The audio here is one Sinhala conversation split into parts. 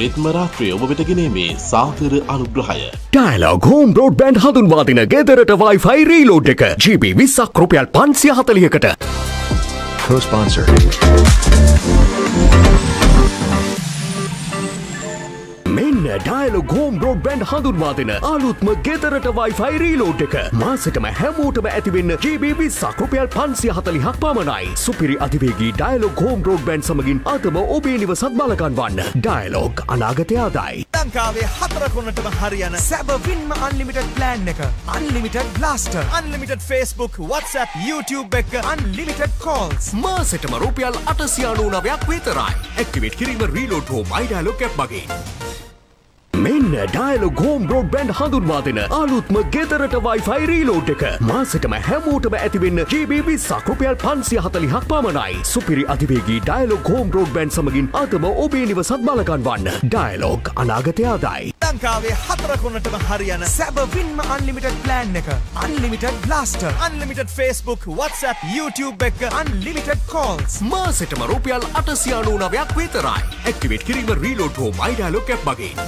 රිත්ම රාත්‍රය ඔබ වෙත ගෙනීමේ සාදර අනුග්‍රහය. ඩයිලොග් හෝම් බ්‍රෝඩ් බෑන්ඩ් හඳුන්වාදින ගෙදරට වයිෆයි රීලෝඩ් එක ජීබී විස්සක් රුපියල් පන්සිය හතලියකට. Co-sponsor. මෙන්න ඩයිලොග් හෝම් බ්‍රෝඩ් බෑන්ඩ් හඳුන්වාදින අලුත්ම ගෙදරට වයිෆයි රීලෝඩ් එක මාසටම හැමෝටම ඇතිවෙන්න ජීබී විස්සක් රුපියල් පන්සිය හතලිහක් පමණයි. සුපිරි අධිවේගී ඩයිලොග් හෝම් බ්‍රෝඩ් බෑන්ඩ් සමගින් අතම ඔබේ නිවසත් බලකන් වන්න. ඩයිලොග් අනාගතය ආදායි. ලංකාවේ හතරකොන්නටම හරියන සැබවින්ම අන්ලිමිටඩ් ප්ලෑන් එක unlimited blast unlimited Facebook WhatsApp YouTube එක අන්ලිමිටඩ් කෝල්ස් මාසටම රුපියල් අටසියානූ නවයක් විතරයි. ඇක්ටිවේට් කිරීම රීලෝඩ් හෝ මයිඩයිලොක් ඇප් මගින්. මෙන්න ඩයිලොග් හෝම් බ්‍රෝඩ් බෑන්ඩ් හඳුන්වාදෙන අලුත්ම ගෙදරට වයිෆයි රීලෝඩ් එක මාසටම හැමෝටම ඇතිවෙන්න ජීබී විස්සක් රුපියල් පන්සිය හතලිහක් පමණයි. සුපිරි අධිවේගී ඩයිලොග් හෝම් බ්‍රෝඩ් බෑන්ඩ් සමගින් අතම ඔබේ නිවසත් බලකන් වන්න. ඩයිලොග් අනාගතය ආදායි. ලංකාවේ හතරකොන්නටම හරියන සැබවින්ම අන්ලිමිටඩ් ප්ලෑන් එක unlimited blast unlimited Facebook WhatsApp YouTube එක අන්ලිමිටඩ් කෝල්ස් මාසටම රුපියල් අටසියානූ නවයක් විතරයි. ඇක්ටිවේට් කිරීම රීලෝඩ් හෝ මයිඩයිලොක් ඇප් මගින්.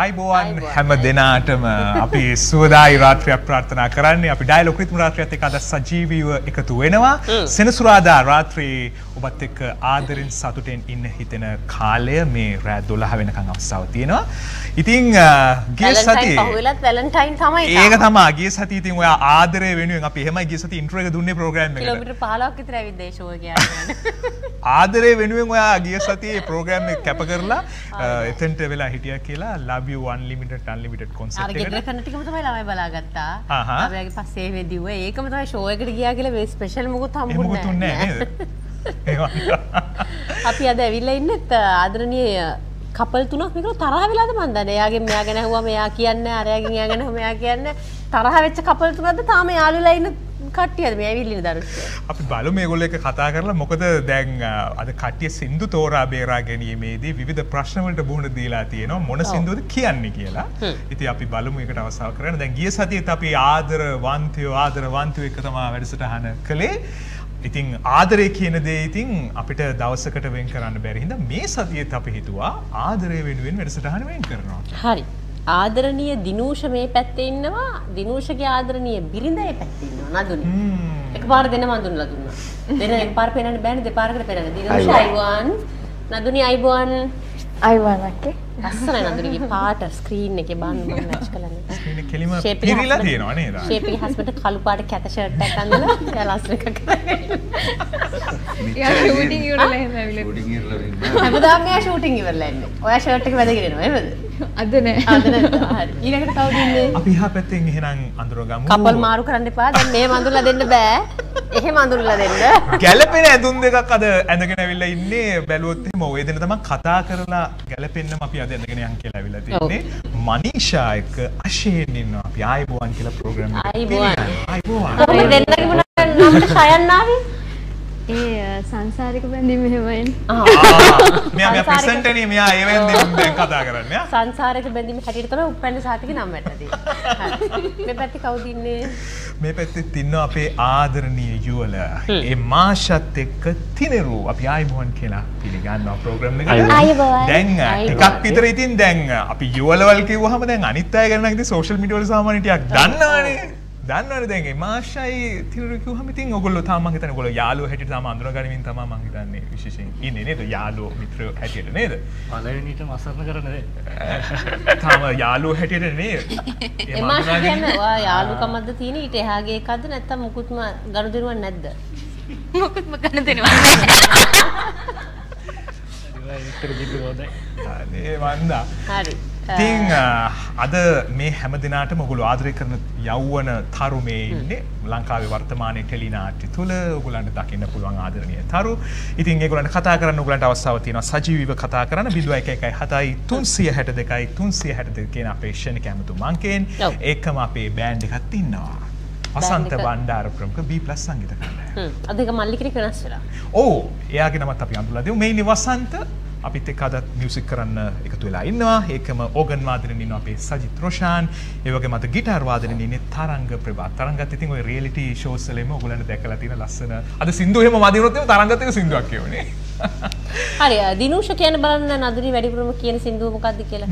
ආයිබෝවන් හැම දෙනාටම අපි සුවදායි රාත්‍රයක් ප්‍රාර්ථනා කරන්නේ. අපි ඩයිලොක් රිත්ම රාත්‍රියත් එක්ක අද සජීවීව එකතු වෙනවා. සෙනසුරාදා රාත්‍රී ඔබත් එක්ක ආදරෙන් සතුටෙන් ඉන්න හිතෙන කාලය මේ රෑ 12 වෙනකන් අවස්ථාව තියෙනවා. ඉතින් ගිය සතියේ පහුවෙලත් වැලන්ටයින් තමයි ඒක තමයි. ගිය සතියේ ඉතින් ඔයා ආදරය වෙනුවෙන් අපි එහෙමයි ගිය සතියේ ඉන්ට්‍රෝ එක දුන්නේ ප්‍රෝග්‍රෑම් එකට කිලෝමීටර් 15ක් විතර ඇවිත් ඒ ෂෝ එක යන්න. ආදරය වෙනුවෙන් ඔයා ගිය සතියේ ප්‍රෝග්‍රෑම් එක කැප කරලා එතෙන්ට වෙලා හිටියා කියලා love you unlimited unlimited අර concept ගෙදර එකට කරන ටිකම තමයි ළමයි බලාගත්තා. ආහා. ළමයාගේ පස්සේ වෙදිව ඒකම තමයි ෂෝ එකට ගියා කියලා මේ ස්පෙෂල් මොකුත් එහෙම හම්බුනේ මුකුත් උන්නේ නැහැ. අපි අද ඇවිල්ලා ඉන්නෙත් ආදරණීය කපල් තුනක් මේක තරහ වෙලාද මන් දන්නේ. එයාගෙන් මෙයා ගැන ඇහුවා මෙයා කියන්නේ අරයාගෙන් එයා ගැන මෙයා කියන්නේ තරහ වෙච්ච කපල් තුනක්ද තාම යාළුලා ඉන්න කට්ටියද මේ ඇවිල්ලා ඉන්න දරුස්සෝ. අපි බලමු මේගොල්ලෝ එක කතා කරලා මොකද දැන් අද කට්ටිය සින්දු තෝරා බේරා ගැනීමේදී විවිධ ප්‍රශ්න වලට මුහුණ දීලා තියෙනවා මොන සින්දුවද කියන්නේ කියලා. ඉතින් අපි බලමු ඒකට අවස්ථාව කරන්න. දැන් ගිය සතියේත් අපි ආදර වන්තයෝ ආදර වන්තයෝ එක තමයි වැඩසටහන කළේ. ඉතින් ආදරය කියන දේ ඉතින් අපිට දවසකට වෙන් කරන්න බැරි හින්දා මේ සතියේත් අපි හිතුවා ආදරය වෙනුවෙන් වැඩසටහන වෙන් කරනවා. හරි. ආදරණීය දිනූෂ මේ පැත්තේ ඉන්නවා දිනූෂගේ ආදරණීය බිරිඳ ඒ පැත්තේ ඉන්නවා නදුනි. එකපාර දෙනම අඳුනලා දුන්නා. දෙන එකපාර පේනන්න බෑනේ දෙපාරකට පේනන්න. දිනූෂ අයිබෝන් නදුනි අයිබෝන් අයිවානක්කේ ලස්සනයි නදුනිගේ පාට ස්ක්‍රීන් එකේ බලන්න මම මැච් කරලා ඉතින් කෙලිම පිරීලා තියෙනවා නේද? ෂේප් එකේ හස්බන්ඩ් කළු පාට කැත ෂර්ට් එකක් අඳලා එයා ලස්සන එකක් කරගෙන. ෂූටින් ඉවරලා එහෙම ඇවිල්ලා හැමදාම මෙයා ෂූටින් ඉවරලා ඉන්නේ. ඔයා ෂර්ට් එක වැදගෙන එනවා එහෙමද? අද නෑ අද නැත්නම් හරි. ඊළඟට කවුද ඉන්නේ? අපි එහා පැත්තෙන් එහෙනම් අඳුරගමු. කපල් මාරු කරන්න එපා. දැන් මේ මඳුල්ලා දෙන්න බෑ. එහෙම අඳුල්ලා දෙන්න. ගැලපෙන ඇඳුම් දෙකක් අද ඇඳගෙන ඇවිල්ලා ඉන්නේ බැලුවොත් එහෙම ඔය දෙන තමයි කතා කරලා ගැලපෙන්නම අපි අද ඇඳගෙන යන් කියලා ඇවිල්ලා තියෙන්නේ මනීෂා එක්ක අශේන් ඉන්නවා අපි ආයිබෝවන් කියලා ප්‍රෝග්‍රෑම් එකකට ආයිබෝවන්. ආයිබෝවන් කොහොමද දෙන්නගේ මොන නමට ෂයන් ආවේ? ඒ සංසාරික බැඳීම එහෙමයින් මෙයා මෙයා සංසාරික- ප්‍රසන්ටනේ මෙයා ඒවෙන් දෙන්න දැන් කතා කරන්නේ ආ. සංසාරයක බැඳීම හැටියට තමයි උපැන්න සාතික නම්. හරි. මේ පැත්තේ කවුද ඉන්නේ? මේ පැත්තෙත් ඉන්නවා අපේ ආදරණීය යුවල ඒ මාෂත් එක්ක තිනෙරු අපි ආයිබෝවන් කියලා පිළිගන්නවා ප්‍රෝග්‍රෑම් එකට. දැන්. ටිකක් විතර ඉතින් දැන් අපි යුවලවල් කිව්වහම දැන් අනිත් අය ගැන නම් ඉතින් සෝෂල් මීඩියා වල සාමාන්‍ය ටිකක් දන්නවනේ දන්නවනේ දැන්? ඒ මාෂයි තිනෙරු කිව්වහම ඉතින් ඔයගොල්ලෝ තාම මං හිතන්නේ ඔයගොල්ලෝ යාළුවෝ හැටියට තාම අඳුනගනිමින් තමයි මං හිතන්නේ විශේෂයෙන්. ඉන්නේ නේද? යාළුවෝ මිත්‍රයෝ හැටියට නේද? පලවෙනිට මසරණ කරනද තාම යාළුවෝ හැටියට නේද ඒ එමා අඳුනාගෙන- කියන්නේ ඔයා යාළුකමක්ද තියෙන ඊට එහාගේ එකක්ද? නැත්නම් මුකුත්ම ගනුදෙනුවක් නැද්ද? මොකක්ම ගන්න දෙනවා අනේ වන්දා. හරි. ඉතින් අ, අද මේ හැම දිනාටම ඔගොල්ලෝ ආදරය කරන යෞවන තරුමේ ඉන්නේ ලංකාවේ වර්තමානයේ ටෙලිනාට්‍ය තුල ඔයගොල්ලන්ට දකින්න පුළුවන් ආදරණීය තරු. ඉතින් ඒගොල්ලන්ට කතා කරන්න ඔයගොල්ලන්ට අවස්ථාව තියෙනවා සජීවීව කතා කරන්න 0117යි 362යි 362 කියන අපේ ක්ෂණික ඇමතුම් අංකයෙන් ඔව්. ඒකම අපේ බෑන්ඩ් එකත් ඉන්නවා. වසන්ත එක- බණ්ඩාර ප්‍රමුඛ B+ සංගීත කණ්ඩායම. හ්ම්. අද ඒක මල්ලි කෙනෙක් වෙනස් වෙලා. ඕ එයාගේ නමත් අපි අඳුලා දෙමු මේ නිවසන්ත අපිත් එක්ක අදත් මියුසික් කරන්න එකතු වෙලා ඉන්නවා. ඒකම ඕගන් වාදනයෙන් ඉන්නවා අපේ සජිත් රොෂාන්. ඒ වගේම අද ගිටාර් වාදනයෙන් ඉන්නේ තරංග ප්‍රභා තරංගත් ඉතින් ওই රියැලිටි ෂෝස් වලම ඔයගොල්ලන්ට දැකලා තියෙන ලස්සන අද සින්දු එහෙම වදිනොත් එහෙම තරංගත් එක සින්දුවක් කියවනේ. හරි දිනූෂ කියන බලන්න නදුනි වැඩිපුරම කියන සින්දුව මොකක්ද කියලා.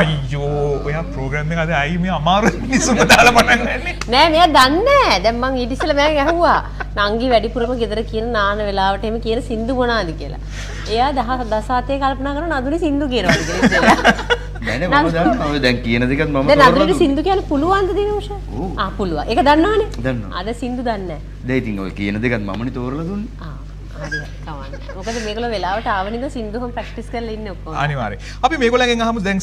අයියෝ ඔයා ප්‍රෝග්‍රෑම් එක අද ඇයි මේ අමාරු මිනිස්සුන්ව දාලා පටන් ගන්නේ නෑ මෙයා දන්නේ නෑ. දැන් මං ඊට ඉස්සෙල්ලා මෑන් ඇහුවා. නංගි වැඩිපුරම ගෙදර කියන නාන වෙලාවට එමෙ කියන සින්දු මොනවාද කියලා. එයා දහ දසාතේ කල්පනා කරන නදුනි සින්දු කියනවා කියලා දැන් කියන දෙකත් මම දුන්නා. සින්දු කියන්න පුළුවන්ද දිනූෂ? ආ පුළුවන්. ඒක දන්නවනේ. දන්නවා. අද සින්දු දන්නේ නෑ. දැන් ඉතින් ඔය කියන දෙකත් මමනේ තෝරලා දුන්නේ මොකද මේගොල්ලෝ වෙලාවට ආවනින්ද සින්දුවම ප්‍රැක්ටිස් කරලා ඉන්නේ ඔක්කොම. අනිවාර්යයෙන්. අපි මේගොල්ලන්ගෙන් අහමු දැන්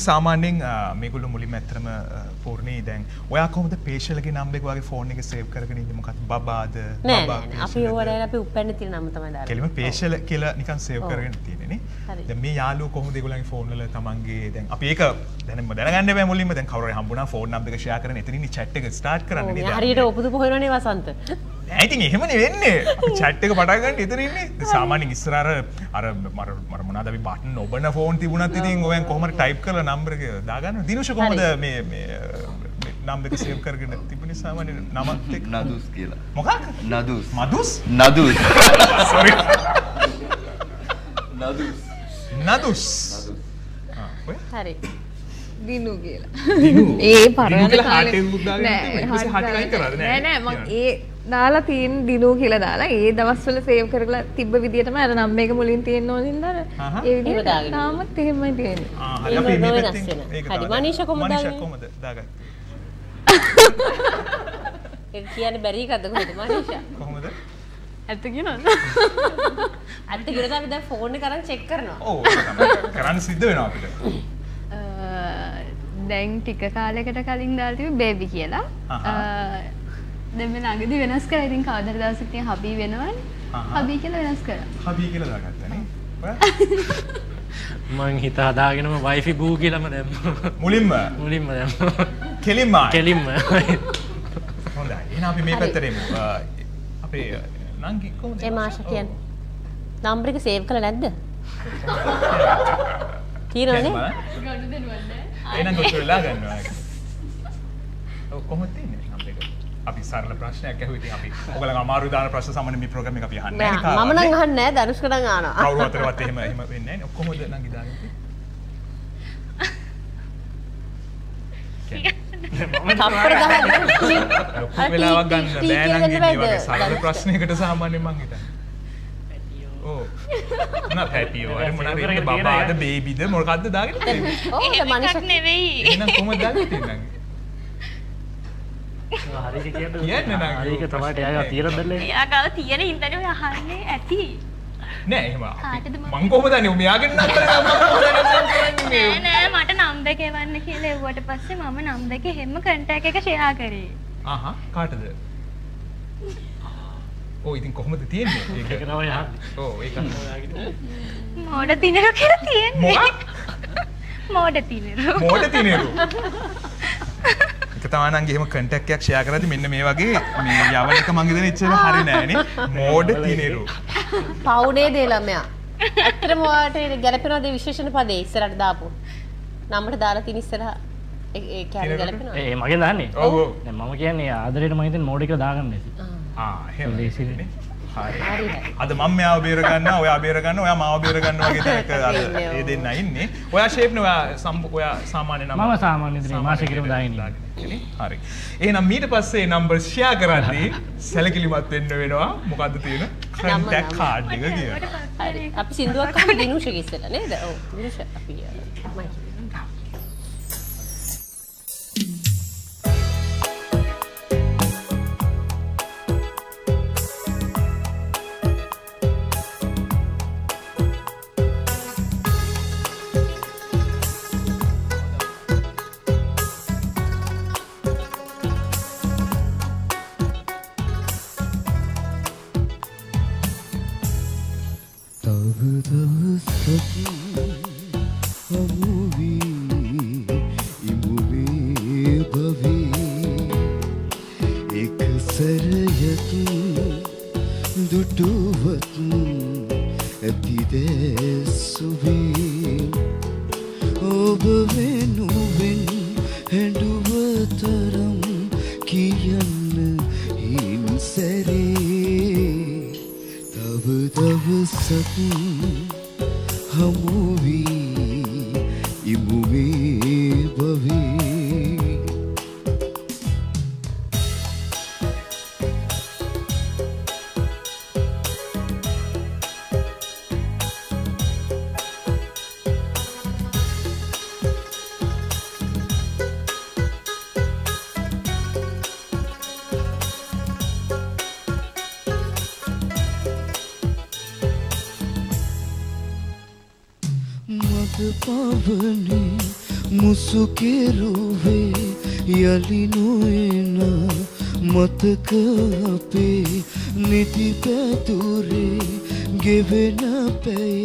මේගොල්ලෝ මුලින්ම ඇත්තටම අ, පූර්ණී දැන් ඔයා කොහොමද පේෂල්ගේ නම්බර් එක වගේ ෆෝන් එකේ සේව් කරගෙන ඉන්නේ මොකක්ද බබාද නෑ. අපි නෑ අපි උපැන්න තියෙන නම තමයි දාලා. කෙලිම පේෂල් කියලා නිකන් සේව්. කරගෙන තියෙන්නේ. දැන් මේ යාළුවෝ කොහොමද ඒගොල්ලන්ගේ ෆෝන් වල තමන්ගේ දැන් අපි ඒක දැනම දැනගන්න බෑ මුලින්ම දැන් කවුරු හම්බුණා ෆෝන් නම්බර් එක ෂෙයා කරගෙන එතනින් chat එක start කරන්න හරියට ඔපුදු පොහොයනනේ වසන්ත. නෑ ඉතින් එහෙමනේ වෙන්නේ. අපි chat එක පටන් ගන්න එතන ඉන්නේ. සාමාන්‍යයෙන් ඉස්සර අර අර මර මර මොනවාද අපි බටන් ඔබන ෆෝන් තිබුණත් ඉතින් ඔයන් හරි ටයිප් කරලා නම්බර් එක දාගන්න. දිනුෂ කොහොමද හරි. මේ මේ නම්බර් එක සේව් කරගෙන තිබුණේ සාමාන්‍ය නමත් එක්ක නදුස් කියලා මොකක්? නදුස් මදුස්? නදුස්. නදුස් නදුස්. හරි. දිනු කියලා. දිනු. ඒ කාලේ heart එකක් දාගෙන නෑ, තිබුණා. heart heart එක අයින් දාලා කරාද? නෑ. නෑ නෑ මං ඒ දාලා තියෙන දිනු කියලා දාලා ඒ දවස්වල සේව් කරලා තිබ්බ විදිහටම අර නම් එක මුලින් තියෙන්න ඕනින්ද. ඒ විදිහට. තාමත් එහෙමයි තියෙන්නේ. ආ, හරි. මනීෂා කොහොමද මනීෂා දාගන්නේ? කොහොමද? ඒක කියන්න බැරි එකක්ද කොහෙද මනීෂා? කොහොමද? ඇත්ත කියනවද? අත්ත කියලා අපි දැන් ෆෝන් එක අරන් චෙක් කරනවා. ඔව්. කරන්න සිද්ධ වෙනවා අපිට. දැන් ටික කාලයකට කලින් දාලා තිබ්බේ බේබි කියලා. අහහ. අ, දැන් මේ ළඟදී වෙනස් කරා. ඉතින් කවදාද දවසක ඉතින් හබී වෙනවනේ. හබී කියලා වෙනස් කරා. හබී කියලා දාගත්තා නේ. ඔයා? මං හිත හදාගෙනම වයිෆි බූ කියලම දැම්ම මුලින්ම මුලින්ම දැම්ම කෙලින්ම. කෙලින්ම හොඳයි. එහෙනම් අපි මේ. පැත්තට එමු. අපේ නංගි කොහොමද? ඒ මාෂා කියන්න. නම්බර එක සේව් කරලා නැද්ද? තියෙනවනේ. ගොඩ දෙනවද? එහෙනම් ගොඩලා ගන්නවා. ඔව් කොහොමද එක? අපි සරල ප්‍රශ්නයක් ඇහුවා ඉතින් අපි ඔයගලගේ අමාරු දාන ප්‍රශ්න සාමාන්‍ය මේ ප්‍රෝග්‍රෑම් එක අපි අහන්නේ නැහැ නේ මම නම්. අහන්නේ නැහැ ධනුෂ්ක නම් අහනවා. කවුරු අතරවත් එහෙම එහෙම වෙන්නේ නැහැ නේ. කොහොමද නංගි දාන්නේ? තප්පර දහයක්. ලොකු වෙලාවක් ගන්න බෑ නංගි කියන්න මේ? වගේ සරල? ප්‍රශ්නයකට සාමාන්‍යයෙන් මං හිතන්නේ. ඕ. මොනා පැටියෝ අර මොනා රේද බබාද බේබිද මොකක්ද දාගෙන තියෙන්නේ? ඔව් දැන් මනීෂා නෙවෙයි. එහෙනම් කොහොමද දාගෙන තියෙන්නේ නංගි? හරික තමට එයාග තීරදල්ලේ එයා ගාව තියෙන හින්දානේ ඔය අහන්නේ ඇති. නෑ එහෙම කාටද මම- මං කොහොමද දන්නේ මෙයාගේ නම්බර එක මම කොහොමද දන්නේ? නෑ නෑ මට නම් දෙක එවන්න කියලා එව්වට පස්සේ මම නම් දෙක හැම කන්ටැක්ට් එක ෂෙයා කරේ. ආහා කාටද? ඕ ඉතින් කොහොමද තියෙන්නේ? ඒක ඒක තමයි යහන්නේ ඕ ඒක මෝඩ තිනරු කියලා තියෙන්නේ. මොකක්? මෝඩ තිනරු. මෝඩ තිනේරු. කන්ටැක්ට් එකක් ෂෙයා කරද්දි මෙන්න මේ වගේ මේ යවන එක මං හිතන්නේ ඉච්චර හරි නෑනේ. මෝඩ තිනේරු. පවුනේ දේ ළමයා. ඇත්තටම ඔයාලට ගැලපෙනවද විශේෂණ පදේ ඉස්සරහට දාපු? නම්බරට දාලා තියෙන ඉස්සරහ ඒ මගේ දන්නේ ඔව් ඔව්. දැන් මම කියන්නේ ආදරයට මම හිතන්නේ මෝඩික දාගන්න ඇති ආ එහෙම ලේසියි. අද මම මෙයාව බේර ගන්නවා ඔයා බේර ගන්නවා ඔයා මාව බේර ගන්නවා වගේ තැනක ඔව්. ඒ දෙන්න ඉන්නේ. ඔයා ෂේප් නේ ඔයා සම්බ- ඔයා සාමාන්‍ය නම මම සාමාන්‍ය විදිහට මාසෙ කිරම දාගෙන. හරි. එහෙනම් ඊට පස්සේ නම්බර් ෂෙයා කරද්දී සැලකිලිමත් වෙන්න වෙනවා. මොකද්ද තියෙන? කන්ටැක්ට්. කාඩ් එක කියලා. හරි. අපි සින්දුවක් අහමු දිනුෂගේ ඉස්සෙල්ලා නේද? ඔව්. දිනුෂ අපි මයික්. යළි නොයන මතක අපේ නිති පැතුරේ ගෙවෙන පැයි.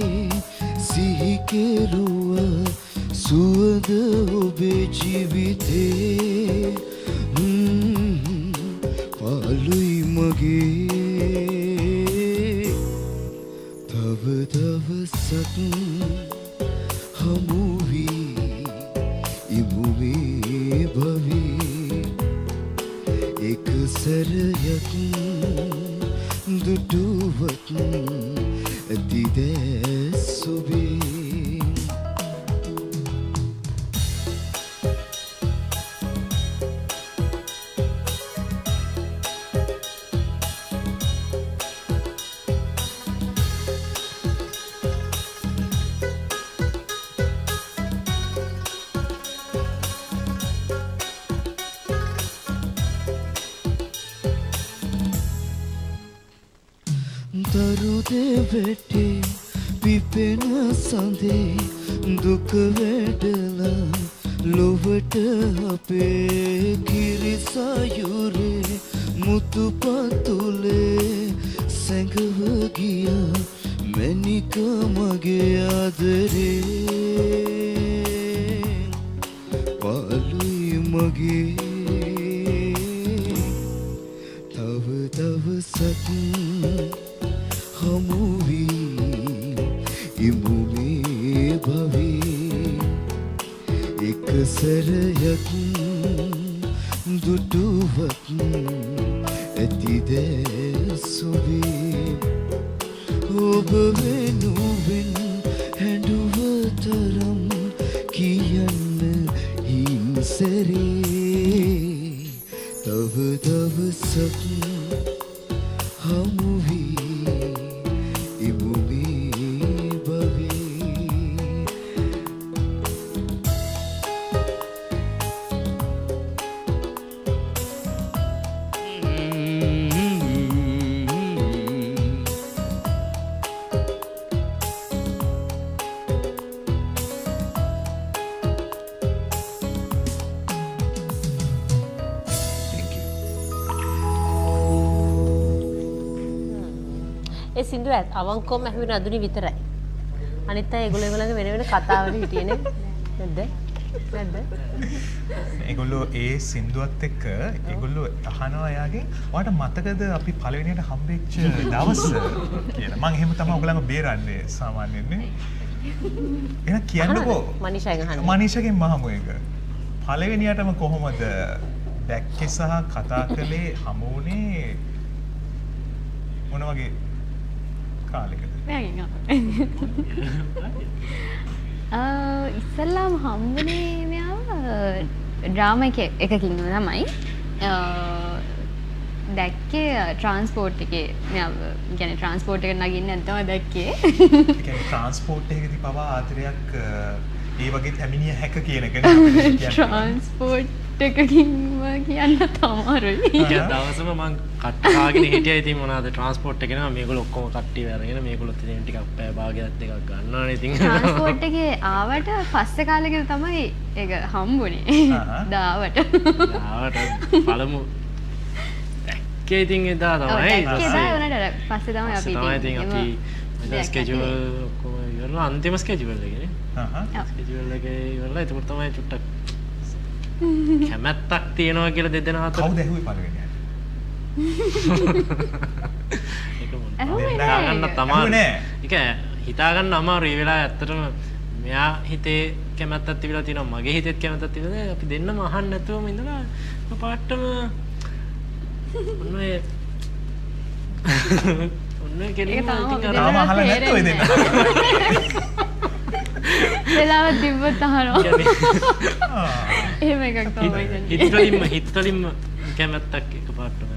ඒ සිින්දුව ඇත් අවංකෝම ඇහුවෙන අදුනි විතරයි. අනිත් අය ඒගොල්ලෝ ඒගොල්ලන්ගේ වෙන වෙන කතාවල හිටියනේ. නැද්ද? නැද්ද? ඒගොල්ලෝ ඒ සින්දුවත් එක්ක ඒගොල්ලෝ අහනවා එයාගෙන් ඔයාට මතකද අපි පළවෙනියට හම්බෙච්ච දවස කියලා. මම එහෙම තමයි ඔයගලන්ව බේරන්නේ සාමාන්‍යයෙන්. එහෙනම් කියන්නකෝ. මනිෂාගෙන් අහන්න. මනිෂගෙන් මහමු එක. පළවෙනියටම කොහොමද දැක්කේ සහ කතා කළේ හමු වුණේ මොන වගේ කාලෙකද? ඉස්සල්ලාම හම්බනේ මෙයාව ඩ්‍රාම එක එකකින් තමයි දැක්කේ ට්‍රන්ස්පෝර්ට් එකේ. ගැන ට්‍රන්ස්පෝර්ට් එක නගින්න ඇත්තම දැක්කේ. ට්‍රන්ස්පෝර්ට් එකදී පවා ආදරයක් ඒ වගේ පැමිණිය හැක කියන එක එකකින්ම කියන්න තමාරුයි. දවසම මං කට්ටාගෙන හිටිය. ඉතින් මොනවද ට්‍රන්ස්පෝර්ට් එකේ නම් මේගොල්ලෝ ඔක්කොම කට්ටිය අරගෙන මේගොල්ලොත් ඉතින් ටිකක් පැය භාගයක් දෙකක් ගන්නවනේ ඉතින්. ට්‍රන්ස්පෝර්ට් එකේ ආවට පස්සේ කාලෙකට තමයි ඒක හම්බුනේ. දාවට. ආවට පළමු දැක්කේ ඉතින් එදා තමයි. එදා වුණාට පස්සේ තමයි අපි තමයි ඉතින් අපි ස්කෙජුවල් ඔක්කොම ඉවරලා අන්තිම ස්කෙජුවල් එකනේ ස්කෙජුවල් එකේ ඉවරලා එතකොට තමයි චුට්ටක් කැමැත්තක් තියෙනවා කියලා දෙදෙනා අතර. කවුද ඇහුවේ පළවෙනියට? ඒක මොන ඇහුවේ හිතාගන්න නෑ. තමා එක හිතාගන්න අමාරු ඒ වෙලා ඇත්තටම මෙයා හිතේ කැමැත්තක් තිබිලා තියෙනවා. මගේ හිතෙත් කැමැත්තක් තිබිලා අපි දෙන්නම අහන්න නැතුවම ඉඳලා පාටම ඔන්න ඔය ඔන්න කෙලින්ම තාම අහලා ඔය දෙන්න? වෙලාව තිබ්බත් අහනවා. එහෙම එකක් තමයි හිත- හිතවලින්ම හිතවලින්ම කැමැත්තක් එක පාටම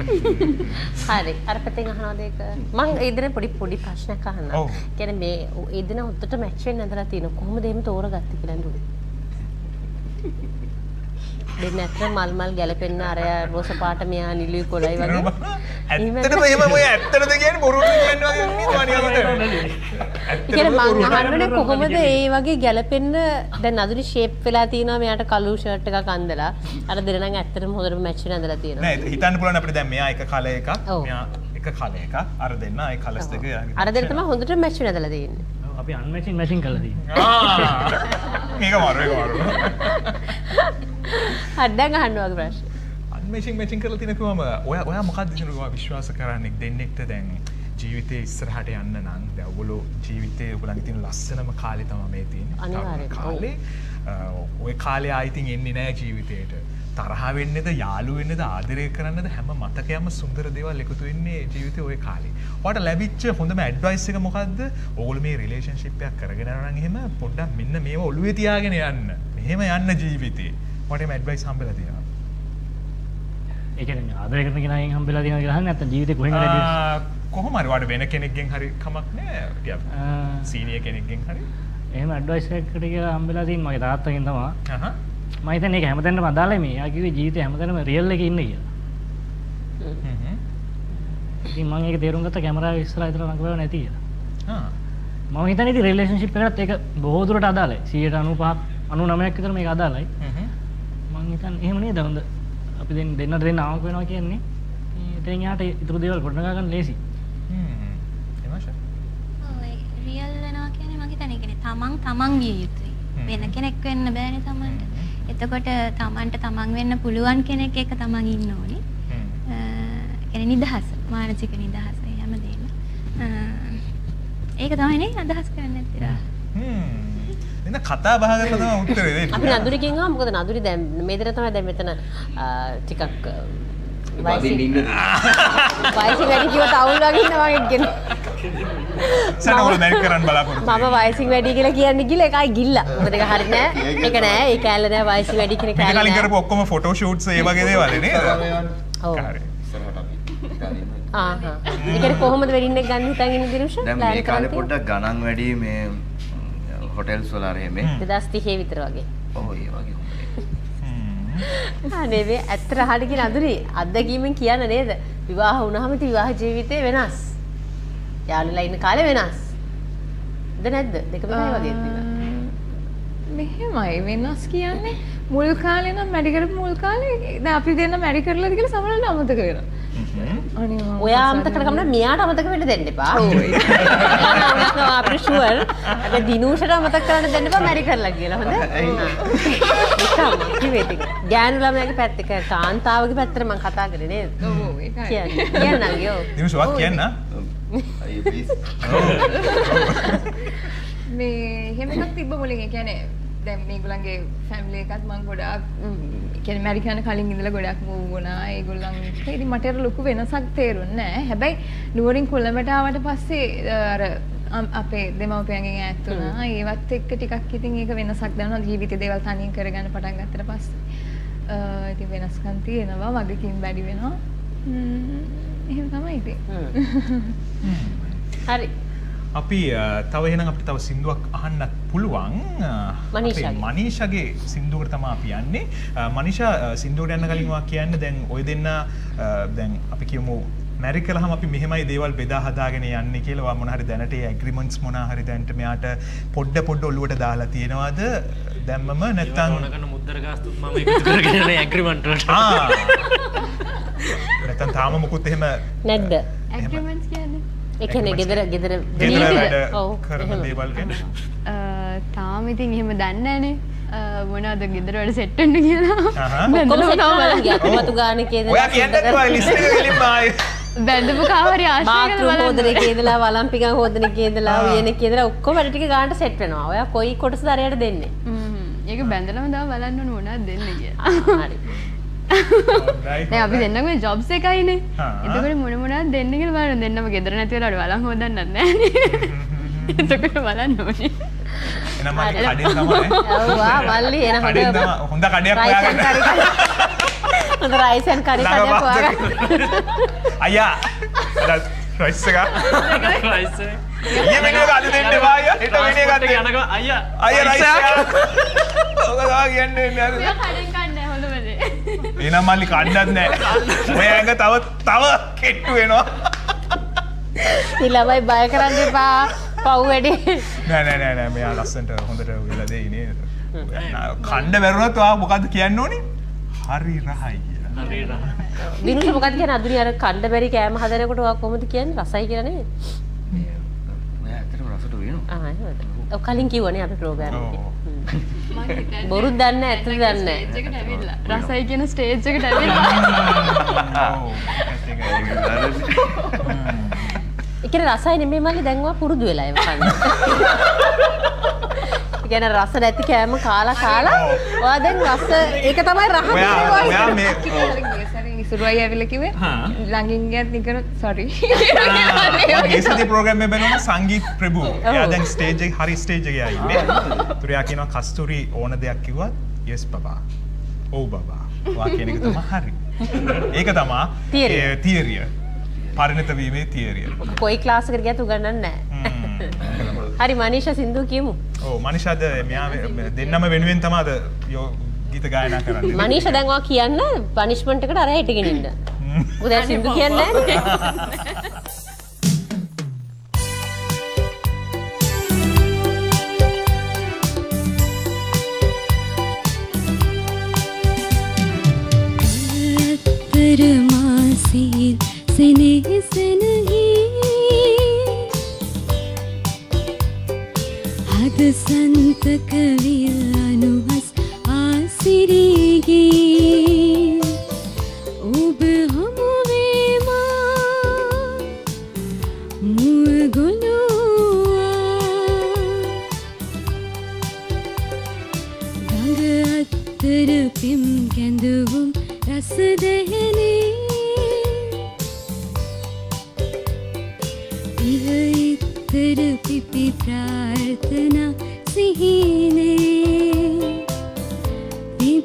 හරි. අර පැත්තෙන් අහනවාද ඒක? මං ඒ දින පොඩි පොඩි ප්‍රශ්නයක් අහන්න. කියන්නේ මේ ඒ දින හොත්තට මැච් වෙන්න ඇඳලා තියෙන කොහොමද එහෙම තෝරගත්තේ කියලා නේද? දෙන්න ඇත්තට මල් මල් ගැලපෙන්න අර රෝස පාට මෙයා නිලුයි කොළයි වගේ. ඇත්තටම එහෙම ඔය ඇත්තටද කියන්නේ බොරුද කියන්නේ වගේ නේද ඒ කියන්නේ මං අහන්නේ කොහොමද ඒ වගේ ගැලපෙන්න දැන් අදුරි ෂේප් වෙලා තියෙනවා මෙයාට කළු ෂර්ට් එකක් අඳලා. අර දෙන්නන් ඇත්තටම හොඳටම මැච් වෙන ඇඳලා තියෙනවා. නෑ හිතන්න පුළුවන් අපිට දැන් මෙයා එක කල එකක් මෙයා එක කල එකක් අර දෙන්න ඒ කලස් දෙක අර දෙන්න තමයි හොඳට මැච් වෙන ඇඳලා තියෙන්නේ. අපි අන්මැචින් මැසින් තියෙනවා. මේක මාරු ඒක මාරු හරි දැන් අහන්න වගේ ප්‍රශ්න. අන්මේෂින් මැචින් කරලා තියෙනකම ඔය ඔයා මොකක්ද දිනුවා විශ්වාස කරන්නේ දෙන්නෙක්ට දැන් ජීවිතේ ඉස්සරහට යන්න නම් දැන් ඔයගොල්ලෝ ජීවිතේ ඔයගොල්ලන්ගේ තියෙන ලස්සනම කාලේ තමයි මේ. තරුණ කාලේ ඔය කාලේ ආයි ඉතින් එන්නේ නැහැ ජීවිතේට. තරහ වෙන්නේද යාළු වෙන්නේද ආදරය කරන්නද හැම මතකයක්ම සුන්දර දේවල් එකතු වෙන්නේ ජීවිතේ ඔය කාලේ. ඔයාලට ලැබිච්ච හොඳම ඇඩ්වයිස් එක මොකද්ද? ඕගොල්ලෝ මේ රිලේෂන්ෂිප් එකක් කරගෙන යනවා නම් එහෙම පොඩ්ඩක් මෙන්න මේව ඔළුවේ තියාගෙන යන්න. මෙහෙම යන්න ජීවිතේ. ඔයාලට මේ ඇඩ්වයිස් හම්බෙලා තියෙනවා. ඒ කරන කෙනාගෙන් හම්බෙලා කියලා අහන්නේ නැත්නම් ජීවිතේ කොහෙන් හරි ආ, කොහොම හරි වාට වෙන කෙනෙක්ගෙන් හරි කමක් නෑ සීනිය කෙනෙක්ගෙන් හරි එහෙම ඇඩ්වයිස් එකකට කියලා හම්බෙලා තියෙන මගේ අහහ මම හිතන්නේ ඒක හැමතැනම අදාළයි මේ. යා කිව්වේ ජීවිතේ හැමතැනම රියල් එකේ ඉන්න කියලා. ඉතින් මම ඒක තේරුම් ගත්ත කැමරාව ඉස්සරහ විතර නංගවව නැති කියලා. ආ මම හිතන්නේ ඉතින් රිලේෂන්ෂිප් එකකට ඒක බොහෝ දුරට අදාළයි. 95ක් 99ක් විතර මේක අදාළයි. මම හිතන්නේ එහෙම නේද හොඳ. අපි දෙන්න දෙන්න දෙන්න ආවක වෙනවා කියන්නේ. එතෙන් යාට ඉතුරු දේවල් ගොඩනගා ගන්න ලේසි. රියල් වෙනවා කියන්නේ මගේ තන කියන්නේ තමන් තමන් විය යුතුයි. වෙන කෙනෙක් වෙන්න බෑනේ තමන්ට. එතකොට තමන්ට තමන් වෙන්න පුළුවන් කෙනෙක් එක තමන් ඉන්න ඕනේ. ඒ නිදහස, මානසික නිදහස හැමදේම. ඒක තමයි නේ අදහස් කරන්නේ නැත්තේ. එන්න කතා බහ කරලා තමයි උත්තරේ දෙන්නේ. අපි නදුරිගෙන් ආව මොකද නදුරි දැන් මේ දර තමයි දැන් මෙතන ටිකක් වදින්න ඉන්න. වයස වැඩි කිව්වට අවුල් වගේ ඉන්නවා වගේ සනෝල දැන් කරන්න බලාපොරොත්තු. මම වයසින් වැඩි කියලා කියන්නේ ගිල එකයි ගිල්ලා. මොකද ඒක හරි නෑ. ඒක නෑ. ඒ කෑල්ල නෑ වයසින් වැඩි කියන කෑල්ල කලින්. කරපු ඔක්කොම ෆොටෝ ෂූට්ස් ඒ වගේ දේවල් නේද? ඔව්. හරි. ආහා. ඒ කියන්නේ කොහොමද වෙඩින් එක ගන්න හිතන් ඉන්නේ දිනුෂ? දැන් මේ කාලේ පොඩ්ඩක් ගණන් වැඩි මේ හොටෙල්ස් වල අර එහෙම 2030 විතර වගේ. ඔව් ඒ වගේ ඇත්තට අහන්න කියන අඳුරි අත්දැකීමෙන් කියන්න නේද? විවාහ වුණාම ඉතින් විවාහ ජීවිතේ වෙනස්. යාළුලා ඉන්න කාලේ වෙනස්. ද නැද්ද? දෙකම මේ වගේ මෙහෙමයි වෙනස් කියන්නේ මුල් කාලේ නම් මැඩි කරපු මුල් කාලේ දැන් අපි දෙන්න මැඩි කරලාද කියලා සමහරවිට අමතක වෙනවා. අනේ ඔයා අමතක කරගන්න මෙයාට අමතක වෙන්න දෙන්න එපා. අපිට ෂුවර්. හැබැයි දිනූෂට අමතක කරන්න දෙන්න එපා මැරි කරලා කියලා. හොඳ? නිකම්ම කිව්වේ ටික. ගෑනු ළමයාගේ පැත්තක කාන්තාවගේ පැත්තට මම කතා කරේ නේද? ඔව් ඒකයි. කියන්නේ. කියන්නම් යෝ. දිනුෂ වක් කියන්න. අයියෝ ප්ලීස්. මේ එහෙම එකක් තිබ්බ මුලින් ඒ කියන්නේ දැන් මේගොල්ලන්ගේ ෆැමිලි එකත් මම ගොඩාක් කියන්නේ ඇමරිකාන කලින් ඉඳලා ගොඩක් මූව් වුණා. ඒගොල්ලන් ඉතින් මට අර ලොකු වෙනසක් තේරුන්නේ නැහැ. හැබැයි නුවරින් කොළඹට ආවට පස්සේ අර අපේ දෙමව්පියන්ගෙන් ඈත් වුණා. ඒවත් එක්ක ටිකක් ඉතින් ඒක වෙනසක් දැනුණා ජීවිතේ දේවල් තනියෙන් කරගන්න පටන් ගත්තට පස්සේ. ඉතින් වෙනස්කම් තියෙනවා වගකීම් වැඩි වෙනවා. එහෙම තමයි ඉතින්. හරි. අපි තව එහෙනම් අපිට තව සින්දුවක් අහන්නත් පුළුවන් මනීෂාගේ. සින්දුවකට තමයි අපි යන්නේ මනීෂා සින්දුවට යන්න කලින් ඔයා කියන්න දැන් ඔය දෙන්න දැන් අපි කියමු මැරි කළාම අපි මෙහෙමයි දේවල් බෙදා හදාගෙන යන්නේ කියලා ඔයා මොන හරි දැනට ඒ ඇග්‍රීමන්ට්ස් මොන හරි දැනට මෙයාට පොඩ පොඩ ඔලුවට දාලා තියෙනවද දැම්මම නැත්තම් ඕනකන මුද්දර ගාස්තුත් මම එකතු කරගෙන යන ඇග්‍රීමන්ට්. නැත්තම් තාම මුකුත් එහෙම නැද්ද? ඇග්‍රීමන්ට්ස් කියන්නේ කියන්නේ ගෙදර ගෙදර කරන. දේවල් ගැන තාම ඉතින් එහෙම දන්නේ නැහනේ. අ, මොනවද ගෙදර වැඩ සෙට් වෙන්න කියලා. අතුමතු ගානේ බැඳපු කාවරි ආශ්‍රය කරලා බාත්රූම් බලන්න. හොදන එකේ ඉඳලා වලම්පිකන් හොදන එකේ ඉඳලා උයන එකේ ඉඳලා ඔක්කොම වැඩ ටික ගන්නට සෙට් වෙනවා. ඔයා කොයි කොටසද අරයට දෙන්නේ? හ්ම්. ඒක බැඳලම දා බලන්න ඕන මොනවද දෙන්න කියලා. අපි දෙන්නම ජොබ්ස් එකයිනේ. එතකොට මොන මොනවද දෙන්න කියලා බලන්න. දෙන්නම ගෙදර නැති වෙලාවට වලන් හොදන්නත් නැහැ. එතකොට බලන්න ඕනේ. එනම් මල්ලි කඩෙන් තමයි. ඔව්වා මල්ලි එන හොඳ කඩෙන් තමයි. හොඳ කඩයක් හොඳ රයිස් ඇන් කරි කඩයක් හොයාගන්න. අයියා. රයිස් එක රයිස් ඊයේ වෙන එක අද දෙන්න අයියා. හෙට වෙන දෙන්න යනකෝ අයියා. අයියා රයිස් එක ඔක තමයි කියන්නේ නේද එනම් මල්ලි කණ්ඩත් නෑ ඔය ඇඟ තව තව කෙට්ටු වෙනවා ළමයි බය කරන්න එපා. පව් වැඩි. නෑ නෑ නෑ නෑ මෙයා ලස්සනට හොඳට වෙලා දෙයි නේද කණ්ඩ බැරුණොත් ඔයා මොකද්ද කියන්න ඕනේ හරි රහයි කියලා හරි රහ. දිනුෂ මොකක්ද කියන්නේ අදුනි අර කණ්ඩ බැරි කෑම හදනකොට ඔයා කොහොමද කියන්නේ රසයි කියලා නෙමෙයි. ඔය ඇත්තටම රසට වෙනවා ආ එහෙමද? ඔව් කලින් කිව්වනේ අපි ප්‍රෝග්‍රෑම් එකේ. බොරුත් දන්නේ ඇත්තද දන්නේ නැහැ. ස්ටේජ් එකට ඇවිල්ලා. රසයි කියන ස්ටේජ් එකට ඇවිල්ලා. ඒ කියන්නේ රසයි නෙමෙයි මල්ලි දැන් ඔයා පුරුදු වෙලා ඒව කන්න. ඒ කියන්නේ රස නැති කෑම කාලා කාලා ඔයා දැන් රස ඒක තමයි රහ කිව්වේ ළඟින් ගියත් නිකන සෝරි. ඒ සති ප්‍රෝග්‍රෑම් එක බලනවා සංගීත් ප්‍රභු. එයා දැන් ස්ටේජ් හරි ස්ටේජ් එකේ ආ ඉන්නේ. තුර එයා කියනවා කස්තුරි ඕන දෙයක් කිව්වත් yes බබා. ඔව් බබා. ඔයා කියන එක තමයි හරි. ඒක. ඒ තියරිය. පරිණත වීමේ තියරිය. කොයි ක්ලාස් එකට ගියත් උගන්වන්නේ නැහැ. හරි මනීෂා සින්දු කියමු. ඔව් මනිෂාද මෙයා දෙන්නම වෙනුවෙන් තමයි අද යෝ ගීත ගායනා කරන්නේ. මනීෂා දැන් ඔයා කියන්න පනිෂ්මන්ට් එකට අරය හිටගෙන ඉන්න. එයා සින්දු කියන්නේ නැහැ. පරමාසීල් සෙනෙහසෙනහි හද සන්තක විල් අනුහස් ආසිරිගේ ඔබ හමුවේමා මුවගොලුවා ගඟ අත්තර පිම් කැඳවුම් රස දෙහෙනේ. ඉහ ඉත්තර පිපි ප්‍රාර්ථනා සිහිනේ.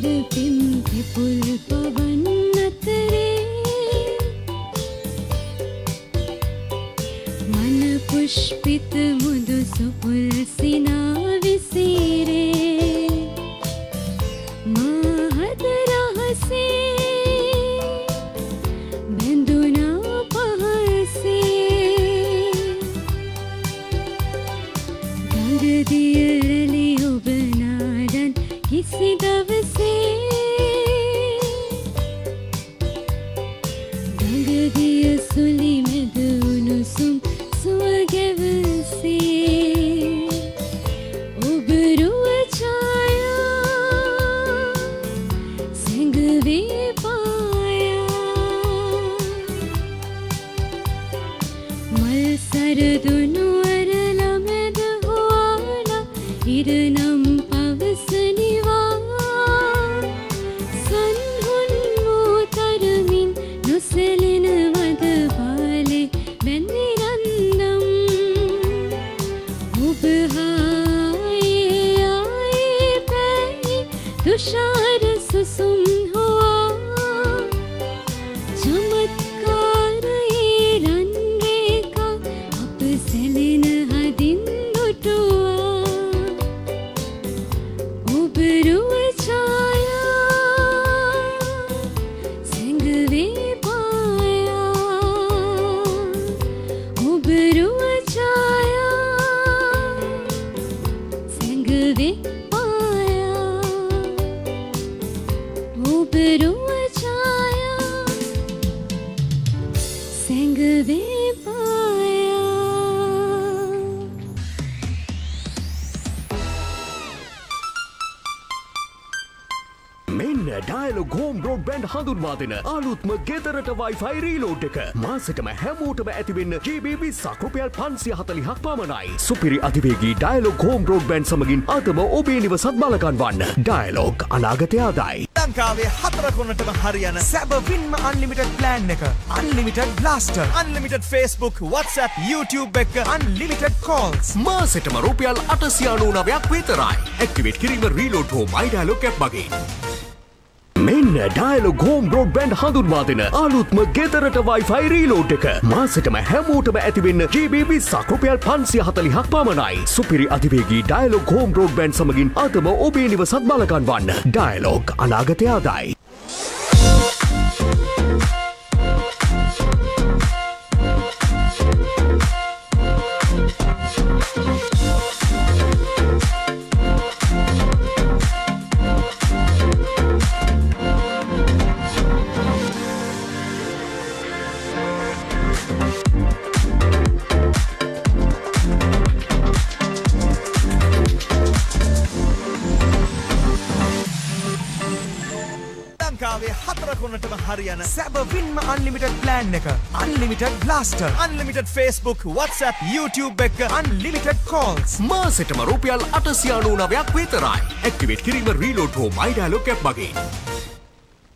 පිපුල් ගෙදරට වයිෆයි රීලෝඩ් එක. මාසටම හැමෝටම ඇතිවෙන්න ජීබී සකෘපයල් පන්සිය හතලිහක් පමණයි. සුපිරි අධිවේගී ඩයිලොග් හෝම් බ්‍රෝඩ්බෑන්් සමගින් අතම ඔබේ නිවසත් බලකන් වන්න ඩයිලොග් අනාගතයාදයි ලංකාවේ හතරකොන්නටම හරියන සැබවින්ම අන්ලිමිටඩ් ප්ලෑන් එක. Unlimited blaster unlimited Facebook WhatsApp YouTube එක. අන්ලිමිටඩ් කෝල්ස් මාසටම රුපියල් අටසියානූ නවයක් විතරයි. ඇක්ටිවේට් කිරීම රීලෝඩ් හෝ මයිඩාලොක් ඇප් මගින් මෙන්න ඩයිලොග් හෝම් බ්‍රෝඩ්බෑන්ඩ් හඳුන්වා දෙන අලුත්ම ගෙදරට වයිෆයි රීලෝඩ් එක. මාසටම හැමෝටම ඇතිවෙන්න ජීබී සකෘපයල් පන්සිය හතලිහක් පමණයි. සුපිරි අධිවේගී ඩයිලොග් හෝම් බ්‍රෝඩ්බෑන්් සමගින් අතම ඔබේ නිවසත් බලකන් වන්න ඩයිලොග් අනාගතයාදයි ලංකාවේ blaster unlimited Facebook WhatsApp YouTube එක අන්ලිමිටඩ් කෝල්ස් මාසටම රුපියල් අටසියානූ නවයක් විතරයි. ඇක්ටිවේට් කිරීම රීලෝඩ් හෝ මයිඩාලොක් ඇප් මගින්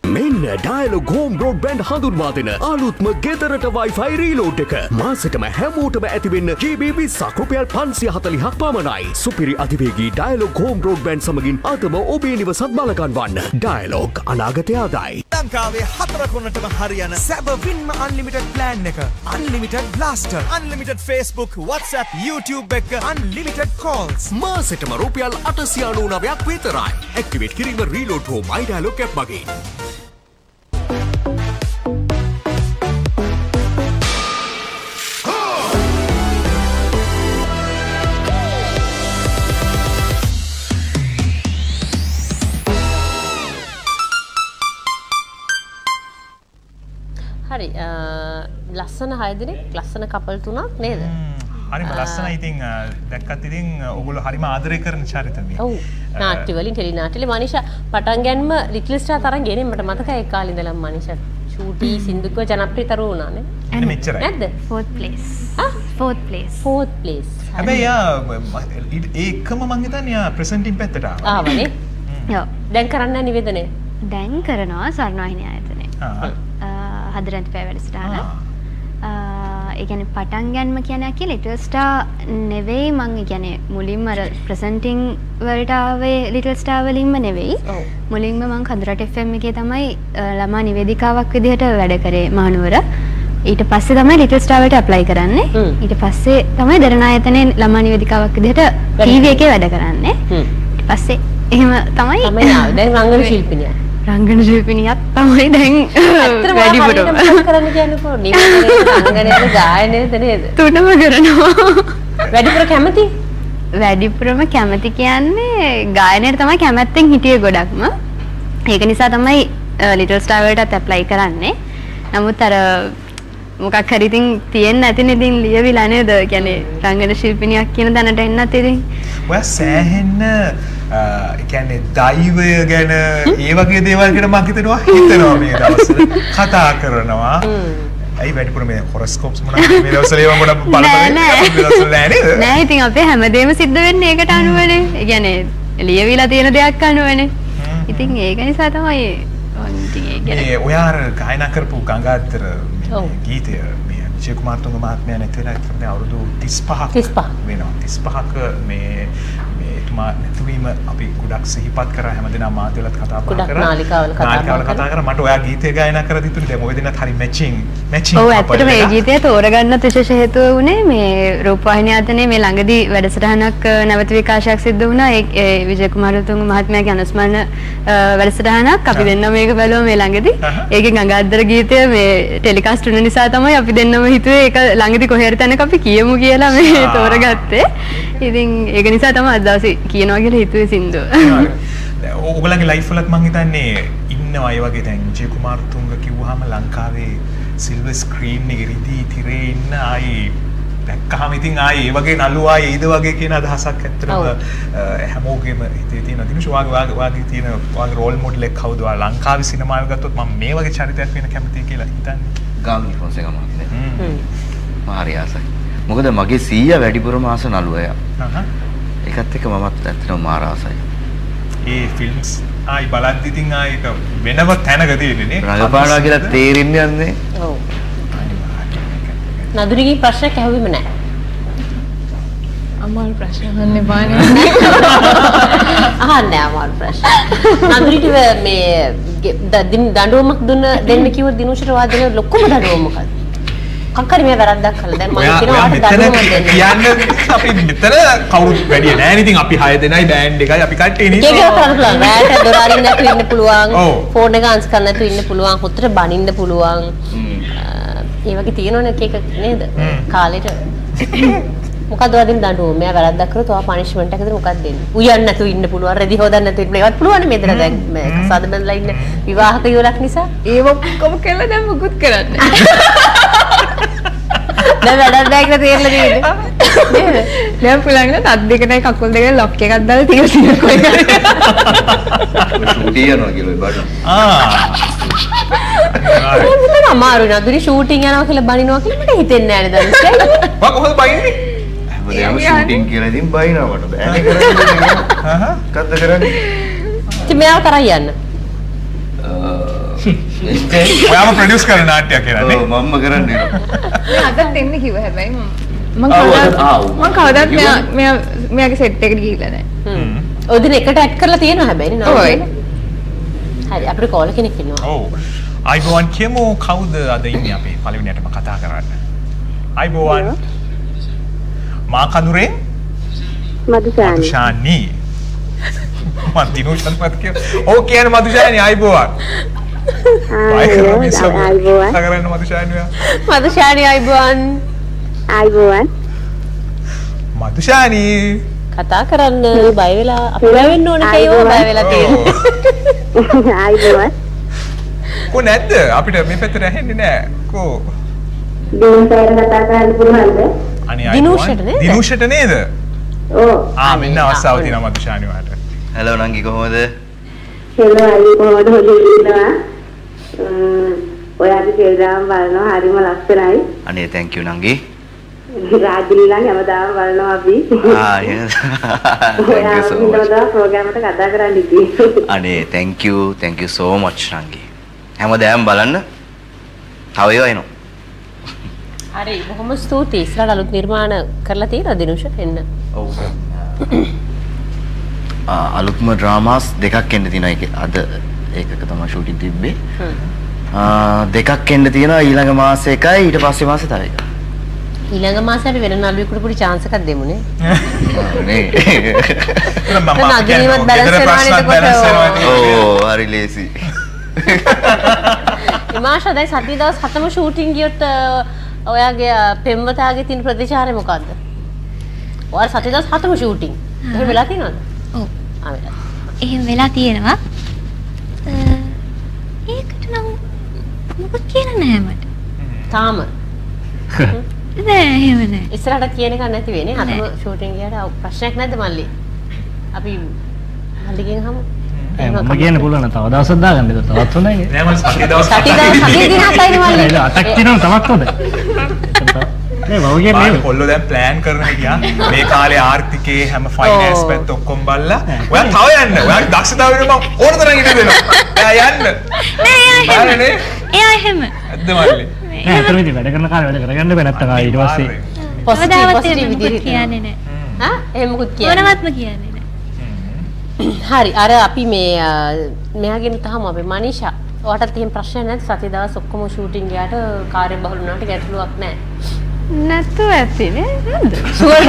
මෙන්න ඩයිලොග් හෝම් බ්‍රෝඩ්බෑන්ඩ් හඳුන්වා දෙන අලුත්ම ගෙදරට වයිෆයි රීලෝඩ් එක. මාසටම හැමෝටම ඇතිවෙන්න ජීබී සකෘපයල් පන්සිය හතලිහක් පමණයි. සුපිරි අධිවේගී ඩයිලොග් හෝම් බ්‍රෝඩ්බෑන්් සමගින් අතම ඔබේ නිවසත් බලකන් වන්න ඩයිලොග් අනාගතයාදයි ලංකාවේ හතරකොන්නටම හරියන සැබවින්ම අන්ලිමිටඩ් ප්ලෑන් එක. Unlimited blaster unlimited Facebook WhatsApp YouTube එක. අන්ලිමිටඩ් කෝල්ස් මාසටම රුපියල් අටසියානූ නවයක් විතරයි. ඇක්ටිවේට් කිරීම රීලෝඩ් හෝ මයිඩාලොක් ඇප් මගින්. ලස්සන හයදනෙක් ලස්සන කපල් තුනක් නේද? හරිම ලස්සන ඉතින් දැක්කත් ඉතින් ඔගොල්ලෝ හරිම ආදරය කරන චරිතමේ. ඔව්. නාට්‍යවලින් ටෙලි නාට්‍යවල මනිෂා පටන් ගැනීම ලිටල් ස්ටාර් තරම් ගෙනෙන් මට මතකයි ඒ කාලේ ඉඳලම මනිෂා චූටි සින්දුක ජනප්‍රිය තරු වුණානේ එන්න මෙච්චරයි. නැද්ද? Fourth place fourth place fourth place හැබැයි යා ඒකම මං හිතන්නේ යා ප්‍රසන්ටින් පැත්තට ආවා. ආවනේ ඔව්. දැන් කරන්න නිවේදනය? දැන් කරනවා ස්වර්ණවාහිනී ආයතනය. ආ. හදරන්ත පෑ වැඩස්ටාන ඒගැන පටන් ගැන්ම කියන කිය ලිටල් ස්ටා නෙවෙයි මං ගැන මුලින්ම ප්‍රසන්ටිං වලටාවේ ලිටල් ස්ටාවලින්ම නෙවෙයි. මුලින්ම මං කදුරට එෆම් එක තමයි ළමා නිවේදිකාවක් විදිහට වැඩ කරේ මානුවර ඊට පස්සේ තමයි ලිටල් ස්ටාවට අප්ලයි කරන්නේ. ඊට පස්සේ තමයි දරනායතනය ළමා නිවේදිකාවක් විදිහට ටීව එකේ වැඩ කරන්නේ. ඊට පස්සේ එහෙම තමයි තමයි ආවේ. දැන් රංගන ශිල්පිනියක්. රංගන ශිල්පිනියක් තමයි දැන් වැඩිපුරම කරන්න කියන්නකෝ රංගනයේද ගායනයේද නේද? තුනම කරනවා. වැඩිපුර කැමති? වැඩිපුරම කැමති කියන්නේ ගායනයට තමයි කැමැත්තෙන් හිටියේ ගොඩක්ම. ඒක නිසා තමයි ලිටල් ස්ටාර්වලටත් ඇප්ලයි කරන්නේ. නමුත් අර මොකක් හරි ඉතින් තියෙන්න ඇතින් ඉතින් ලියවිලා නේද? කියන්නේ රංගන ශිල්පිනියක් කියන දැනට එන්නත් ඉතින්. ඔය සෑහෙන්න කියන්නේ දෛවය ගැන ඒ වගේ දේවල් ගැන මං හිතනවා මේ දවස්වල. කතා කරනවා. ඇයි වැඩිපුර මේ හොරස්කෝප්ස් මොනවද මේ දවස්වල ඒවා ගොඩක් බලපෑම් නෑ, ඉතින් අපේ හැමදේම සිද්ධ වෙන්නේ ඒකට අනුවනේ. ඒ කියන්නේ ලියවිලා තියෙන දෙයක් අනුවනේ. ඉතින් ඒක නිසා තමයි ඔයා අර ගායනා කරපු ගංගාතර. ගීතය මේ විජය කුමාරතුංග මහත්මයා නැති වෙලා ඉතින් අවුරුදු 35ක් 35. වෙනවා. 35ක මේ මේ නැතුවීම අපි ගොඩක් සිහිපත් කර හැමදෙනා මාතවලත් කතා බහ කරා. නාලිකාවල කතා කරා. මට ඔයා ගීතය ගායනා කර දිතුනේ දැන් ඔය දෙන්නත් හරි මැචිං මැචිං ඔව් ඇත්තටම මේ ගීතය තෝරගන්නත් විශේෂ හේතුව වුණේ මේ රූපවාහිනිය ආයතනයේ මේ ළඟදී වැඩසටහනක් නැවත විකාශයක් සිද්ධ වුණා. ඒ විජය කුමාරතුංග මහත්මයාගේ අනුස්මරණ වැඩසටහනක් අපි දෙන්නම මේක බැලුවා මේ ළඟදී. ඒකේ ගංගාද්දර ගීතය මේ ටෙලිකාස්ට් වුණ නිසා තමයි අපි දෙන්නම හිතුවේ ඒක ළඟදී කොහේ හරි තැනක අපි කියමු කියලා මේ තෝරගත්තේ. ඉතින් ඒක නිසා තමයි අද දවසේ කියනවා කියලා හිතුවේ සින්දුව. ඔගලගේ ලයිෆ් වලත් මං හිතන්නේ ඉන්නවා ඒ වගේ දැන් විජය කුමාරතුංග කිව්වහම ලංකාවේ සිල්වර් ස්ක්‍රීන් එකේ රිදී තිරේ ඉන්න ආයි දැක්කහම ඉතින් ආයි ඒ වගේ නළුවා එයිද වගේ කියන අදහසක් ඇත්තටම හැමෝගෙම හිතේ තියෙන දිනුෂ වාගේ වාගේ වාගේ තියෙන වාගේ රෝල් මොඩල් එක කවුද? ඔයා ලංකාවේ සිනමාවේ ගත්තොත් මම මේ වගේ චරිතයක් වෙන්න කැමතියි කියලා හිතන්නේ. ගාමිණී ෆොන්සේකා මහත්මයා මම හරි ආසයි. මොකද මගේ සීයා වැඩිපුරම ආස නළුවයා අහහ. ඒකත් එක්ක මමත් ඇත්තටම මාර ආසයි ඒ ෆිල්ම්ස් ආයි බලද්දි ඉතින් ආයි ඒක වෙනම තැනක තියෙන්නේ නේ රඟපානවා කියලා තේරෙන්නේ යන්නේ ඔව් නදුරිගේ ප්‍රශ්නයක් ඇහුවෙම නැහැ අමාරු ප්‍රශ්න අහන්න එපානේ. අහන්නේ අමාරු ප්‍රශ්න. නඳුරිට මේ දඬුවමක් දුන්න දෙන්න කිව්ව දිනුෂට වාදන ලොකුම දඬුවම මොකක්ද? කක්කරි මේ වැරද්දක් කළා. දැන් මම කියනවා ඔයා ඔයාට දඬුවමක් දෙන්න. කියන්න අපි මෙතන කවුරුත් වැඩිය නෑ ඉතින් අපි 6 දෙනයි බෑන්ඩ් එකයි අපි කට්ටිය ඒක ඒක කරන්න පුළුවන්. රෑට දොර අරින්න නැතුව ඉන්න පුළුවන්. ඔව්. ෆෝන් එක අන්ස් කරන්න නැතුව ඉන්න පුළුවන්. හොත්තට බනින්න පුළුවන්. අ, ඒ වගේ තියෙනවනේ එක එක නේද? කාලෙට මොකද දෙන්න දඬුවම? මෙයා වැරද්දක් කරොත් ඔයා පනිෂ්මන්ට් එකද මොකක්ද දෙන්නේ? උයන්න නැතුව ඉන්න පුළුවන්. රෙදි හොදන්න නැතුව ඉන්න. ඒවත් පුළුවන් මෙතන දැන් මේ කසාද බඳලා ඉන්න විවාහක යුවලක් නිසා. ඒව ඔක්කොම කළා දැන් මුකුත් කරන්නේ දැන් වැඩක් නැහැ කියලා තේරෙලා තියෙන්නේ. නේද? දැන් පුළුවන් නම් අත් දෙකටයි කකුල් දෙකට ලොක් එකක් දාලා තියලා තියෙනවා ෂූටි යනවා කියලා බඩ ඒක අමාරු නදුරි ෂූටින් යනවා කියලා බනිනවා කියලා මට හිතෙන්නේ නැහැ නේද? මම කොහොමද බයින්නේ හැමදේම ෂූටින් කියලා ඉතින් බයිනවා මට. බෑනේ කරන්නේ. මොකද්ද කරන්නේ? ඉතින් මෙයාව තරයි යන්න. ඔයාම ප්‍රොඩියුස් කරන නාට්‍යයක් කරන්නේ ඔව් මම්ම කරන්නේ මම අදත් එන්න කිව්වා. හැබැයි මම මම කවදාවත් මෙයා මෙයා මෙයාගේ සෙට් එකට ගිහිල්ලා නැහැ. ඔය දින එකට ඇඩ් කරලා තියෙනවා හැබැයි නේ ඔව්. හරි අපිට කෝල් කෙනෙක් ඉන්නවා. ඔව්. අයිබෝවන් කියමු කවුද අද ඉන්නේ අපි? පළවෙනියටම කතා කරන්න. අයිබෝවන්. මා කඳුරෙන්? මදුසානි. මදුෂානි මන් දිනුෂන් පත් කිය ඕ කියන මදුෂානි අයිබෝවන් කරන්න මදුෂානි අයිබෝවන්. අයිබෝවන්. මදුෂානි කතා කරන්න බය වෙලා අපි බය වෙන්න ඕනේ කේව බය වෙලා තියෙන්නේ. අයිබෝවන්. කො නැද්ද? අපිට මේ පැත්තට ඇහෙන්නේ නෑ. කෝ? දිනසයර කතා කරන්න පුළුවන්ද? අනේ දිනුෂට නේද? දිනුෂට නේද? ඕ ආ මෙන්න අවස්ථාව තියෙනවා මදුෂානි ඔයාට හෙලෝ නංගි කොහොමද? හෙලෝ අයියෝ කොහොමද? හොඳින් ඉන්නවා ඔයාගේ තෙල්දාම් බලනවා හරිම ලස්සනයි. අනේ thank you නංගි. රාජිනිලන් හැමදාම බලනවා අපි. ආ yes. thank you so much. ඔයා ප්‍රෝග්‍රෑම් එකට කතා කරන්න ඉතින්. අනේ thank you thank you so much නංගි. හැමදාම බලන්න. තව ඒවා එනවා හරි බොහොම ස්තුතියි. ඉස්සරහට අලුත් නිර්මාණ කරලා තියෙනවා දිනුෂ? එන්න. ඔව්. අලුත්ම ඩ්‍රාමාස් දෙකක් එන්න තියෙනවා. ඒක අද ඒකක තමයි ෂූටින් තිබ්බේ දෙකක් එන්න තියෙනවා ඊළඟ මාසේ එකයි ඊට පස්සේ මාසේ තව එකක් ඊළඟ මාසේ අපි වෙන නළුවෙකුට පොඩි chance එකක් දෙමු නේ. නේ balance වෙනවනේ එතකොට. ඕ හරි ලේසි ඉමාෂා දැන් සති දවස් හතම ෂූටින් ගියොත් ඔයාගේ පෙම්වතාගේ තියෙන ප්‍රතිචාරය මොකද්ද? ඔයාලා සති දවස් හතම ෂූටින්. එහෙම වෙලා තියෙනවද? ඔව්. ආ වෙලා. එහෙම වෙලා තියෙනවා. ඒකට නම් මොකද කියලා නැහැ මට. තාම. නෑ එහෙම නෑ. ඉස්සරහට කියන එක නැති වෙන්නේ. හතම ෂූටින් ගියාට ප්‍රශ්නයක් නැද්ද මල්ලි? අපි මල්ලිගෙන් හමු. මම කියන්න පුළුවන් තව දවසක් දාගන්න ඒක තවත් හොඳයි නෑ මම සති දවස් සති දවස් සති දින හතයි මල්ලි. අටක් තියෙනවා තවත් හොඳයි කොල්ලෝ දැන් ප්ලෑන් කරන ගියා මේ කාලේ ආර්ථිකයේ හැම ෆයිනෑන්ස් ඔව්. පැත්ත ඔක්කොම බලලා. ඔයා තව යන්න. ඔයා දක්ෂතාව වෙන මම ඕන තරම් ඉඩ දෙනවා. ඔයා යන්න. එයා එහෙම. ඇද්ද මල්ලි. ඉතින් වැඩ කරන කාලේ වැඩ කරගන්න බෑ නැත්තම් ආ ඊට පස්සේ. පොසිටිව් කවදාවත් පොසිටිව් එහෙම විදිහට මොකුත් කියන්නේ නෑ. හා? එහෙම මොකුත් කියන්නේ. හරි. අර අපි මේ මෙයාගෙන තහම අපේ මනිෂා. ඔයාටත් එහෙම ප්‍රශ්න නැති සති දවස් ඔක්කොම ෂූටින් ගියාට කාර්ය බහුල වුණාට ගැටලුවක් නැහැ නැත්තු ඇතිනේ නැද්ද ෂුවර්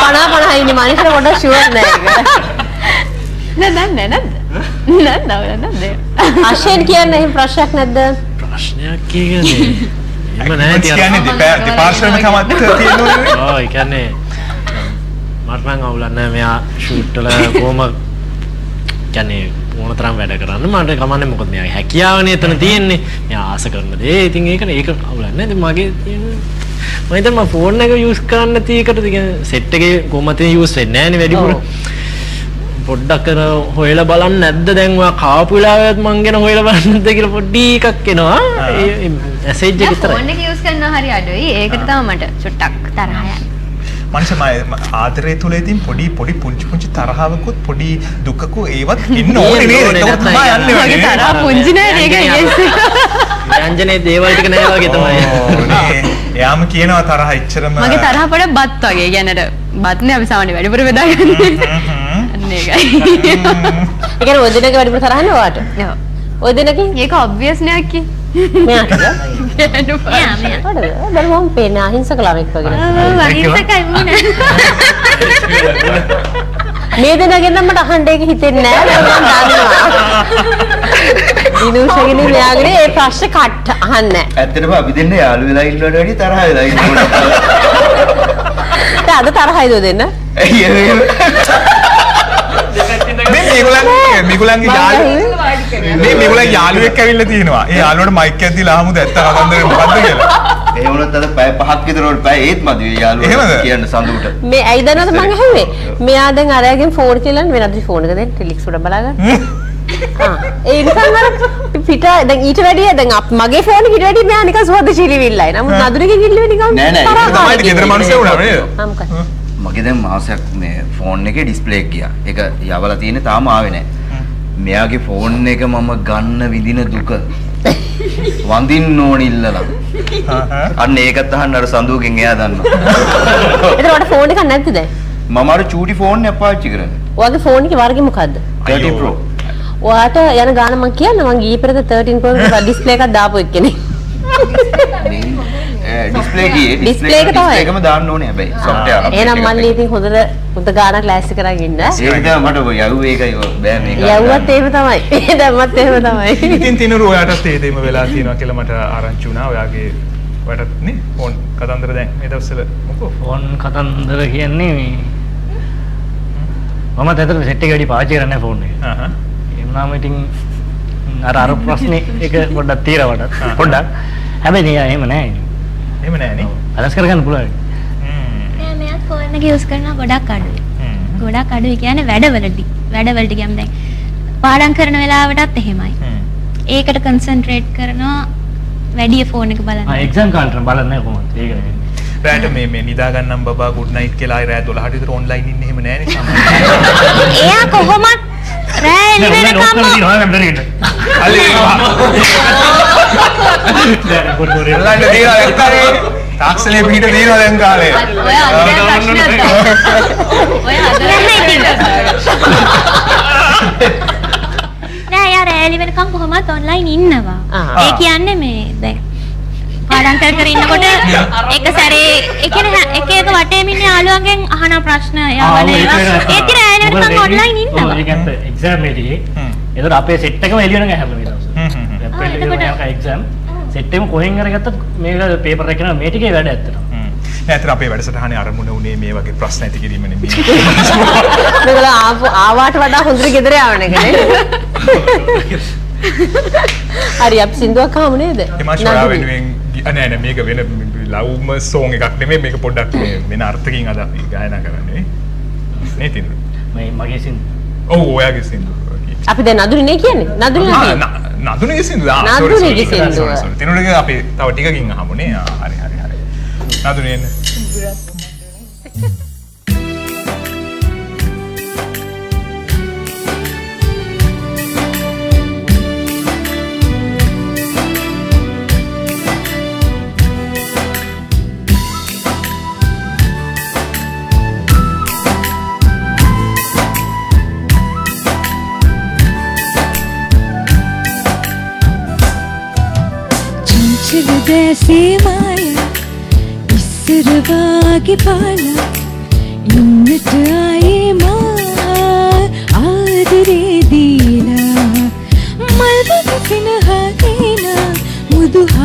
පනා පනා ඉන්නේ මනිෂා පොඩ්ඩක් ෂුවර් නෑ නෑ නෑ නැද්ද නැද්ද නැද්ද අශයෙන් කියන්න එහෙම ප්‍රශ්නයක් නැද්ද? ප්‍රශ්නයක් කියන්නේ එම නෑ කියන්නේ දෙපා- දෙපාර්ශ්වයම කමත් තියෙනවනේ. ඔව්. ඒ කියන්නේ මට නම් අවුලක් නෑ. මෙයා ෂූට් වල කොහොම කියන්නේ ඕන තරම් වැඩ කරන්න. මට කමන්නේ මොකද මෙයාගේ හැකියාවනේ එතන තියෙන්නේ. මෙයා ආස කරන දේ. ඉතින් ඒක ඒක අවුලක් නෑ. ඉතින් මගේ තියෙන මම හිතන්නේ මම ෆෝන් එක යූස් කරන්න තියෙකට සෙට් එකේ කොහොමද යූස් වෙන්නේ නෑනේ වැඩිපුර. පොඩ්ඩක් කර හොයලා බලන්න නැද්ද? දැන් ඔයා කාපු වෙලාවෙත් මං ගැන හොයලා බලන්න නැද්ද කියලා පොඩ්ඩි එකක් එනවා ඒ මැසේජ් එක විතරයි. ෆෝන් එක යූස් කරනවා හරි අඩුයි. ඒකට තමයි මට චුට්ටක් තරහ යන්නේ මනුෂ්‍ය මම ආදරය තුල ඉතින් පොඩි පොඩි පුංචි පුංචි තරහවකුත් පොඩි දුකකු ඒවත් ඉන්න ඕනේ නේද? ඒක තමයි යන්නේ මගේ වගේ. තරහ පුංචි නෑ ඒක yes ව්‍යංජනේ දේවල් ටික නෑ වගේ තමයි. එයාම කියනවා තරහ එච්චරම මගේ තරහ පොඩ බත් වගේ. ගැනට බත්නේ අපි සාමාන්‍ය වැඩිපුර කියන්නේ ඔය දිනක වැඩිපුර තරහන්නේ ඔයාට? ඔය දිනකින් ඒක ඔබ්වියස් මම පේන අහිංසක ළමෙක් වගේ. අහිංසකයි මූණ. මේ දෙනගෙන් නම් මට අහන්න ඒක හිතෙන්නේ නෑ. මම දන්නවා. දිනුෂගෙන මෙයාගෙන ඒ ප්‍රශ්න කට්ට අහන්නේ. ඇත්තටම අපි දෙන්න යාළු වෙලා ඉන්නවට වැඩිය තරහ වෙලා ඉන්නවා. අද තරහයිද දෙන්න? මේ මේගොල්ලන්ගේ මේගොල්ලන්ගේ යාළුවෝ මේ මේගොල්ලන්ගේ යාළුවෙක් ඇවිල්ලා තියෙනවා. ඒ යාළුවට මයික් එකක් දීලා අහමුද ඇත්ත කතන්දරේ මොකද්ද කියලා. ඒ වුණත් අද පැය පහක් විතර වල පැය ඒත් මදි යාළුවා? කියන්න සඳුට. මේ ඇයි දන්නවද මං ඇහුවේ? මෙයා දැන් අරයාගෙන් ෆෝන් කියලා වෙනද ෆෝන් එක දෙන්න. ටෙලික්ස් උඩ බලාගන්න. ආ ඒ නිකන් අර පිට දැන් ඊට වැඩිය දැන් අප- මගේ ෆෝන් එකට වැඩිය මෙයා නිකන් සුවදශීලී විල්ලයි. නමුත් නදුරකින් ඉල්ලුවේ නිකන් නෑ නෑ. තමයි ගෙදර මිනිස්සු වුණා නේද? ආ මොකක්ද මගේ දැන් මාසයක් මේ ෆෝන් එකේ ඩිස්ප්ලේ එක ගියා. ඒක යවලා තියෙන්නේ තාම ආවේ නැහැ. මෙයාගේ ෆෝන් එක මම ගන්න විඳින දුක වඳින්න ඕන ඉල්ලලා. අන්න ඒකත් අහන්න අර සඳුවකින් එයා දන්නවා. එතකොට ෆෝන් එකක් නැද්ද දැන් මම අර චූටි ෆෝන් එක පාවිච්චි කරන්නේ. ඔයාගේ ෆෝන් එකේ වර්ගය මොකද්ද 30 Pro. ඔයාට යන ගාන මං කියන්න මං ගියේ පෙරේද 13 Pro එක ඩිස්ප්ලේ එකක් දාපු එක්කෙනෙක් ඩිස්ප්ලේ ගියේ Display එක තමයි. ඩිස්ප්ලේ එකම දාන්න ඕනේ හැබැයි software update එහෙනම් මල්ලි ඉතින් හොඳට හොඳ ගානක් ලෑස්ති කරගෙන ඉන්න ඒක තමයි මට ඔය යව්වේ ඒකයි බෑ මේක. යව්වත් එහෙම තමයි දැම්මත් එහෙම තමයි ඉතින් තිනුරු ඔයාටත් ඒ දෙම වෙලා තියෙනවා කියලා මට ආරංචි වුණා. ඔයාගේ ඔයාටත් නේ ෆෝන් කතන්දර දැන් මේ දවස්වල මොකෝ ෆෝන් කතන්දර කියන්නේ මේ මම ඇතට සෙට් එක වැඩි පාවිච්චි කරන්නේ ෆෝන් එක. හහ. වුණාම ඉතින් අර අර ප්‍රශ්නේ එක පොඩ්ඩක් තීරවට පොඩ්ඩක්. හැබැයි නෑ එහෙම නෑ. එහෙම නෑනේ. අදස් කරගන්න පුළුවන්. නෑ මෙයාත් ෆෝන් එක යූස් කරනවා ගොඩක් අඩුයි. ගොඩක් අඩුයි කියන්නේ වැඩවලදී. වැඩවලට ගියම් දැන් පාඩම් කරන වෙලාවටත් එහෙමයි. ඒකට කන්සන්ට්‍රේට් කරනවා වැඩි ෆෝන් එක බලන්න. ආ එක්සෑම් කාලේට බලන්නේ කොහොමද? ඒක නෙමෙයි. රෑට මේ මේ නිදා ගන්නම් බබා ගුඩ් නයිට් කියලා ආයි රෑ 12ට විතර ඔන්ලයින් ඉන්නේ එහෙම නෑනේ සමහර. එයා කොහොමත් රෑ එළි වෙනකම්ම තාක්ෂණයේ පිට දීනවා දැන් කාලේ. ඔය අද නෑ යා රෑ එළි වෙනකම් කොහොමත් ඔන්ලයින් ඉන්නවා. ඒ කියන්නේ මේ දැන් පාඩම් කර කර ඉන්නකොට එක සැරේ ඒ කියන්නේ එක එක වටේම ඉන්න යාළුවන්ගෙන් අහන ප්‍රශ්න යවන ඒවා ඒක රෑ එළි වෙනකම් ඔන්ලයින් ඉන්නවා. ඒක ඇත්ත එක්සෑම් එකේ. ඒතර අපේ සෙට් එකම එළිය වෙන හැම වෙලාවම. එතකොට- එක්සෑම් සෙට් එකම කොහෙන් අරගත්තත් මේක පේපර් එක මේ ටිකේ වැඩ ඇත්තට. නැත්නම් අපේ වැඩසටහනේ අරමුණ උනේ මේ වගේ ප්‍රශ්න ඇති කිරීම නෙමෙයි. මේගොල්ලෝ ආපු ආවාට වඩා හොඳට ගෙදර යවන එක නේද? හරි අපි සින්දුවක් අහමු නේද? එමාෂ ඔයා වෙනුවෙන් ගි- අ, නෑ නෑ මේක වෙන ලව්ම සෝන් එකක් නෙමෙයි මේක පොඩ්ඩක් මේ වෙන අර්ථකින් අද අපි ගායනා කරන්නේ. නේ තින්ද? මේ මගේ සින් ඔව් ඔයාගේ සින්දු. අපි දැන් නදුරිනේ කියන්නේ. නදුරිනේ ආ, තියෙන්නේ. න- නදුනේ සින්දු. sorry, sorry. තිනුරගේ අපි තව ටිකකින් අහමු නේ. ආ, හරි හරි හරි. නදුනේ දැසේ මායා ඉස්සර වාගේ පාලා ඉන්නට ආයේ මා ආදරේ දීලා මල්වක සිනහගෙන මුදු හාදු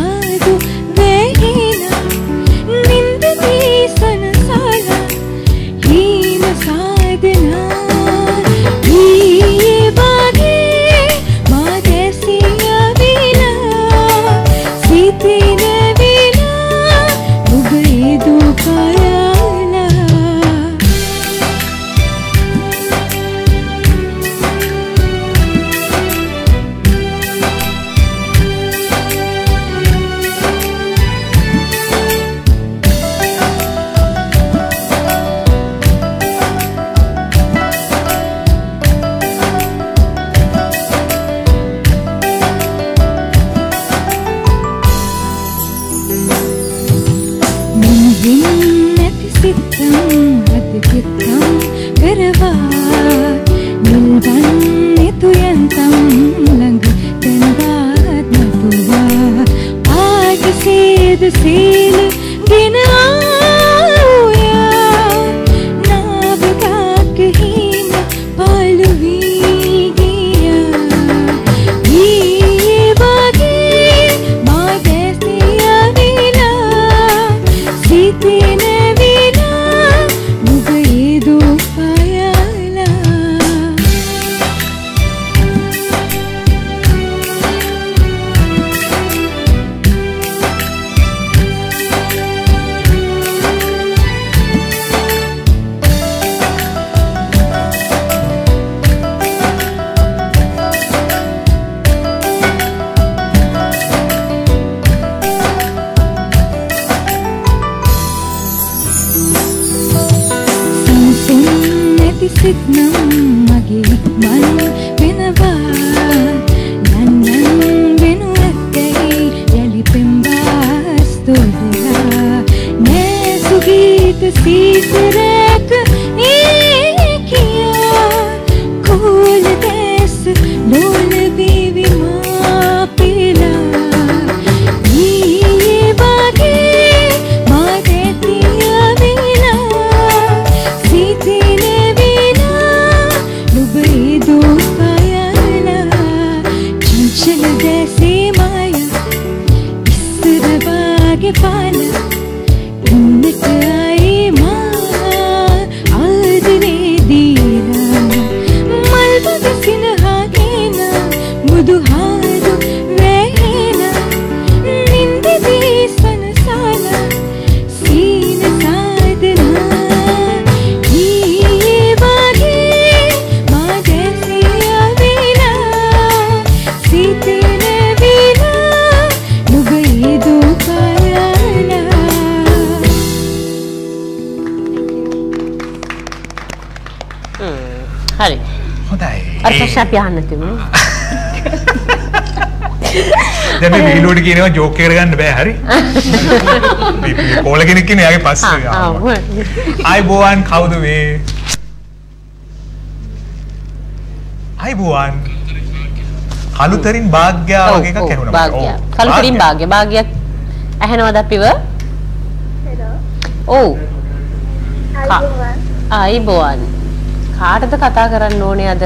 වාගේ පාන අපි අහන්න තිබුණා. දැන් මේ වීලෝඩ් කියනවා ජෝක් එක කරගන්න බෑ හරි? කෝල කෙනෙක් ඉන්නේ යාගේ පස්සේ අයිබෝවන් කවුද මේ? අයිබෝවන් කළුතරින් භාග්‍යා වගේ එකක් ඇහුණා. භාග්‍ය. කලුතරින් භාග්‍ය. භාග්‍ය. ඇහෙනවද අපිව? ඔව්. අයිබෝවන් කාටද කතා කරන්න ඕනේ අද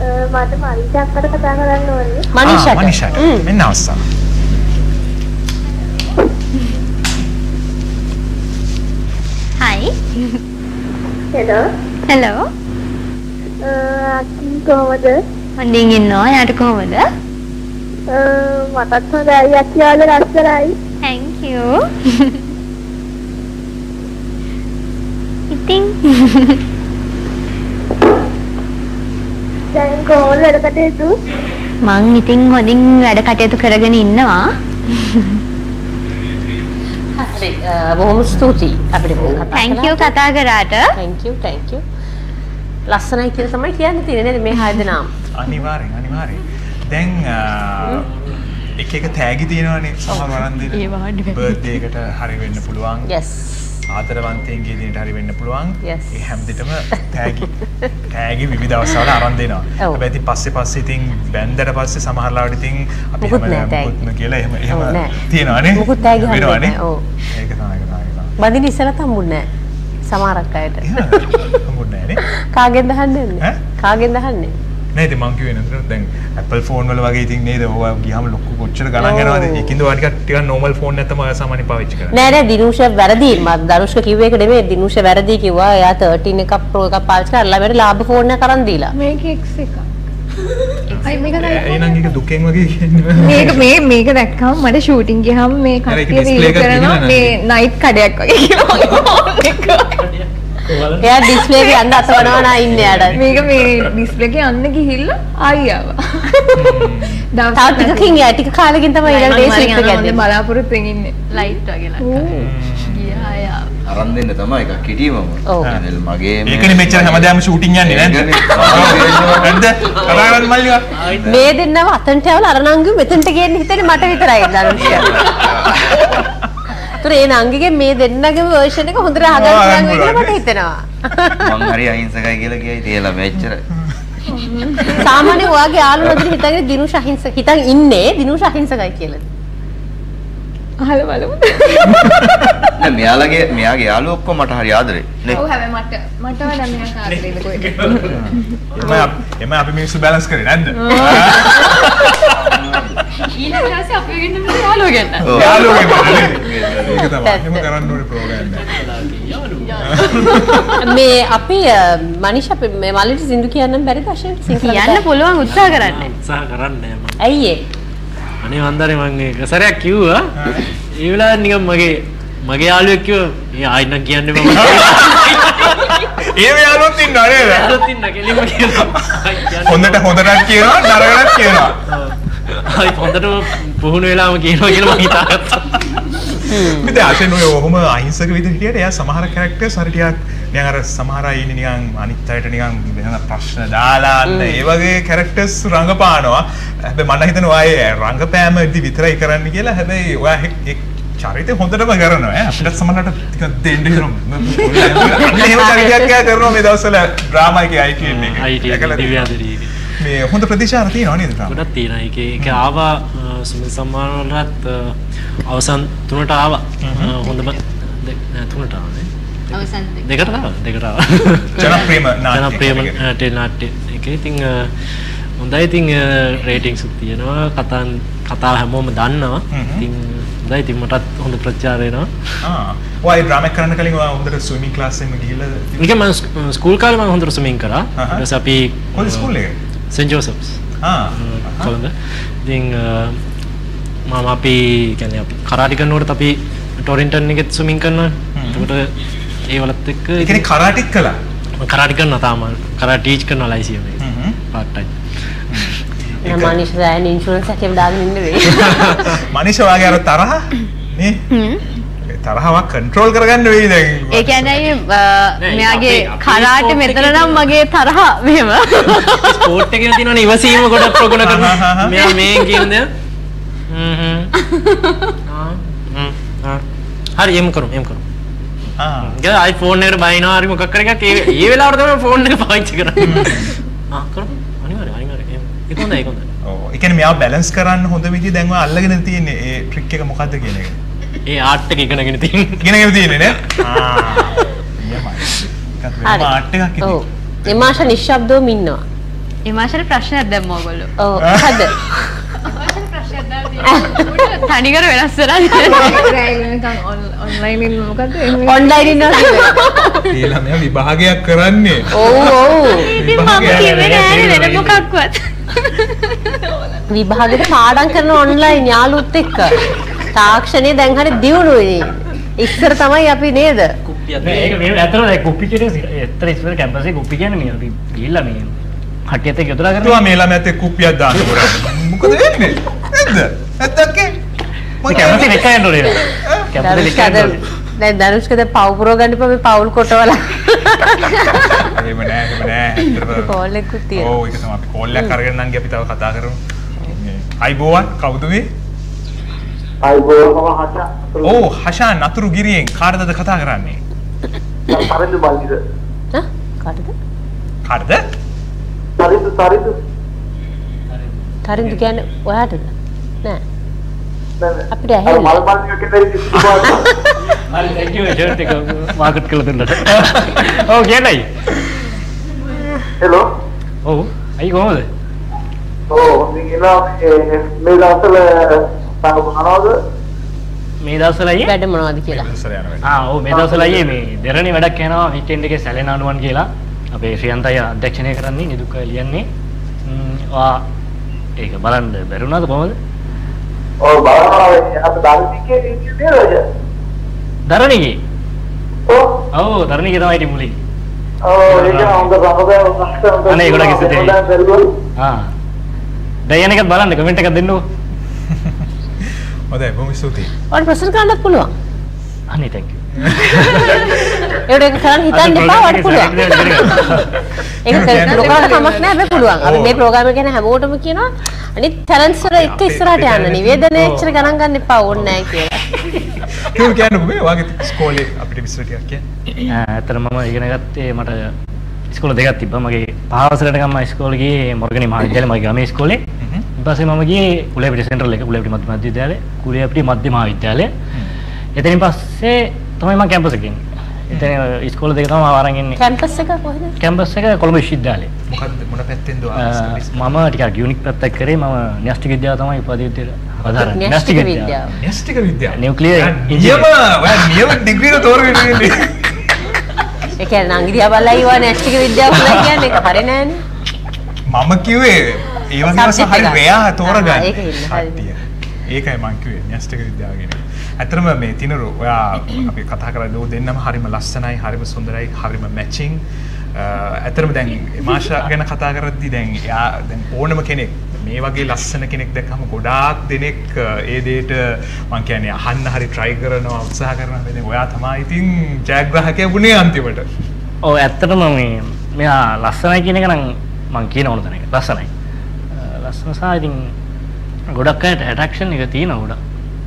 මට මනිෂාක්කට කතා කරන්න ඕනේ. මනිෂාට. ආ, මනිෂාට මෙන්න අවස්ථාව. Hi hello. හෙලෝ අකින් කොහමද? හොඳින් ඉන්නවා. යාට කොහොමද? මටත් හොඳයි. අකියාල ලස්සනයි. thank you. ඉතින් දැන් කොහොමද වැඩ කටයුතු? මං ඉතින් හොඳින් වැඩ කටයුතු කරගෙන ඉන්නවා. හරි බොහොම ස්තුතියි අපිට කතා thank you කතා කරාට. Thank you thank you. ලස්සනයි කියලා තමයි කියන්න තියෙන්නේ නේද මේ හය දෙනාම අනිවාර්යෙන් අනිවාර්යෙන්. දැන් එක එක තෑගි තියෙනවානේ සමහර වරන් දෙන. ඒ වාඩි වෙන්න. බර්ත්ඩේ එකට හරි වෙන්න පුළුවන්. Yes ආදරවන්තයන්ගේ දිනට හරි වෙන්න පුළුවන්. ඒ හැමදිටම තෑගි තෑගි විවිධ අවස්ථාවල අරන් දෙනවා ඔව්. හැබැයි ඉතින් පස්සේ පස්සේ ඉතින් බැන්දට පස්සේ සමහරලාවට ඉතින් අපි හැම කියලා එහෙම එහෙම. තියෙනවානේ මුකුත් තෑගි වෙනවානේ. ඒක. බඳින ඉස්සලා තම්බුන්නේ නැහැ. සමහරක් අයට. හම්බුන්නේ නෑනේ කාගෙන්ද අහන්නේ? කාගෙන්ද අහන්නේ? නෑ ඉතින් මං කිව්වේ නේද? දැන් Apple phone වල වගේ ඉතින් නේද? ඔය ගියාම ලොකු කොච්චර ගණන්. යනවද? ඒකින්ද ඔය ටිකක් ටිකක් normal phone නැත්නම් ඔය සාමාන්‍ය පාවිච්චි කරන්නේ. නෑ නෑ දිනුෂ වැරදි. මම දනුෂ්ක කිව්ව එක නෙමෙයි. දිනුෂ වැරදි කිව්වා. එයා 13 එකක් ප්‍රෝ එකක් පාවිච්චි කරලා ළමයට ලාභ ෆෝන් එකක් අරන් දීලා. මේක X එකක්. අයි මේක එහෙනම් ඒක දුකෙන් වගේ කියන්නේ. මේක මේ මේක දැක්කම මට ෂූටින් ගියාම මේ කට්ටිය රීල් කරනවා. මේ නයිට් කඩයක් වගේ කියලා. එයා ඩිස්ප්ලේ එක යන්න අතවනවා නා ඉන්නේ යාට මේක මේ ඩිස්ප්ලේ එක යන්න ගිහිල්ලා ආයි ආවා. දවස් තාම ටිකකින් යා ටික කාලෙකින් තමයි ඊළඟ ඩේ ස්ලිප් එක යන්නේ යන්නේ බලාපොරොත්තු ඉන්නේ. ලයිට් වගේ ලක්කා. ගියා යා. අරන් දෙන්න තමයි එකක් හිටියම ඔව්. මගේ ඒකනේ මෙච්චර හැමදාම ෂූටින් යන්නේ නැද්ද නැද්ද කතා කරන්න මල්ලිවා මේ දෙන්නව අතන්ට යවලා අර නංගි මෙතනට ගේන්න හිතන්නේ මට විතරයි දනුෂ්ක. ඒතර ඒ නංගිගේ මේ දෙන්නගේම version එක හොඳට හදන්න පුළුවන් විදිහට මට හිතෙනවා. මං හරි අහිංසකයි කියලා කියයි තියලා මෙච්චර සාමාන්‍ය ඔයාගේ යාළුවෝ නදින හිතන්නේ දිනුෂ අහිංසක හිතන් ඉන්නේ දිනුෂ අහිංසකයි කියලා. අහලා බලමු. නෑ මෙයාලගේ මෙයාගේ යාළුවෝ ඔක්කොම මට හරි ආදරේ නේ ඔව් හැබැයි මට මට වඩා මෙයා කාර්යයේද කොහෙද? එම එම අපි මිනිස්සු බැලන්ස් කරේ නැද්ද ඊට පස්සේ අපි ගෙන්න යාළුවෝ ගන්න. යාළුවෝ ගෙන්නන්නේ. ඒක තමයි එහෙම කරන්න ඕනේ ප්‍රෝග්‍රෑම් එක මේ අපි මනිෂ අපි මේ මල්ලිට සින්දු කියන්න බැරිද අශෝක සිංහල කියන්න පුළුවන් උත්සාහ කරන්න. උත්සාහ කරන්නේ මම. ඇයි ඒ? අනේ වන්දරේ මම එක සැරයක් කිව්වා. ඒ වෙලාවට නිකන් මගේ මගේ යාළුවෙක් කිව්වා "මේ ආයි නම් කියන්නේ මම." ඒ යාළුවොත් ඉන්නවා නේද යාළුවොත් ඉන්න කෙලින්ම කියනවා. හොඳට හොඳටත් කියනවා නරකටත් කියනවා ආයි හොඳට පුහුණු වෙලාම කියනවා කියලා මම හිතාගත්තා. ඉතින් අතෙන් ඔය ඔහොම අහිංසක විදිහට හිටියට එයා සමහර කැරක්ටර්ස් හරි ටිකක් නිකන් අර සමහර අය ඉන්නේ නිකන් අනිත් අයට නිකන් වෙන ප්‍රශ්න දාලා අන්න ඒ වගේ කැරක්ටර්ස් රඟපානවා. හැබැයි මම හිතනවා ඒ රඟපෑම විතරයි කරන්න කියලා. හැබැයි ඔයා ඒ චරිතය හොඳටම කරනවා. අපිට සමහරකට ටිකක් දෙන්න හිතනවා. එහෙම චරිතයක් කරනවා මේ දවස්වල ඩ්‍රාමා එකේ ITN එකේ. IT තියෙනවා. දිව්‍යාදරී එකේ. මේ හොඳ ප්‍රතිචාර තියෙනවා නේද තාම? ගොඩක් තියෙනවා. ඒක ඒක ආවා සුමිල් සම්මාන වලටත් අවසන් තුනට ආවා. හොඳම තුනට ආවා. අවසන් දෙක. දෙකට ආවා. දෙකට ආවා. ජනප්‍රියම නාට්‍ය ජනප්‍රියම නාට්‍ය එකේ. ඉතින් හොඳයි ඉතින් රේටින්ග්ස් තියෙනවා. කතාන් කතාව හැමෝම දන්නවා. ඉතින් හොඳයි ඉතින් මටත් හොඳ ප්‍රචාර එනවා. ආ. ඔය ඩ්‍රාමා කරන්න කලින් ඔයා හොඳට ස්විමින් ක්ලාස් එකෙම ගිහිල්ලා ඒක මම ස්ක- ස්කූල් කාලේ මම හොඳට ස්විමින් කරා. ඊට පස්සේ අපි කොහෙද ස්කූල් එක? Saint Joseph's. කොළඹ. ඉතින් මම අපි කියන්නේ අපි කරාටි කරනකොට අපි ටොරින්ටන් එකෙත් ස්විමින් කරනවා. එතකොට ඒ වලත් එක්ක ඒ කියන්නේ කරාටිත් කළා. මම කරාටි කරනවා තාම. කරාටි ටීච් කරනවා ලයිසියම් එකේ. ටයිම්. නෑ මනිෂ දැන් ඉන්ෂුරන්ස් එකේ දාගෙන ඉන්න වෙයි. මනිෂ වාගේ අර තරහ නේ ඒ තරහවක් කන්ට්‍රෝල් කරගන්න වෙයි දැන්. ඒ කියන්නේ මෙයාගේ කරාට මෙතන නම් මගේ තරහ මෙහෙම. ස්පෝර්ට් එකේ තියෙනවනේ ඉවසීම ගොඩක් ප්‍රගුණ කරනවා. මෙයා මේ කියන දේ. හ්ම් හ්ම්. ආ, හ්ම්, ආ. හරි එම් කරමු එම් කරමු. ආ. ගියා iPhone එකට බයිනවා හරි මොකක් කර එකක් ඒ ඒ වෙලාවට තමයි ෆෝන් එක පාවිච්චි කරන්නේ. ආ කරමු. අනිවාර්යයෙන් අනිවාර්යයෙන්. ඒක හොඳයි ඒක හොඳයි. ඔව්. ඒ කියන්නේ මෙයා බැලන්ස් කරන්න හොඳ විදිහ දැන් ඔය අල්ලගෙන තියෙන්නේ ඒ ට්‍රික් එක මොකද්ද කියන එක. ඒ ආර්ට් එක ඉගෙනගෙන තියෙන්නේ. ඉගෙනගෙන තියෙන්නේ නේ? ආ. ආර්ට් එකක් ඉතින්. ඔව්. එමාෂ නිශ්ශබ්දවම ඉන්නවා. එමාෂට ප්‍රශ්නයක් දැම්ම ඕගොල්ලෝ. ඔව්. මොකද? තනිකර වෙනස් වෙලා ඔන්ලයින් ඉන්න මොකද්ද? ඔන්ලයින් ඉන්නවා. ඒ ළමයා විභාගයක් කරන්නේ. ඔව් ඔව්. කිව්වේ නෑනේ වෙන මොකක්වත්. විභාගෙට පාඩම් කරන ඔන්ලයින් යාළුවොත් එක්ක. තාක්ෂණය දැන් හරි දියුණුවේ. ඉස්සර තමයි අපි නේද? නෑ, ඒක මේ ඇත්තටම දැන් කුප්පි කියන්නේ ඇත්තට ඉස්සර කැම්පස් එකේ කුප්පි කියන්නේ මේ අපි ගිහිල්ලා මේ කට්ටියත් එක්ක යොදලා කරන තුවා මේ ළමයාත් එක්ක කුප්පියක් දාන්න කරන්නේ. මොකද වෙන්නේ? නැද්ද? නැද්දක්කේ? මේ කැම්පස් එකේ එක යන්න ඕනේ. කැම්පස් එකේ එක යන්න ඕනේ. දැන් දනුෂ්කද පව් පුරව ගන්න එපා මේ පවුල් කොටවල. එහෙම නෑ එහෙම නෑ. කෝල් එකකුත් තියෙනවා. ඔව් ඒක තමයි අපි කෝල් එකක් අරගෙන නම් අපි තව කතා කරමු. මේ අයිබෝවන් කවුද මේ? ඕ හෂා නතුරු ගිරියෙන් කාර්දද කතා කරන්නේ? සරිදු තරින්දු කියන්නේ ඔයාටද? නෑ. අපිට එක මාකට් කරලා දුන්නට. ඔව් කියන්නයි. හෙලෝ ඔව් අයි කොහමද? ඕ මේ දවස්වල තව මොනවද මේ දවස්වල අයියේ වැඩ. මොනවද කියලා ආ ඔව් මේ දවස්වල අයියේ මේ දෙරණි වැඩක් යනවා වීකෙන්ඩ් එකේ සැලෙන අනුවන් කියලා. අපේ ශ්‍රියන්ත අයියා අධ්‍යක්ෂණය කරන්නේ නිදුක ලියන්නේ. ම්ම්, වා ඒක බලන්න බැරුණාද කොහමද? ඔව් බලනවා අපේ දාර්ශනිකයේ ඉන්නේ දරණිගේ ඔව්. දරණිගේ තමයි ඉතින් මුලින් ඔව් ඒක හොඳ සම්පූර්ණ අනේ ඒගොල්ලන්ගේ සිතේ. ආ. දැන් එකත් බලන්න කමෙන්ට් එකක් දෙන්නකෝ හොඳයි බොහොම ස්තුතියි. ඔයාලට ප්‍රශ්න කරන්නත් පුළුවන්. අනේ thank you. ඒකට ඒක කරන්න හිතන්න එපා ඔයාලට පුළුවන්. ඒක කරන්න නොකරන කමක් නෑ හැබැයි පුළුවන්. අපි මේ ප්‍රෝග්‍රෑම් එක ගැන හැමෝටම කියනවා. අනිත් ටැලන්ට්ස් වල එක ඉස්සරහට යන්න නිවේදනය එච්චර ගණන් ගන්න එපා ඕනේ නෑ කියලා. කිව් කියන්න මේ වගේ ස්කෝලේ අපිට විස්තර ටිකක් කියන්න. ඇත්තට මම ඉගෙන ගත්තේ මට ඉස්කෝල දෙකක් තිබ්බා. මගේ පහවසරට ගම ඉස්කෝල ගියේ මොර්ගනි මහාවිද්‍යාලේ මගේ ගමේ ඉස්කෝලේ ඊට පස්සේ මම ගියේ කුලේපිටිය සෙන්ට්‍රල් එක කුලේපිටිය මධ්‍ය විද්‍යාලය කුලේපිටිය මධ්‍ය මහාවිද්‍යාලය එතනින් පස්සේ තමයි මම කැම්පස් එකේ ඉන්නේ. එතන ඉස්කෝල දෙක තමයි මම අරන් ඉන්නේ. කැම්පස් එක කොහෙද? කැම්පස් එක කොළඹ විශ්වවිද්‍යාලේ. මොකද්ද මොන පැත්තෙන්ද මම ටිකක් යුනික් පැත්තක් කරේ. මම න්‍යෂ්ටික විද්‍යාව තමයි උපාධි විද්‍යාවට අදාළ න්‍යෂ්ටික විද්‍යාව. න්‍යෂ්ටික විද්‍යාව? නියුක්ලියර් නියම ඔයා නියම ඩිග්‍රී එක තෝරගෙන ඉන්නේ. ඒ කියන්නේ නංගිරියා බලලා ඉවා න්‍යෂ්ටික විද්‍යාව කියලා කියන්නේ. ඒක හරි නෑනේ මම කිව්වේ ඒ වගේ හරි ආ, තෝරගන්න. ඒකයි මං කිව්වේ. න්‍යෂ්ටික විද්‍යාව කියන එක. ඇත්තටම මේ තිනරු ඔයා අපි කතා කරලා දෝ දෙන්නම හරිම ලස්සනයි හරිම සුන්දරයි හරිම මැචිං ඇතරම දැන් මාෂා ගැන කතා කරද්දි දැන් එයා දැන් ඕනම කෙනෙක් මේ වගේ ලස්සන කෙනෙක් දැක්කම ගොඩාක් දෙනෙක් ඒ දේට මං කියන්නේ අහන්න හරි try කරනවා උත්සාහ කරනවා වෙන්නේ ඔයා තමයි. ඉතින් ජයග්‍රාහකයා වුණේ අන්තිමට. ඔව් ඇත්තටම මේ මෙයා ලස්සනයි කියන එක නම් මං කියන ඕන තැනක. ලස්සනයි සහ ඉතින් ගොඩක් අයට ඇට්‍රැක්ෂන් එක තියෙනවා ගොඩක්.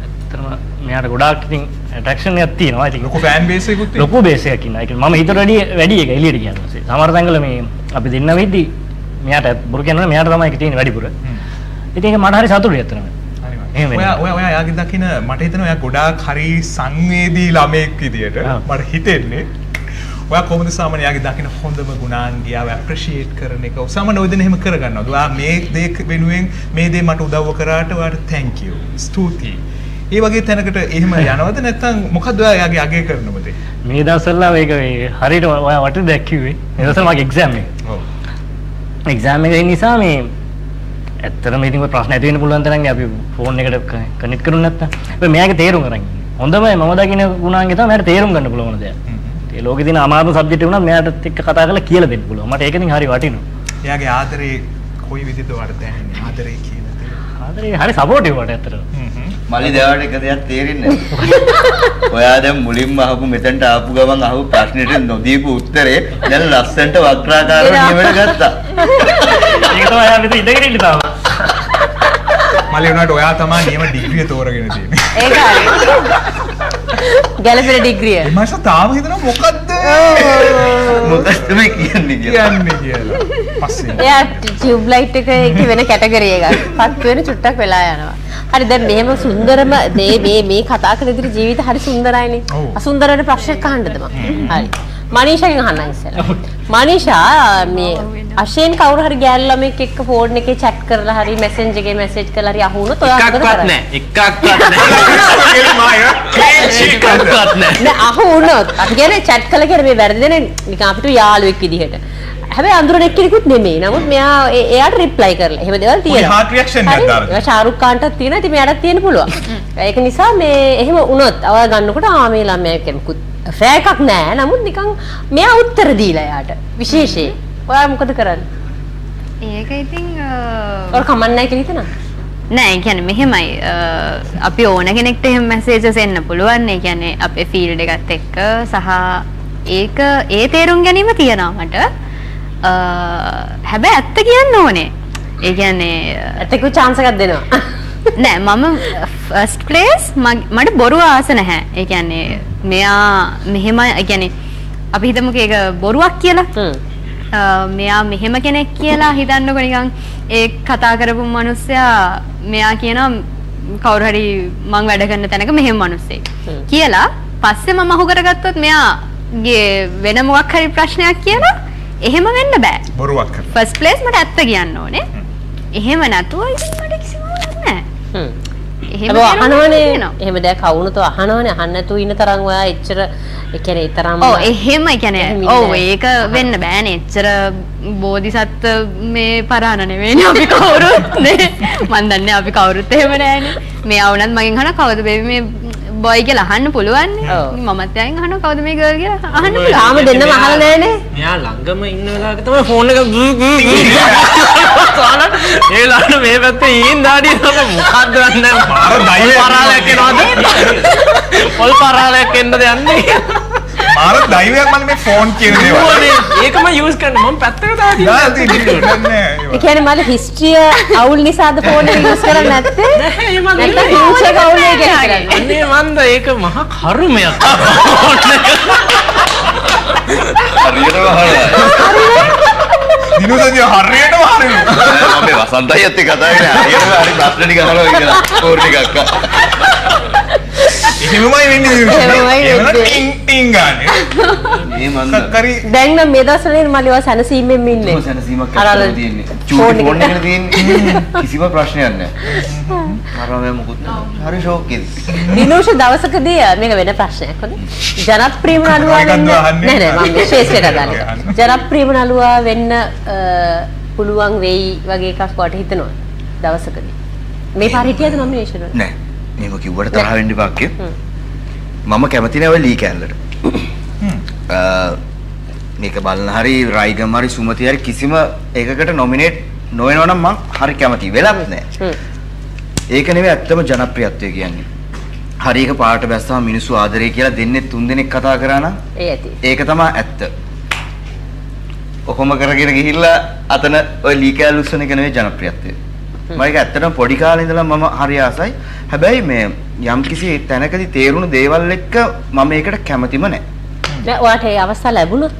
ඇත්තටම මෙයාට ගොඩාක් ඉතින් ඇට්‍රැක්ෂන් එකක් තියෙනවා. ඉතින් ලොකු ෆෑන් බේස් එකකුත් ලොකු බේස් එකක් ඉන්නවා. ඒ කියන්නේ මම හිතට වැඩි වැඩි එක එළියට පස්සේ. සමහර තැන්වල මේ අපි දෙන්න වෙද්දි මෙයාට බොරු කියනවා මෙයාට තමයි ඒක තියෙන්නේ වැඩිපුර. ඉතින් ඒක මට හරි සතුටුයි. ඔයා ඔයා ඔයා යාගේ දකින මට හිතෙනවා ඔයා ගොඩාක් හරි සංවේදී ළමෙක් විදියට මට හිතෙන්නේ ඔයා කොහොමද සාමාන්‍ය යාගේ දකින හොඳම ගුණාංගය ඇප්‍රීෂিয়েට් කරන එක? සාමාන්‍ය ඔය දෙන එහෙම කරගන්නවද? ඔයා මේ දේ වෙනුවෙන් මේ දේ මට උදව්ව කරාට ඔයාට thank you ස්තුතියි. ඒ වගේ තැනකට එහෙම යනවද? නැත්නම් මොකද්ද ඔයා යාගේ අගය කරනව දේ? මේ දවස්වල මේක හරියට ඔයා වට දැක්කිවේ මේ දවස්වල මගේ එක්සෑම් එක. ඔව්. එක්සෑම් එක නිසා මේ ඇත්තටම ඉතින් ඔය ප්‍රශ්න ඇති වෙන්න පුළුවන් තරම් අපි ෆෝන් එකට කනෙක්ට් කරුනේ නැත්තම්. හැබැයි මෙයාගේ තේරුම් අරන් ඉන්නේ. හොඳම මම දකින ගුණාංගය තමයි මෙයාට තේරුම් ගන්න පුළුවන් දෙයක් ඒ ලෝකේ තියෙන අමාරුම සබ්ජෙක්ට් එක උනත් මෙයාට එක්ක කතා කරලා කියලා දෙන්න පුළුවන්. මට ඒක ඉතින් හරි වටිනවා. එයාගේ ආදරේ කොයි විදිහද ඔයාලට දැනෙන්නේ? ආදරේ කියන දේ. ආදරේ හරි සපෝටිව් වට ඇත්තටම. මලි දෙවට එක දෙයක් තේරෙන්නේ නැහැ. ඔයා දැන් මුලින්ම අහපු මෙතනට ආපු ගමන් අහපු ප්‍රශ්නෙට නොදීපු උත්තරේ දැන් ලස්සනට වක්‍රාකාරව නියමට ගත්තා. ඒක තමයි යා මෙතන ඉඳගෙන ඉන්නේ තාම. මලි උනාට ඔයා තමයි නියම ඩිග්‍රිය තෝරගෙන තියෙන්නේ. ඒක හරි ගැලපෙන ඩිග්‍රිය මම තාම හිතනවා මොකද්ද මොකක්ද මේ කියන්නේ කියලා. කියන්නේ කියලා පස්සේ එයා ටියුබ් ලයිට් එක එකේ වෙන කැටගරි එකක්. පත් වෙන චුට්ටක් වෙලා යනවා. හරි දැන් මෙහෙම සුන්දරම දේ මේ මේ කතා කරන ඉදිරි ජීවිත හරි සුන්දරයිනේ. අසුන්දරට ප්‍රශ්නයක් අහන්නද මම? හරි. මනීෂාගෙන් අහන්නම් ඉස්සෙල්ලා. මනීෂා මේ අශේන් කවුරු හරි ගෑල් ළමෙක් එක්ක ෆෝන් එකේ chat කරලා හරි messenger එකේ message කරලා හරි අහුනොත් ඔයා මොකද කරන්නේ? එකක්වත් නෑ එකක්වත් නෑ නෑ අහු වුණොත් අපි කියන්නේ chat කළා කියන්නේ මේ වැරදි දෙන නිකන් අපිට යාළුවෙක් විදිහට. හැබැයි අඳුරන එක්කෙනෙකුත් නෙමෙයි. නමුත් මෙයා එයාට reply කරලා. එහෙම දේවල් තියෙනවා. heart reaction එකක්? දාලා. ඒවා ශාරුක් කාන්ටත් තියෙනවා. ඉතින් මෙයාටත් තියෙන්න පුළුවන්. ඒක නිසා මේ එහෙම වුණොත් අව ගන්නකොට ආ මේ ළමයා කෙනෙකුත් ෆෑ එකක් නෑ. නමුත් නිකන් මෙයා උත්තර දීලා එයාට. විශේෂයෙන්. ඔයා මොකද කරන්නේ? ඒක ඉතින් ඔර කමන්නයි කියලා හිතනවා. නෑ කියන්නේ මෙහෙමයි අපි ඕන කෙනෙක්ට එහෙම මැසේජස් එන්න පුළුවන් ඒ කියන්නේ අපේ ෆීල්ඩ් එකත් එක්ක සහ ඒක ඒ තේරුම් ගැනීම තියෙනවා මට හැබැයි ඇත්ත කියන්න ඕනේ ඒ කියන්නේ ඇත්තකු chance එකක් දෙනවා නෑ මම ෆස්ට් ප්ලේස් මට බොරුව ආස නැහැ. ඒ කියන්නේ මෙයා මෙහෙම කියන්නේ අපි හිතමුකෝ ඒක බොරුවක් කියලා. අ, මෙයා මෙහෙම කෙනෙක් කියලා හිතන්නකො නිකන් ඒ කතා කරපු මිනිස්සයා මෙයා කියනවා කවුරු හරි මං වැඩ කරන තැනක මෙහෙම මිනිස්සෙක් කියලා. පස්සේ මම අහු කරගත්තොත් මෙයාගේ වෙන මොකක් හරි ප්‍රශ්නයක් කියලා එහෙම වෙන්න බෑ. බොරුවක් කර ෆස්ට් ප්ලේස් මට ඇත්ත කියන්න ඕනේ. එහෙම නැතුව ඉතින් මට එහෙම අහනවනේ. එහෙම දෙයක් කවුරුත් අහනවනේ. අහන්න නැතුව ඉන්න තරම් ඔයා එච්චර ඒ කියන්නේ තරම් ඔව් එහෙම කියන්නේ. ඔව්. ඒක වෙන්න බෑනේ. එච්චර බෝධිසත්ව මේ පරාණ නෙවෙයිනේ අපි කවුරුත් නේ. මන් දන්නේ අපි කවුරුත් එහෙම නෑනේ. මේ අවුනත් මගෙන් අහන කවුද බේබි මේ බොයි කියලා අහන්න පුළුවන් නේ. මමත් එයාගෙන් අහනවා කවුද මේ ගර්ල් කියලා? අහන්න පුළුවන්. තාම දෙන්නම අහලා නෑනේ මෙයා ළඟම ඉන්න වෙලාවක තමයි ෆෝන් එක සාලට ඒ ලාට මේ පැත්තේ ඊන් දාඩිය තමයි මොකක්ද දන්නේ මාර දෛවයක් පරාලයක් එනවද? පොල් පරාලයක් එන්නද යන්නේ මාර දෛවයක් මම මේ ෆෝන් කියන දේවල්. ඒකම යූස් කරන්න. මම පැත්තකට දාලා ඒ කියන්නේ මට හිස්ට්‍රිය අවුල් නිසාද ෆෝන් එක යූස් කරන්නේ නැත්තේ? නැත්නම් ෆියුචර් අවුල් එක කරන්නේ. අනේ මන්ද ඒක මහා කර්මයක් දිනුසදිය හරියටම හරියනවා මම වසන්තයත් එක්ක කතා කරන්නේ හරියටම හරි ප්‍රශ්න ටික අහනවා කියලා. කෝර් ටිකක් එහෙමමයි වෙන්නේ. ටින් ටින් ගානේ මේ මන්ද කරි? දැන් නම් මේ දවස්වල මල්ලිව සැනසීමෙන් ඉන්නේ සැනසීමක් ඇත්තටම තියෙන්නේ. චූටි. ෆෝන් එකේ තියෙන්නේ? කිසිම ප්‍රශ්නයක් නැහැ මරම මොකුත් නැහැ. හරි ෂෝක් එකේ දිනෝෂ දවසකදී මේක වෙන ප්‍රශ්නයක් හොඳ ජනප්‍රියම නළුවා වෙන්න නෑ නෑ මම ශේෂ්ඨයට අදාළ ජනප්‍රියම නළුවා වෙන්න පුළුවන් වෙයි වගේ එකක් කොට හිතනවා දවසකදී. මේ පාර හිටියද නොමිනේෂන් වල? නෑ. මේක කිව්වට තරහ වෙන්න එපා අක්කේ මම කැමති නෑ ඔය ලී කැලලට. අ, මේක බලන හරි රයිගම් හරි සුමති හරි කිසිම එකකට නොමිනේට් නොවෙනවා නම් මං හරි කැමති වෙලක් නෑ. ඒක නෙවෙයි ඇත්තම ජනප්‍රියත්වය කියන්නේ. හරි එක පාට බැස්සම මිනිස්සු ආදරේ කියලා දෙන්නේ තුන් දෙනෙක් කතා කරා නම් ඒ ඇති. ඒක තමයි ඇත්ත. ඔහොම කරගෙන ගිහිල්ලා අතන ඔය ලී කෑල්ල උස්සන එක නෙවෙයි ජනප්‍රියත්වය. මම ඒක ඇත්තටම පොඩි කාලේ ඉඳලා මම හරි ආසයි. හැබැයි මේ යම් කිසි තැනකදී තේරුණු දේවල් එක්ක මම ඒකට කැමතිම නැහැ. දැන් ඔයාට ඒ අවස්ථාව ලැබුණොත්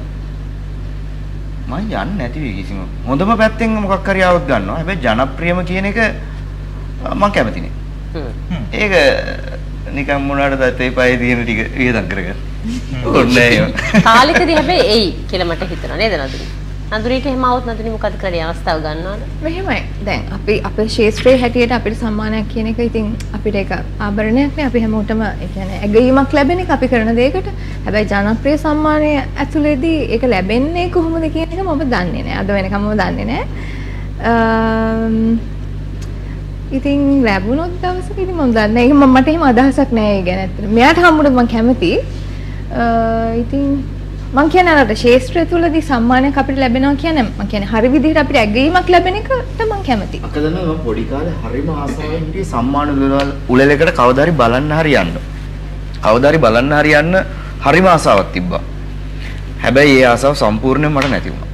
මම යන්නේ නැති වෙයි කිසිම. හොඳම පැත්තෙන් මොකක් හරි આવොත් ගන්නවා. හැබැයි ජනප්‍රියම කියන එක මම කැමති නෑ. ඒක නිකන් මොනවාට දතේ පයේ තියෙන ටික වියදම් කරගන්න. ඕනේ එහෙම. කාලෙකදී හැබැයි එයි කියලා මට හිතෙනවා නේද නඳුනි නඳුනිට එහෙම આવොත් නඳුනි මොකද කරේ අවස්ථාව ගන්නවද? මෙහෙමයි. දැන් අපි අපේ ශේත්‍රයේ හැටියට අපිට සම්මානයක් කියන එක ඉතින් අපිට ඒක ආභරණයක් නේ. අපි හැමෝටම ඒ කියන්නේ ඇගීමක් ලැබෙන එක අපි කරන දෙයකට. හැබැයි ජනප්‍රිය සම්මානය ඇතුළේදී ඒක ලැබෙන්නේ කොහොමද කියන එක මම දන්නේ නැහැ අද වෙනකම්ම දන්නේ නැහැ ඉතින් ලැබුණොත් දවසක ඉතින් මම දන්නේ නැහැ මම මට එහෙම අදහසක් නැහැ ඒ ගැන ඇත්තට මෙයාට හම්බුනොත් මම කැමතියි ඉතින් මං කියන්නේ අර ශේෂ්ත්‍රය තුලදී සම්මානයක් අපිට ලැබෙනවා කියන්නේ මං කියන්නේ හරි විදිහට අපිට ඇගීමක් ලැබෙන එකට මං කැමතියි. අක දන්නවා මම පොඩි කාලේ හරිම ආසාවෙන් හිටියේ සම්මාන උළෙලවල් උළෙලකට කවදා හරි බලන්න හරි යන්න. කවදා හරි බලන්න හරි යන්න හරිම ආසාවක් තිබ්බා. හැබැයි ඒ ආසාව සම්පූර්ණයෙන් මට නැති වුණා.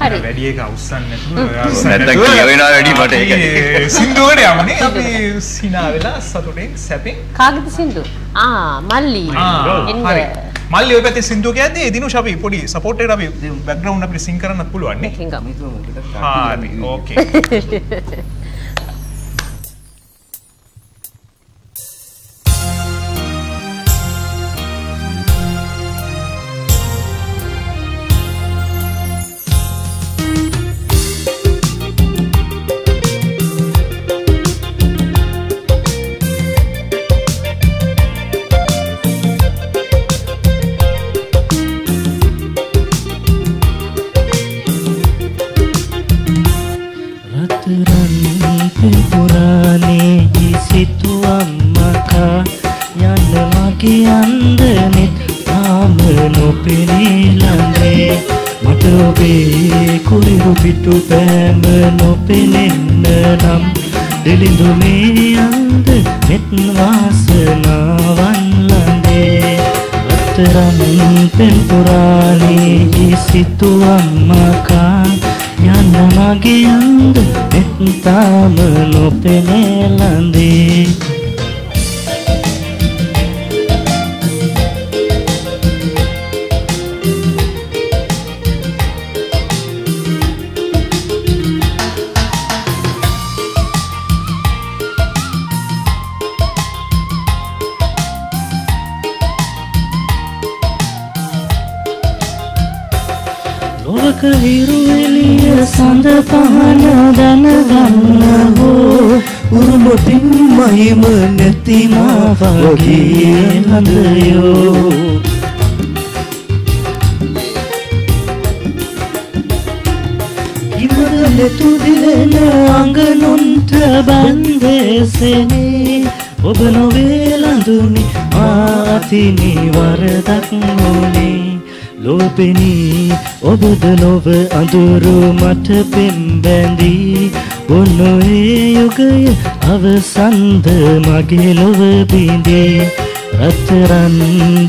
හරි. වැඩි එක අවුස්සන්න නැතුව ඔයා නැත්තම් කියවෙනවා වැඩි මට ඒකයි. සින්දුවට යමුනේ. අපි සිනා වෙලා සතුටෙන් සැපෙන් කාගෙද සින්දු? ආ මල්ලි. හරි. මල්ලි ඔය පැත්තේ සින්දුව කියද්දී දිනුෂ අපි පොඩි සපෝට් එකකට අපි බෑග්ග්‍රවුන්ඩ් අපිට සිං කරන්නත් පුළුවන් නේ. හරි ඕකේ ලෝපෙනී ඔබද නොව අඳුරු මට පෙම් බැඳී ඔන්න ඒ යුගය අවසන්ද මගේ ලොව බිඳේ. රත්තරන්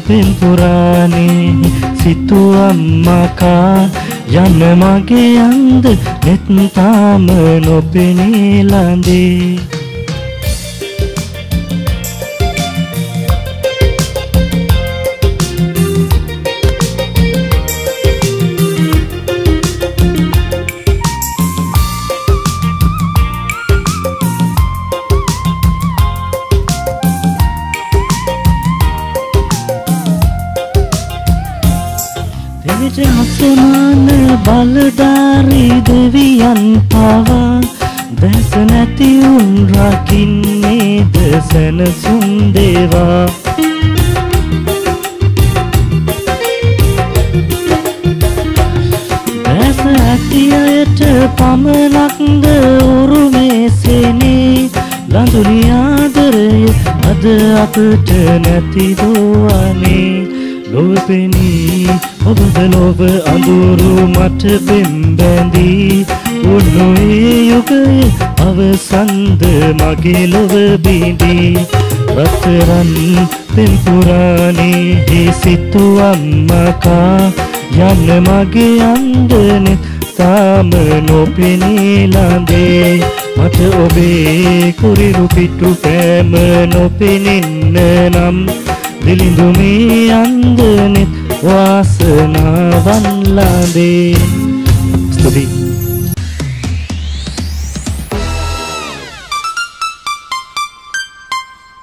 පෙම් පුරාණේ සිතුවම් මකා යන්න මගේ අන්ද නෙත් තාම නොපෙනී ලඳේ බලධාරී දෙවියන් පවා දැස නැති උන් රකින්නේද සැනසුම් දේවා. දැස ඇති අයට පමණක්ද උරුමේසෙනේ ලඳුනි ආදරය අද අපට නැතිදෝවනේ ලොවපෙනී ඔබද ලොව අඳුරු මට පෙම් බැඳී. උන්නොේ යුගය අවසන්ද මගේ ලොව බිඳී. රත්තරන් පෙම්පුරාණේ සිතුවම්මකා යන්න මගේ අන්දනෙත් තාම නොපෙනී ලඳේ මට ඔබේ කුරිරු පිටු පෑම නොපෙනෙන්න නම් දිලිඳුමේ අන්දනෙත් වාසනාවන් ලඳේ ස්තුතියි.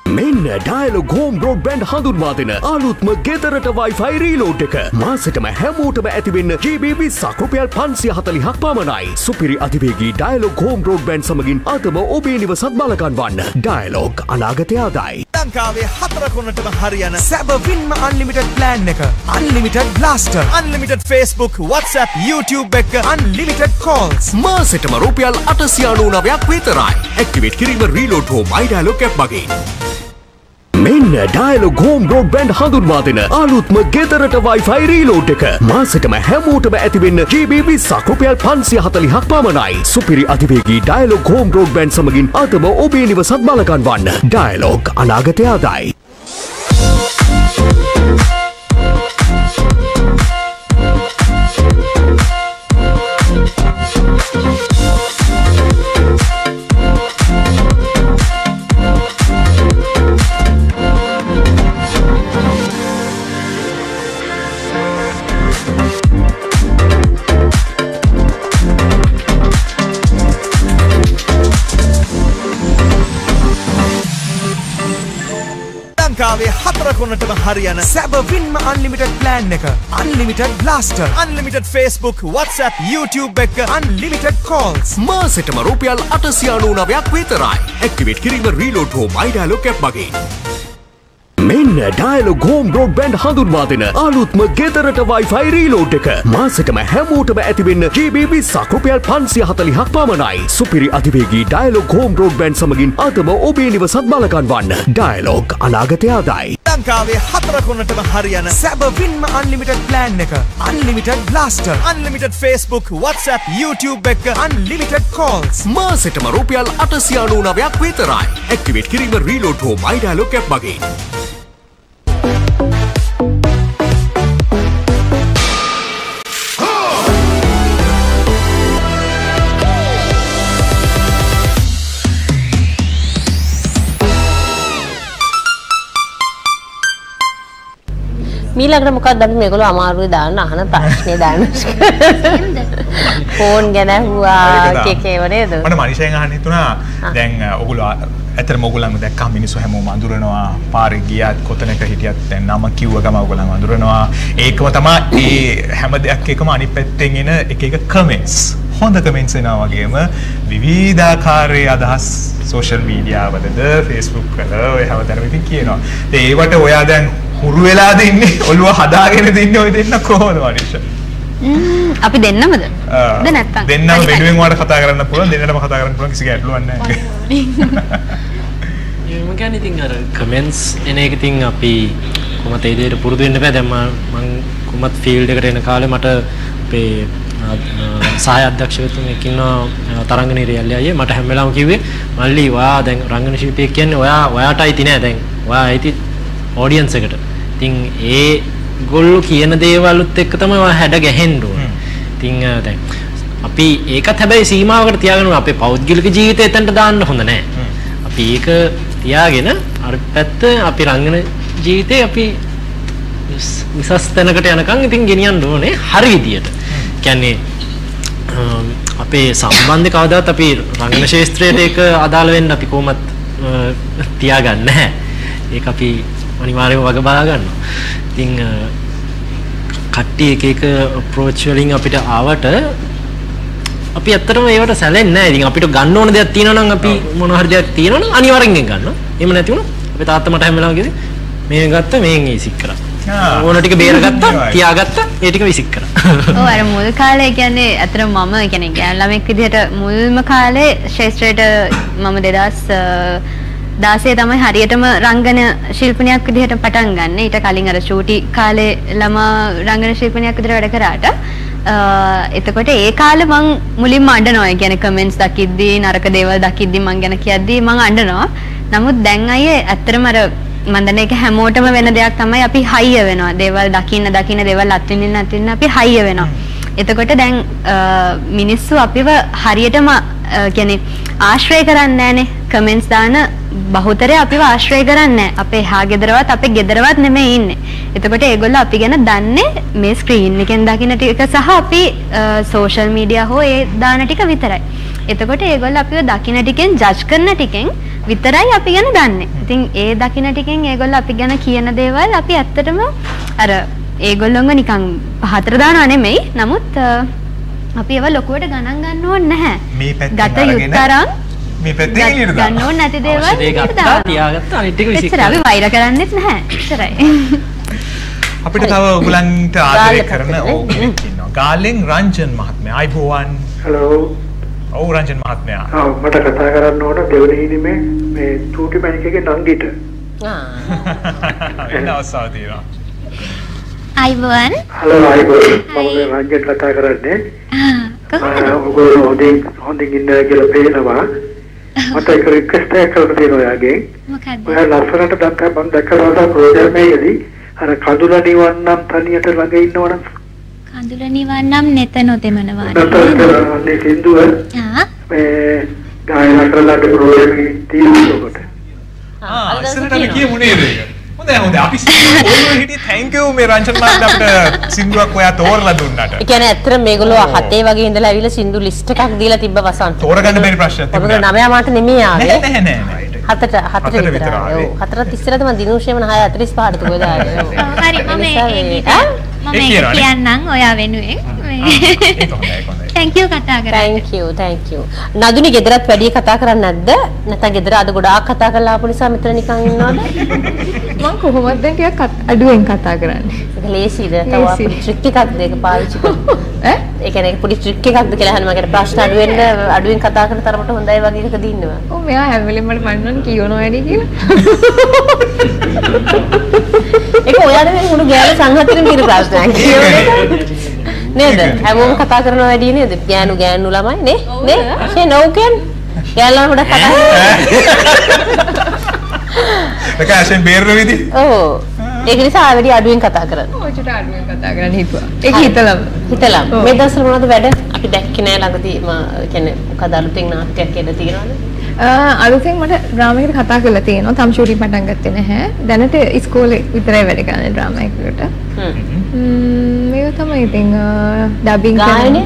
මෙන්න ඩයලොග් හෝම් බ්‍රෝඩ්බෑන්ඩ් හඳුන්වා දෙන අලුත්ම ගෙදරට වයිෆයි රීලෝඩ් එක. මාසටම හැමෝටම ඇතිවෙන්න GB විස්සක් රුපියල් පන්සිය හතලිහක් පමණයි. සුපිරි අධිවේගී ඩයලොග් හෝම් බ්‍රෝඩ්බෑන්ඩ් සමගින් අතම ඔබේ නිවසත් බලකන් වන්න ඩයලොග් අනාගතය ආදායි. ලංකාවේ හතර කොනටම හරියන සැබවින්ම අන්ලිමිටඩ් ප්ලෑන් එක. Unlimited blaster unlimited Facebook WhatsApp YouTube එක. අන්ලිමිටඩ් කෝල්ස් මාසටම රුපියල් අටසියානූ නවයක් විතරයි. ඇක්ටිවේට් කිරීම රීලෝඩ් හෝ මයිඩාලොක් ඇප් මගින් මෙන්න ඩයලොග් හෝම් බ්‍රෝඩ්බෑන්ඩ් හඳුන්වා දෙන අලුත්ම ගෙදරට වයිෆයි රීලෝඩ් එක. මාසටම හැමෝටම ඇතිවෙන්න GB විස්සක් රුපියල් පන්සිය හතලිහක් පමණයි. සුපිරි අධිවේගී ඩයලොග් හෝම් බ්‍රෝඩ්බෑන්ඩ් සමගින් අතම ඔබේ නිවසත් බලකන් වන්න ඩයලොග් අනාගතය ආදායි. ලංකාවේ හතර කොනටම හරියන සැබවින්ම අන්ලිමිටඩ් ප්ලෑන් එක. Unlimited blaster unlimited Facebook WhatsApp YouTube එක. අන්ලිමිටඩ් කෝල්ස් මාසටම රුපියල් අටසියානූ නවයක් විතරයි. ඇක්ටිවේට් කිරීම රීලෝඩ් හෝ මයිඩාලොක් ඇප් මගින් මෙන්න ඩයලොග් හෝම් බ්‍රෝඩ්බෑන්ඩ් හඳුන්වා දෙන අලුත්ම ගෙදරට වයිෆයි රීලෝඩ් එක. මාසටම හැමෝටම ඇතිවෙන්න GB විස්සක් රුපියල් පන්සිය හතලිහක් පමණයි. සුපිරි අධිවේගී ඩයලොග් හෝම් බ්‍රෝඩ්බෑන්ඩ් සමගින් අතම ඔබේ නිවසත් බලකන් වන්න ඩයලොග් අනාගතය ආදායි ලංකාවේ හතර කොනටම හරියන සැබවින්ම අන්ලිමිටඩ් ප්ලෑන් එක. Unlimited blaster unlimited Facebook WhatsApp YouTube එක. අන්ලිමිටඩ් කෝල්ස් මාසටම රුපියල් අටසියානූ නවයක් විතරයි. ඇක්ටිවේට් කිරීම රීලෝඩ් හෝ මයිඩාලොක් ඇප් ඊළඟට මොකක්ද අපි මේගොල්ලෝ අමාරුවේ දාන්න අහන ප්‍රශ්නේ දාන්න. ෆෝන් ගැන එක ඒවා නේද? මට මනිෂයෙන් අහන්න හිතුණා. දැන් ඔගොල්ලෝ ඇත්තටම ඔයගොල්ලන්ව දැක්කම මිනිස්සු හැමෝම අඳුරනවා. පාරේ ගියත් කොතනක හිටියත් දැන් නම කිව්ව ගම ඔයගොල්ලන් අඳුරනවා. ඒකම තමයි ඒ හැම දෙයක් එකම අනිත් පැත්තෙන් එන එක එක කමෙන්ට්ස් හොඳ කමෙන්ට්ස් එනවා වගේම විවිධාකාරයේ අදහස් සෝෂල් මීඩියාවලද ෆේස්බුක් වල ඔය හැමතැනම ඉතින් කියනවා. ඒවට ඔයා දැන් හුරු වෙලාද ඉන්නේ? ඔළුව හදාගෙන ඉන්නේ ඔය දෙන්න කොහොමද මනිෂා? අපි දෙන්නමද? ද නැත්තම්. දෙන්නම වෙනුවෙන් වාට කතා කරන්න පුළුවන් දෙන්නටම කතා කරන්න පුළුවන් කිසි ගැටලුවක් නැහැ. ඒම ගැන ඉතින් අර කමෙන්ස් එන එක ඉතින් අපි කොමත් ඒ දෙයට පුරුදු වෙන්න බෑ. දැන් මම කොමත් ෆීල්ඩ් එකට එන කාලේ මට අපේ සහය අධ්‍යක්ෂකතුමෙක් ඉන්නවා තරංග නිරයල්ලි අයියේ. මට හැම වෙලාවම කිව්වේ මල්ලි ඔයා දැන් රංගන ශිල්පියෙක් කියන්නේ ඔයා ඔයාට අයිති නෑ. දැන් ඔයා අයිති ඔඩියන්ස් එකට. ඉතින් ඒ ගොල්ලෝ කියන දේවලුත් එක්ක තමයි ඔයා හැඩ ගැහෙන්න ඕනේ. ඉතින් දැන් අපි ඒකත් හැබැයි සීමාවකට තියාගෙන අපේ පෞද්ගලික ජීවිතය එතනට දාන්න හොඳ නෑ. අපි ඒක තියාගෙන අර පැත්ත අපි රංගන ජීවිතේ අපි විසස් තැනකට යනකම් ඉතින් ගෙනියන්න ඕනේ හරි විදියට. කියන්නේ අපේ සම්බන්ධ කවදාවත් අපි රංගන ශාස්ත්‍රයට ඒක අදාළ වෙන්න අපි කොහොමත් තියාගන්නේ නැහැ. ඒක අපි අනිවාර්යයෙන්ම වග බලා ගන්නවා. ඉතින් කට්ටිය එක එක අප්‍රෝච් වලින් අපිට ආවට අපි ඇත්තටම ඒවට සැලෙන්නේ නැහැ. ඉතින් අපිට ගන්න ඕන දෙයක් තියෙනවා නම් අපි මොන හරි දෙයක් තියෙනවා නම් අනිවාර්යෙන් ගන්නවා. එහෙම නැති වුණොත් අපේ තාත්තා මට හැම වෙලාවෙම කිව්වේ මේ ගත්ත මේන් ඒසික් කරා. ඕන ටික බේරගත්තා තියාගත්තා ඒ ටික විසික් කරා. ඔව් අර මුල් කාලේ කියන්නේ අතර මම කියන්නේ ගෑනු ළමෙක් විදිහට මුල්ම කාලේ ශාස්ත්‍රයට මම 2016 තමයි හරියටම රංගන ශිල්පිනියක් විදිහට පටන් ගන්න. ඊට කලින් අර චූටි කාලේ ළමා රංගන ශිල්පිනියක් විදිහට වැඩ කරාට එතකොට ඒ කාලේ මං මුලින්ම අඬනවා. ඒ කියන්නේ කමෙන්ට්ස් දකිද්දී නරක දේවල් දකිද්දී මං ගැන කියද්දී මං අඬනවා. නමුත් දැන් අයියේ ඇත්තටම අර මම දන්නේ ඒක හැමෝටම වෙන දෙයක් තමයි අපි හයිය වෙනවා. දේවල් දකින්න දකින්න දේවල් අත්විඳින්න අත්විඳින්න අපි හයිය වෙනවා. එතකොට දැන් මිනිස්සු අපිව හරියටම කියන්නේ ආශ්‍රය කරන්නේ නැහනේ. කමෙන්ට්ස් දාන බහුතරය අපිව ආශ්‍රය කරන්නේ අපේ හා ගෙදරවත් අපේ ගෙදරවත් නෙමෙයි ඉන්නේ. එතකොට ඒගොල්ලෝ අපි ගැන දන්නේ මේ ස්ක්‍රීන් එකෙන් දකින්න ටික සහ අපි සෝෂල් මීඩියා හෝ ඒ දාන ටික විතරයි. එතකොට ඒගොල්ලෝ අපිව දකින්න ටිකෙන් ජජ් කරන ටිකෙන් විතරයි අපි ගැන දන්නේ. ඉතින් ඒ දකින්න ටිකෙන් ඒගොල්ලෝ අපි ගැන කියන දේවල් අපි ඇත්තටම අර ඒගොල්ලොන්ව නිකන් පහතට දානවා නෙමෙයි. නමුත් අපි ඒවා ලොකුවට ගණන් ගන්න ඕනේ නැහැ. මේ පැත්තෙන් ගත යුත්තරම් මේ පැත්තෙන් එළියට ගන්න ඕනේ නැති දේවල් එළියට ගත්තා, දානවා. තියාගත්තා, අනිත් ටික විසික් එච්චර අපි වෛර කරන්නෙත් නැහැ. එච්චරයි. අපිට තව ඔයගලන්ට ආදරය කරන ඕ කෙනෙක් ඉන්නවා. ගාලෙන් රංජන් මහත්මයා. අයිබෝවන්. හලෝ. ඔව් රංජන් මහත්මයා. ආ මට කතා කරන්න ඕන දෙවනීනේ මේ චූටි මැනිකගේ නංගිට. වෙන අවස්ථාවක් තියෙනවා. අයිබෝන් හලෝ අයිබෝ මම රංජන් කතා කරන්නේ. ඔයගොල්ලෝ හොඳින් හොඳින් ඉන්න කියලා පේනවා. මට එක රික්වෙස්ට් එකක් කරන්න තියෙනවා ඔයාගෙන්. මොකක්ද ඔයා ලස්සනට දැක්ක මම දැක්කලා ප්‍රෝග්‍රෑම් එකේදී අර කඳුල නිවන් නම් තනියට ළඟ ඉන්නවනම් කඳුල නිවන් නම් නෙත නොතෙමනවා අන්නේ සින්දුව ආ මේ ගායනා කරලා ප්‍රෝග්‍රෑම් එකේ තියෙනකොට. ආ ඉස්සරහට කියමු නේද ඒක? හොඳයි අපි thank you මේ රංජන් මහත්මයා අපිට සින්දුවක් ඔයා තෝරලා දුන්නාට. ඒ කියන්නේ ඇත්තට මේගොල්ලෝ හතේ වගේ ඉඳලා ඇවිල්ලා සින්දු ලිස්ට් එකක් දීලා තිබ්බ වසන්ත. තෝරගන්න බැරි ප්‍රශ්නයක් ඔබ තිබුණා. නවයා මාට නෙමෙයි ආවේ. නෑ නෑ නෑ නෑ. හතට හතට විතර මම දිනුෂේම 6:45 ට තුගද ආවේ. ඔව්. හරි මම මේ- ඒක. කියන්නම් ඔයා වෙනුවෙන් thank you කතා කරා thank you thank you. Naduni ගෙදරත් වැඩි කතා කරන්නේ නැද්ද? නැත්නම් ගෙදර අද ගොඩාක් කතා කරලා ආපු නිසා මෙතන නිකන් ඉන්නවද? මම කොහොමද දැන් ටිකක් අඩුවෙන් කතා කරන්නේ ඒක ලේසිද? තව. අපේ ට්‍රික් එකක්ද ඒක පාවිච්චි කරන්නේ? ඈ? ඒ කියන්නේ පොඩි ට්‍රික් එකක්ද කියලා අහන්න මගේ ප්‍රශ්න අඩු වෙන්න අඩුවෙන් කතා කරන තරමට හොඳයි වගේ එකක දින්නවා. ඔව් මෙයා හැම වෙලෙම මට පන්නන්න කියනවා වැඩි කියලා ඒක ඔයාලා මේ මුළු ගෑනු සංහතිරෙම තියෙන ප්‍රශ්නයක්. නේද? හැමෝම කතා කරනවා වැඩි නේද? ගෑනු ගෑනු ළමයි නේ? නේ? ෂේ නෝ කියන්නේ? ගෑනු ළමයි ගොඩක් කතා ඒක ඇෂෙන් බේරන විදි. ඔව්. ඒක නිසා වැඩි අඩුවෙන් කතා කරනවා. ඔච්චර අඩුවෙන් කතා කරන්න හිතුවා ඒක හිතලම හිතලා ඔව්. මේ දවස්වල මොනවද වැඩ? අපි දැක්කේ නෑ ළඟදී මම කියන්නේ මොකද අලුතෙන් නාටකයක් එන්න තියෙනවද? අලුතෙන් මට ඩ්‍රාමයකට කතා කරලා තියෙනවා. තාම ෂූටින් පටන් ගත්තේ නැහැ. දැනට ඉස්කෝලේ විතරයි වැඩ කරන්නේ ඩ්‍රාමා එකකට. ම්ම් මේක තමයි ඉතින් ඩබින් ගායනය?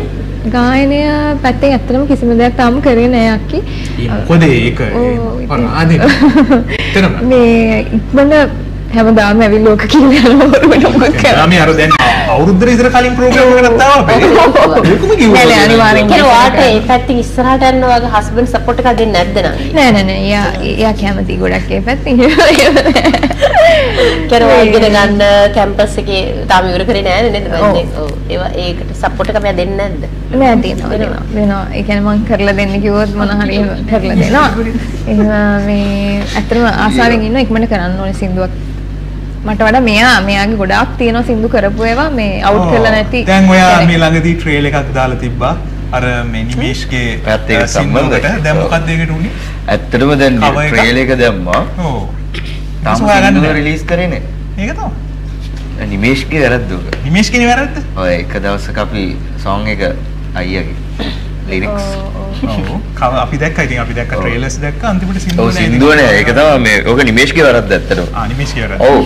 ගායනය පැත්තෙන් ඇත්තටම කිසිම දෙයක් තාම කරේ නෑ අක්කි. මොකද ඒක පරාදෙන මේ ඉක්මනට හැමදාම ඇවිල්ලා ඕක කියලා යනවා මොකද කරන්නේ? මේ අර දැන් අවුරුද්දට ඉතර කලින් ප්‍රෝග්‍රෑම් එකකට ආවා අපේ. ඔක්කොම කිව්වා. නෑ නෑ අනිවාර්යෙන් කියලා වාට ඒ පැත්තෙන් ඉස්සරහට යන්න වගේ හස්බන්ඩ් සපෝට් එකක් දෙන්නේ නැද්ද නං? නෑ නෑ නෑ එයා එයා කැමති ගොඩක් ඒ පැත්තෙන්. කරවා ඉගෙන ගන්න කැම්පස් එකේ තාම ඉවර කරේ නෑනේ නේද? ඔව්. ඒවා ඒකට සපෝට් එකක් මෙයා දෙන්නේ නැද්ද? නෑ දෙනවා දෙනවා දෙනවා ඒ කියන්නේ මං කරලා දෙන්න කිව්වොත් මොන හරි කරලා දෙනවා එහෙම මේ ඇත්තටම ආසාවෙන් ඉන්න ඉක්මනට කරන්න ඕනේ සින්දුවක් මට වඩා මෙයා මෙයාගේ ගොඩාක් තියෙනවා සින්දු කරපු ඒවා මේ අවුට් කරලා නැති දැන් ඔයා මේ ළඟදී ට්‍රේල් එකක් දාලා තිබ්බා අර මේ නිමේෂ්ගේ පැත්ත ඒක සම්බන්ධයි. දැන් මොකක්ද ඒකට උනේ? ඇත්තටම දැන්? ට්‍රේල් එක දැම්මා. ඔව්. තාම බැහැ. රිලීස් කරේ නෑ. ඒක තමයි. නිමේෂ්ගේ වැරද්ද උක. නිමේෂ්ගේ වැරද්ද? ඔය එක දවසක අපි සෝං එක අයියාගේ ලිරික්ස්. කව අපි දැක්කා ඉතින් අපි දැක්ක ට්‍රේලර්ස් දැක්කා අන්තිමට සින්දුව ඔව් සින්දුව නෑ ඒක තමයි මේ ඕක නිමේෂ්ගේ වැරද්ද ඇත්තටම. ආ නිමේෂ්ගේ වැරද්ද. ඔව්.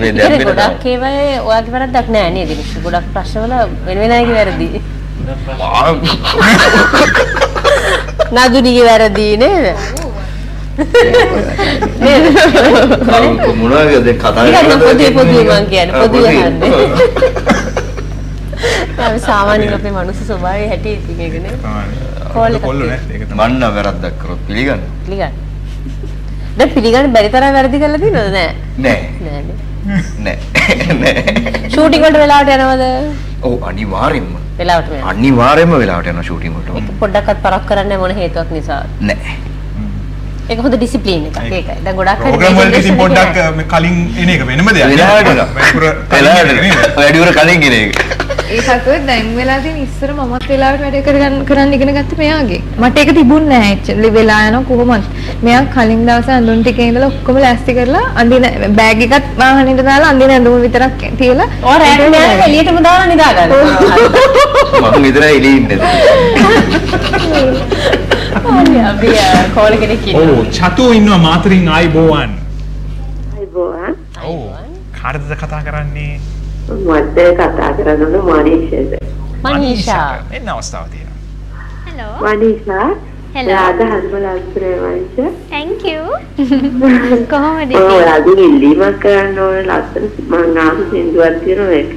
මේ දැන් ඒකේ වෙන ගොඩක් ඒවායේ ඔයාගේ වැරද්දක් නෑ නේද? ගොඩක් ප්‍රශ්නවල වෙන වෙන අයගේ වැරදි. නදුනිගේ වැරදි නේද? නේද? මොනවද කතා පොදුවේ පොදුවේ මං කියන්නේ පොදුවේ. යන්නේ. අපි සාමාන්‍යයෙන් අපේ මනුස්ස ස්වභාවය හැටි ඉතින් ඒක නේ. කෝල් එකක් කොල්ලෝ නෑ ඒක තමයි. මන්න වැරද්දක් කරොත් පිළිගන්න. පිළිගන්න. දැන් පිළිගන්න බැරි තරම් වැරදි කරලා තියෙනවද නෑ? නෑ. නෑ නේ. ෂූටින් වලට වෙලාවට යනවද? ඔව් අනිවාර්යෙන්ම. වෙලාවට යනවා. අනිවාර්යෙන්ම වෙලාවට යනවා ෂූටින් වලට. ඒක පොඩ්ඩක්වත් පරක් කරන්නේ මොන හේතුවක් නිසා? නෑ. ඒක හොඳ ඩිසිප්ලින් එකක්. ඒකයි. දැන් ගොඩක් අය ප්‍රෝග්‍රෑම් වලට ඉතින් පොඩ්ඩක් කලින් එන එක වෙනම දෙයක්. වෙලාවට වැඩිපුර කලින් එන එක එක. ඒකත් දැන් වෙලා තියෙන ඉස්සර මමත් වෙලාවට වැඩ කරගන්න කරන්න ඉගෙන ගත්ත මෙයාගේ. මට ඒක තිබුණේ නැහැ ඇක්චුලි වෙලා යනවා කොහොමද? මෙයා කලින් දවසේ අඳුන් ටිකේ ඉඳලා ඔක්කොම ලෑස්ති කරලා අඳින බෑග් එකත් වාහනේට දාලා අඳින ඇඳුම විතරක් තියලා ඔය රැට නෑ එළියටම දාලා නිදා ගන්න. මම විතරයි එළියේ ඉන්නේ. ඕනේ අපි කෝල් කෙනෙක් ඉන්නවා. ඔව් චතු ඉන්නවා මාතරින් ආයිබෝවන්. අයිබෝවන් ඔව් කාටද කතා කරන්නේ? මට කතා කරන්න ඕන මනීෂද මනීෂා. එන්න අවස්ථාව තියෙනවා. මනීෂා Hello. රාධ හර්මලස්ත්‍රේ වංශ thank you කොහොමද ඉතින්? රාධින් ඉල්ලීමක් කරන්න ඕන ලස්සන මං ආපු සින්දුවක් තියෙනවා ඒක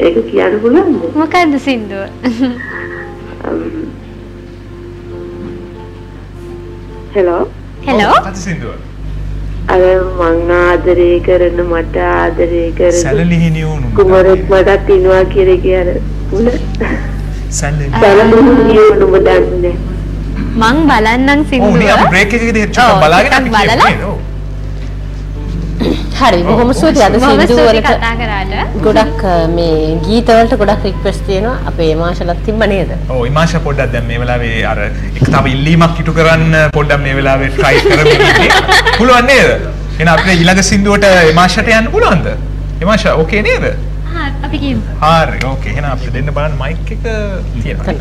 ඒක කියන්න පුළුවන්ද මොකද්ද සින්දුව හෙලෝ හෙලෝ මොකක්ද සින්දුව? අර මං ආදරේ කරන මට ආදරේ කරන සැලලිහිණිය උණු කුමරෙක් මටත් ඉනවා කියලා කිය අර මුල සැලලිහිණිය. සැලලිහිණිය උණුම දන්නේ මං බලන්නම් ඔව් සින්දුව නේ අපි බ්‍රේක් එකේදී චුට්ටක් ඔව්, බලාගෙන ටිකක් අපි බලලා. හරි බොහොම ස්තුතියි අද බොහොම සින්දු ස්තුතියි වලට කතා කරාට ගොඩක් මේ ගීත වලට ගොඩක් රික්වෙස්ට් තියෙනවා අපේ මාෂලත් තිබ්බ නේද? ඔව් ඉමාෂා පොඩ්ඩක් දැන් මේ වෙලාවේ අර එක තව ඉල්ලීමක් ඉටු කරන්න පොඩ්ඩක් මේ වෙලාවේ try කරමු ඉන්නේ. පුළුවන් නේද? එහෙනම් අපිට ඊළඟ සින්දුවට ඉමාෂාට යන්න පුළුවන්ද? ඉමාෂා ඕකේ නේද? හා අපි කියමු හරි ඕකේ එහෙනම් අපිට දෙන්න බලන්න මයික් එක තියෙනවා.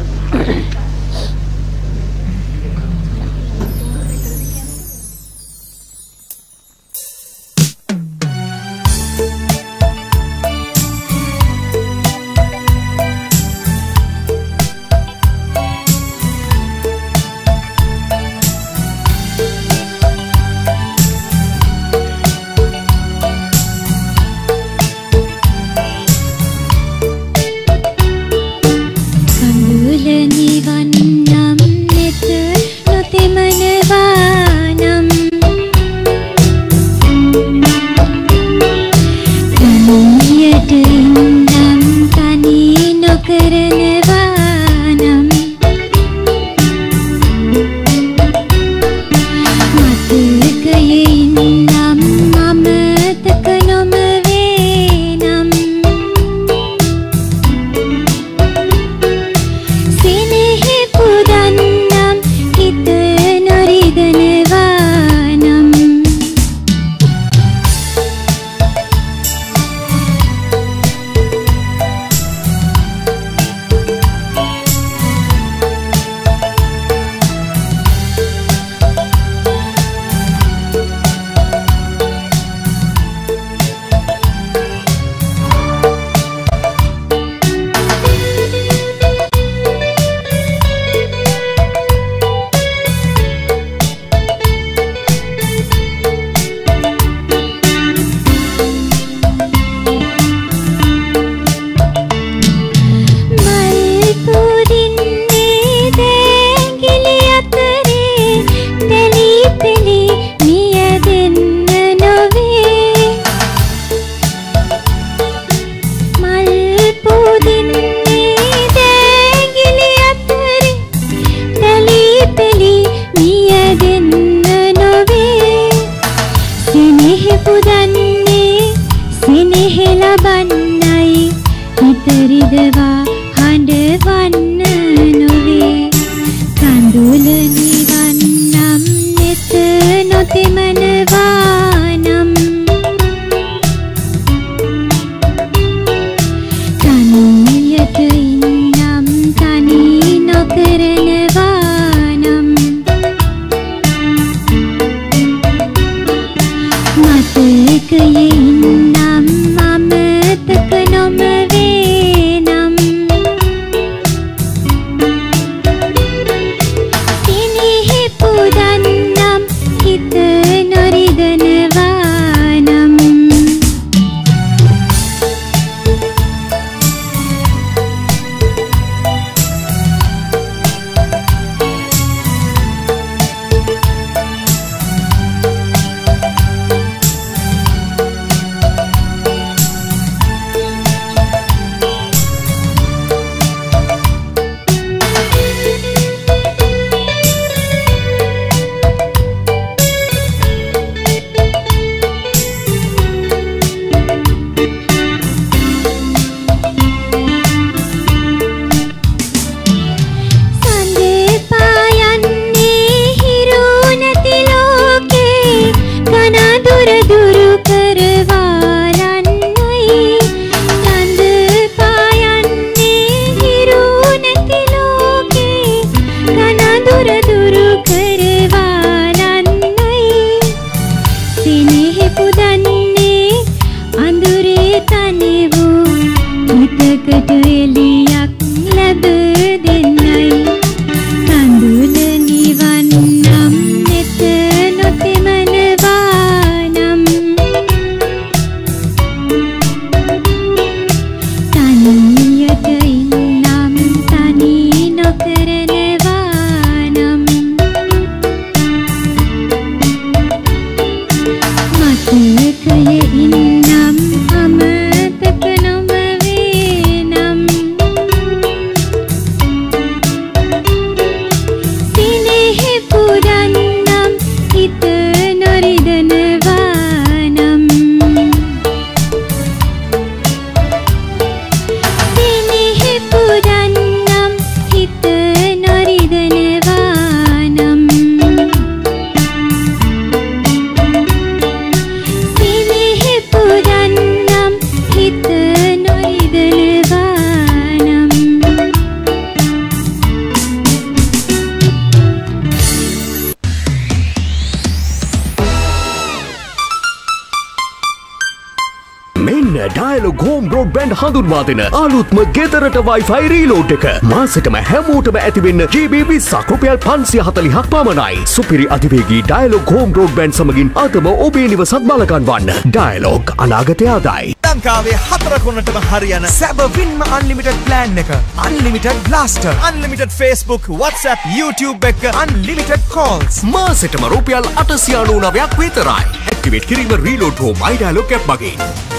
හඳුන්වා දෙන අලුත්ම ගෙදරට Wi-Fi රීලෝඩ් එක. මාසෙටම හැමෝටම ඇතිවෙන්න GB 20ක් රුපියල් 540ක් පමණයි. සුපිරි අධිවේගී ඩයලොග් හෝම් බ්‍රෝඩ්බැන්ඩ් සමගින් අදම ඔබේ නිවසත් බලකන්වන්න. ඩයලොග් අනාගතය ආදායි. ලංකාවේ හතර කොනටම හරියන සැබවින්ම අන්ලිමිටඩ් ප්ලෑන් එක unlimited blaster unlimited Facebook WhatsApp YouTube එක අන්ලිමිටඩ් කෝල්ස් මාසෙටම රුපියල් 899ක් විතරයි. ඇක්ටිවේට් කිරීම රීලෝඩ් හෝ මයි ඩයලොග් ඇප් මගින්.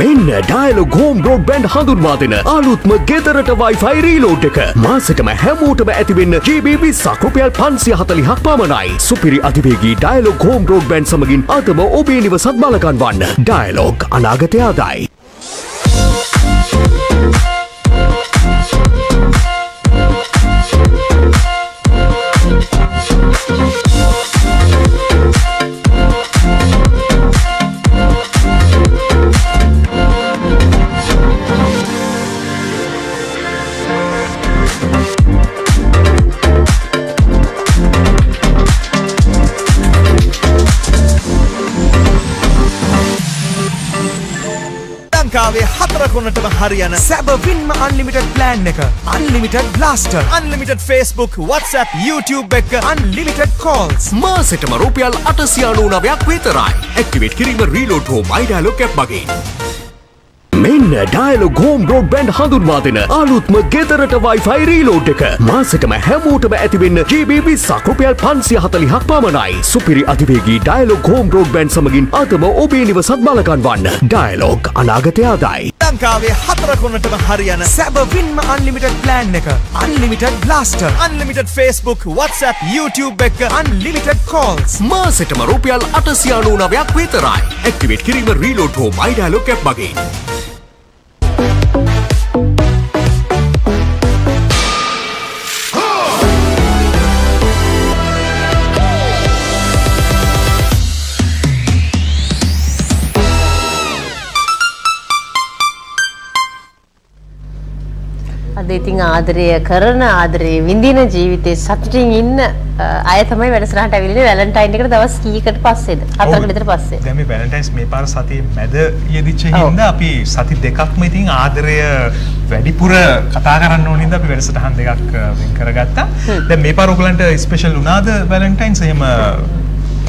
මෙන්න ඩයලොග් හෝම් බ්‍රෝඩ්බැන්ඩ් හඳුන්වා දෙන අලුත්ම ගෙදරට Wi-Fi රීලෝඩ් එක. මාසෙටම හැමෝටම ඇතිවෙන්න GB 20ක් රුපියල් 540ක් පමණයි. සුපිරි අධිවේගී ඩයලොග් හෝම් බ්‍රෝඩ්බැන්ඩ් සමගින් අදම ඔබේ නිවසත් බලකන්වන්න. ඩයලොග් අනාගතය ආදායි. හරියන සැබවින්ම අන්ලිමිටඩ් ප්ලෑන් එක unlimited blaster unlimited Facebook WhatsApp YouTube එක අන්ලිමිටඩ් කෝල්ස් මාසෙටම රුපියල් 899ක් විතරයි. ඇක්ටිවේට් කිරීම රීලෝඩ් හෝ මයි ඩයලොග් ඇප් මගින්. මෙන්න ඩයලොග් හෝම් බ්‍රෝඩ්බෑන්ඩ් හඳුන්වා දෙන අලුත්ම ගෙදරට Wi-Fi රීලෝඩ් එක. මාසෙටම හැමෝටම ඇතිවෙන්න GB 20ක් රුපියල් 540ක් පමණයි. සුපිරි අධිවේගී ඩයලොග් හෝම් බ්‍රෝඩ්බෑන්ඩ් සමගින් අදම ඔබේ නිවසත් බලකන්වන්න. ඩයලොග් අනාගතය ආදායි. ලංකාවේ හතර කොනටම හරියන සැබවින්ම අන්ලිමිටඩ් ප්ලෑන් එක unlimited blaster unlimited Facebook WhatsApp YouTube එක අන්ලිමිටඩ් කෝල්ස් මාසෙටම රුපියල් අටසියානූ නවයක් විතරයි. ඇක්ටිවේට් කිරීම රීලෝඩ් හෝ මයිඩෑලොක් ඇප් මගින්. ඉතින් ආදරය කරන ආදරේ විඳින ජීවිතේ සතුටින් ඉන්න අය තමයි වැඩසටහනට ඇවිල්ලා වැලන්ටයින් එකට දවස් කීයකට පස්සේද? හතරකට විතර පස්සේ. දැන් මේ වැලන්ටයින්ස් මේ පාර සතියේ මැද යෙදිච්ච හින්දා අපි සති දෙකක්ම ඉතින් ආදරය වැඩිපුර කතා කරන්න ඕන හින්දා අපි වැඩසටහන් දෙකක් වෙන් කරගත්තා. දැන් මේ පාර ඔයගලන්ට ස්පෙෂල් වුණාද වැලන්ටයින්ස් එහෙම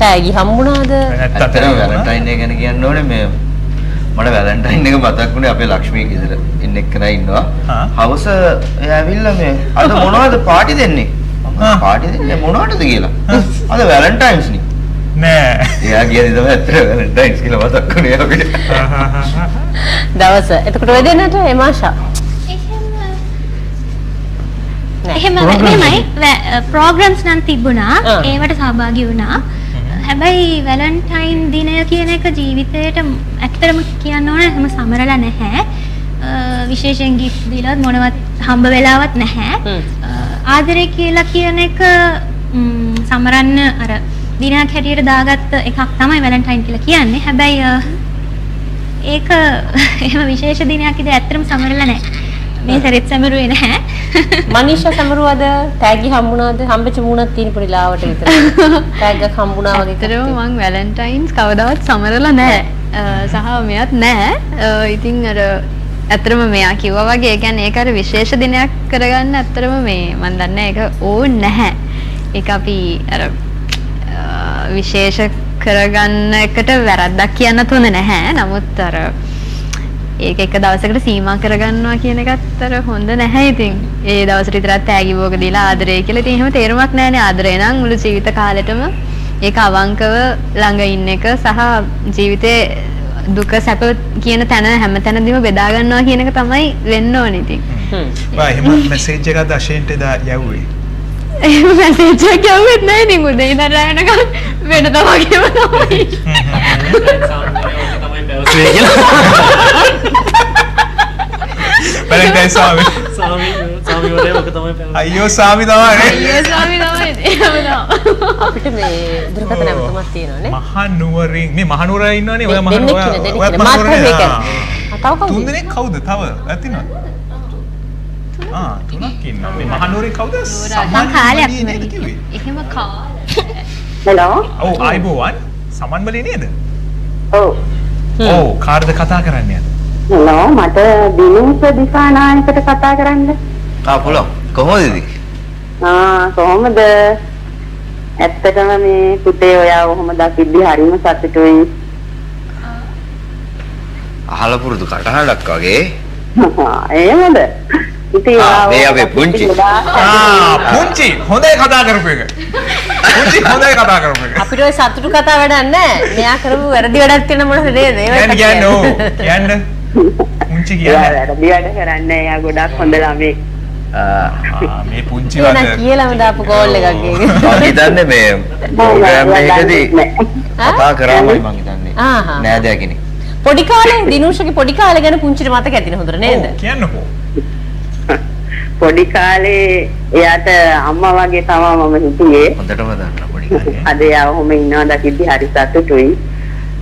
තෑගි හම්බුණාද? ඇත්තටම වැලන්ටයින් එක ගැන කියන්න ඕනේ. මේ මට වැලන්ටයින් එක මතක් වුණේ අපේ ලක්ෂ්මී ගෙදර ඉන්න එක්කෙනා ඉන්නවා. හවස එයා ඇවිල්ලා මේ අද මොනවද පාටි දෙන්නේ? මම පාටි දෙන්නේ මොනවටද කියලා. අද වැලන්ටයින්ස් නේ. නෑ. එයා කියන්නේ තමයි ඇත්තට වැලන්ටයින්ස් කියලා මතක් වුණේ අපිට. දවස. එතකොට ඔය දෙන්නට එමාෂා එහෙම නෙමෙයි ප්‍රෝග්‍රම්ස් නම් තිබුණා. ඒවට සහභාගී වුණා හැබැයි වැලන්ටයින් දිනය කියන එක ජීවිතයට ඇත්තටම කියන්න ඕන එහෙම සමරලා නැහැ. විශේෂයෙන් ගිෆ්ට් දීලවත් මොනවත් හම්බ වෙලාවත් නැහැ. ආදරේ කියලා කියන එක සමරන්න අර දිනයක් හැටියට දාගත්ත එකක් තමයි වැලන්ටයින් කියලා කියන්නේ. හැබැයි ඒක එහෙම විශේෂ දිනයක් ඉතින් ඇත්තටම සමරලා නැහැ මේ සැරෙත් සමරුවේ නැහැ. මනිෂා සමරුවද? තෑගි හම්බුණාද? හම්බෙච්ච මූණක් තියෙන පොඩිලාවට විතර තෑග්ගක් හම්බුණා වගේ ඇත්තටම මං වැලන්ටයින්ස් කවදාවත් සමරලා නැහැ. සහ මෙයත් නැහැ. ඉතින් අර ඇත්තටම මෙයා කිව්වා වගේ ඒ කියන්නේ ඒක අර විශේෂ දිනයක් කරගන්න ඇත්තටම මේ මන් දන්නේ ඒක ඕන් නැහැ. ඒක අපි අර විශේෂ කරගන්න එකට වැරද්දක් කියන්නත් හොඳ නැහැ. නමුත් අර ඒක එක දවසකට සීමා කරගන්නවා කියන එකත් අර හොඳ නැහැ ඉතින්. ඒ දවසට විතරක් තෑගි භෝග දීලා ආදරය කියලා ඉතින් එහෙම තේරුමක් නැහැනේ ආදරය නම් මුළු ජීවිත කාලෙටම ඒක අවංකව ළඟ ඉන්න එක සහ ජීවිතේ දුක සැප කියන තැන හැම තැනදීම බෙදා ගන්නවා කියන එක තමයි වෙන්න ඕනේ ඉතින්. වා එහෙම මැසේජ් එකක් අශේන්ට එදා යවුවේ. එහෙම මැසේජ් එකක් යවුවෙත් නැහැ ඉතින් උදේ ඉඳන් රැ වෙනකන් වෙන තමයිම තමයි. වැලන්ටයින් සාමි. සාමි සාමි වලේ ඔක තමයි පැවසුනේ. අයියෝ සාමි තමයි නේ. අයියෝ ස්වාමී තමයි ඉතින්. අපිට මේ දුරකථන ඇමතුමක් තියෙනවා නේ මහනුවරින් මේ මහනුවර ඉන්නවනේ ඔය ඉන්නේ. මාත් මහනුවරනේ. මේක. ආ. තව කවුද? තුන් දෙනෙක් කවුද තව ඇතිනවද ආ තුනක් ඉන්නවා. මේ මහනුවරේ කවුද? මං කාලයක් එහෙම කා හෙලෝ ඔව් ආයිබෝවන්. සමන්වලේ නේද? ඔව්. ඔව් කාර්ද කතා කරන්නේ හෙලෝ මට දිනුස දිසානායකට කතා කරන්න. ආ පුළුවන්. කොහොමද ඉතින්? ආ කොහොමද? ඇත්තටම මේ පුතේ ඔයා කොහොම දකිද්දි හරිම සතුටුයි. අහලා පුරුදු කටහඬක් වගේ. එහෙමද ඉතින් මේ අපේ පුංචි. ආ පුංචි හොඳයි කතා කරපු එක පුංචි හොඳයි කතා කරපු එක අපිට ඔය සතුටු කතා වැඩක් නැහැ. මෙයා කරපු වැරදි වැඩක් තියෙන මොනවද නේද? ඒවා කියන්න කියන්න ඕ කියන්න පුංචි කියන්න වැරදි වැඩ කරන්නේ එයා ගොඩක් හොඳ ළමෙක් ආ මේ පුංචි වද කියලාම දාපු කෝල් එකක් ඒක. මම හිතන්නේ මේ ප්‍රෝග්‍රෑම් එකකදී කතා කරාමයි මම හිතන්නේ. ආහා. නෑදෑ කෙනෙක්. පොඩි කාලේ දිනුෂගේ පොඩි කාලේ ගැන පුංචිට මතක ඇතිනේ හොඳට නේද? කියන්නකෝ. පොඩි කාලේ එයාට අම්මා වගේ තමයි මම හිතුවේ. හොඳටම දන්නා පොඩි කාලේ. අද එයා ඔහොම ඉන්නවා දකිද්දි හරි සතුටුයි.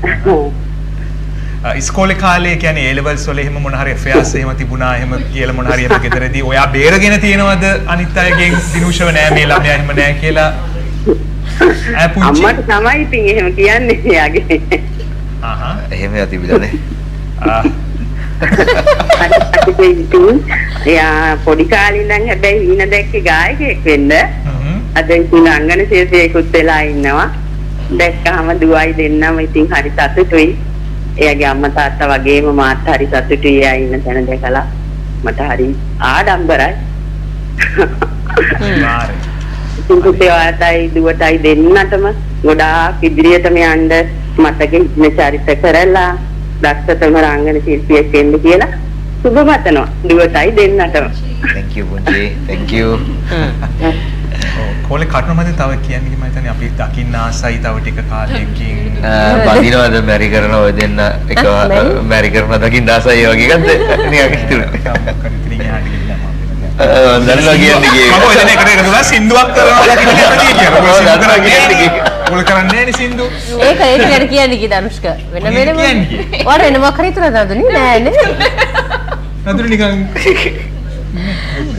ඉස්කෝලේ කාලේ කියන්නේ A levels වල එහෙම මොන හරි affairs එහෙම තිබුණා එහෙම කියලා මොන හරි අපේ ගෙදරදී ඔයා බේරගෙන තියෙනවද? අනිත් අයගෙන් දිනුෂව නෑ මේ ළමයා එහෙම නෑ කියලා? ඈ පුංචි අම්මට තමයි ඉතින් එහෙම කියන්නේ එයාගේ. ආහා. එහෙම යතිබිලානේ. ඉතින් එයා පොඩි කාලේ ඉඳන් හැබැයි හීන දැක්කේ ගායකයෙක් වෙන්න. අද ඉතින් අංගන ශිල්පියෙකුත් වෙලා ඉන්නවා. දැක්කහම දුවයි දෙන්නම ඉතින් හරි සතුටුයි. එයාගේ අම්මා තාත්තා වගේම මාත් හරි සතුටුයි එයා ඉන්න තැන දැකලා. මට හරි ආඩම්බරයි. ඉතින් පුතේ ඔයාටයි දුවටයි දෙන්නටම ගොඩාක් ඉදිරියටම යන්න මතක ඉන්න චරිත කරලා දක්ෂතම රංගන ශිල්පියෙක් වෙන්න කියලා සුබ පතනවා දුවටයි දෙන්නටම. thank you පුංචි. Thank you. කෝලේ කටන මැද තව කියන්නේ? මම හිතන්නේ අපි දකින්න ආසයි තව ටික කාලයකින් බඳිනවද? මැරි කරන ඔය දෙන්න. එක මැරි කරන දකින්න ආසයි වගේ එකක්ද නිකන් හිතුණා දන්නවා කියන්නේ කියේ මම ඔය දෙන එකට එකතු වෙලා සින්දුවක් කරනවා කියලා කියනවා සින්දු කියන්නේ මුල කරන්නේ නැහැ නේ සින්දු ඒක ඒක ගැන කියන්නේ කි දනුෂ්ක වෙන වෙනම ඔයාලා වෙන මොකක් හරි තුරද නදුනි නෑ නේ නදුනි නිකන්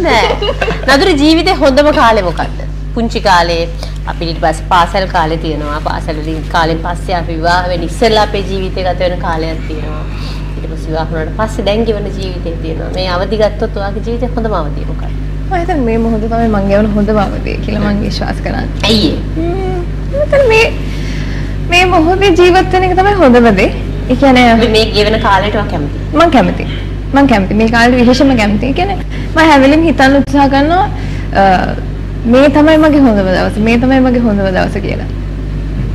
නෑ නදුර ජීවිතේ හොඳම කාලේ මොකක්ද පුංචි කාලේ අපි ඊට පස්සේ පාසල් කාලේ තියෙනවා පාසල් වලින් කාලෙන් පස්සේ අපි විවාහ වෙන ඉස්සෙල්ලා අපේ ජීවිතේ ගත වෙන කාලයක් තියෙනවා පස්සේ විවාහ වුණාට පස්සේ දැන් ගෙවන ජීවිතේ තියෙනවා. මේ අවදි ගත්තොත් ඔයාගේ ජීවිතේ හොඳම අවදිය මොකක්ද? මම හිතන්නේ මේ මොහොත තමයි මං ගෙවන හොඳම අවදිය කියලා මං විශ්වාස කරන්නේ. ඇයි ඒ? මේ මේ මොහොතේ ජීවත් වෙන එක තමයි හොඳම දේ. ඒ කියන්නේ මේ ගෙවන කාලයට මම කැමතියි. මං කැමතියි මං කැමති. මේ කාලේ විශේෂම කැමති. ඒ කියන්නේ මම හැම වෙලෙම හිතන්න උත්සාහ කරනවා මේ තමයි මගේ හොඳම දවස. මේ තමයි මගේ හොඳම දවස කියලා.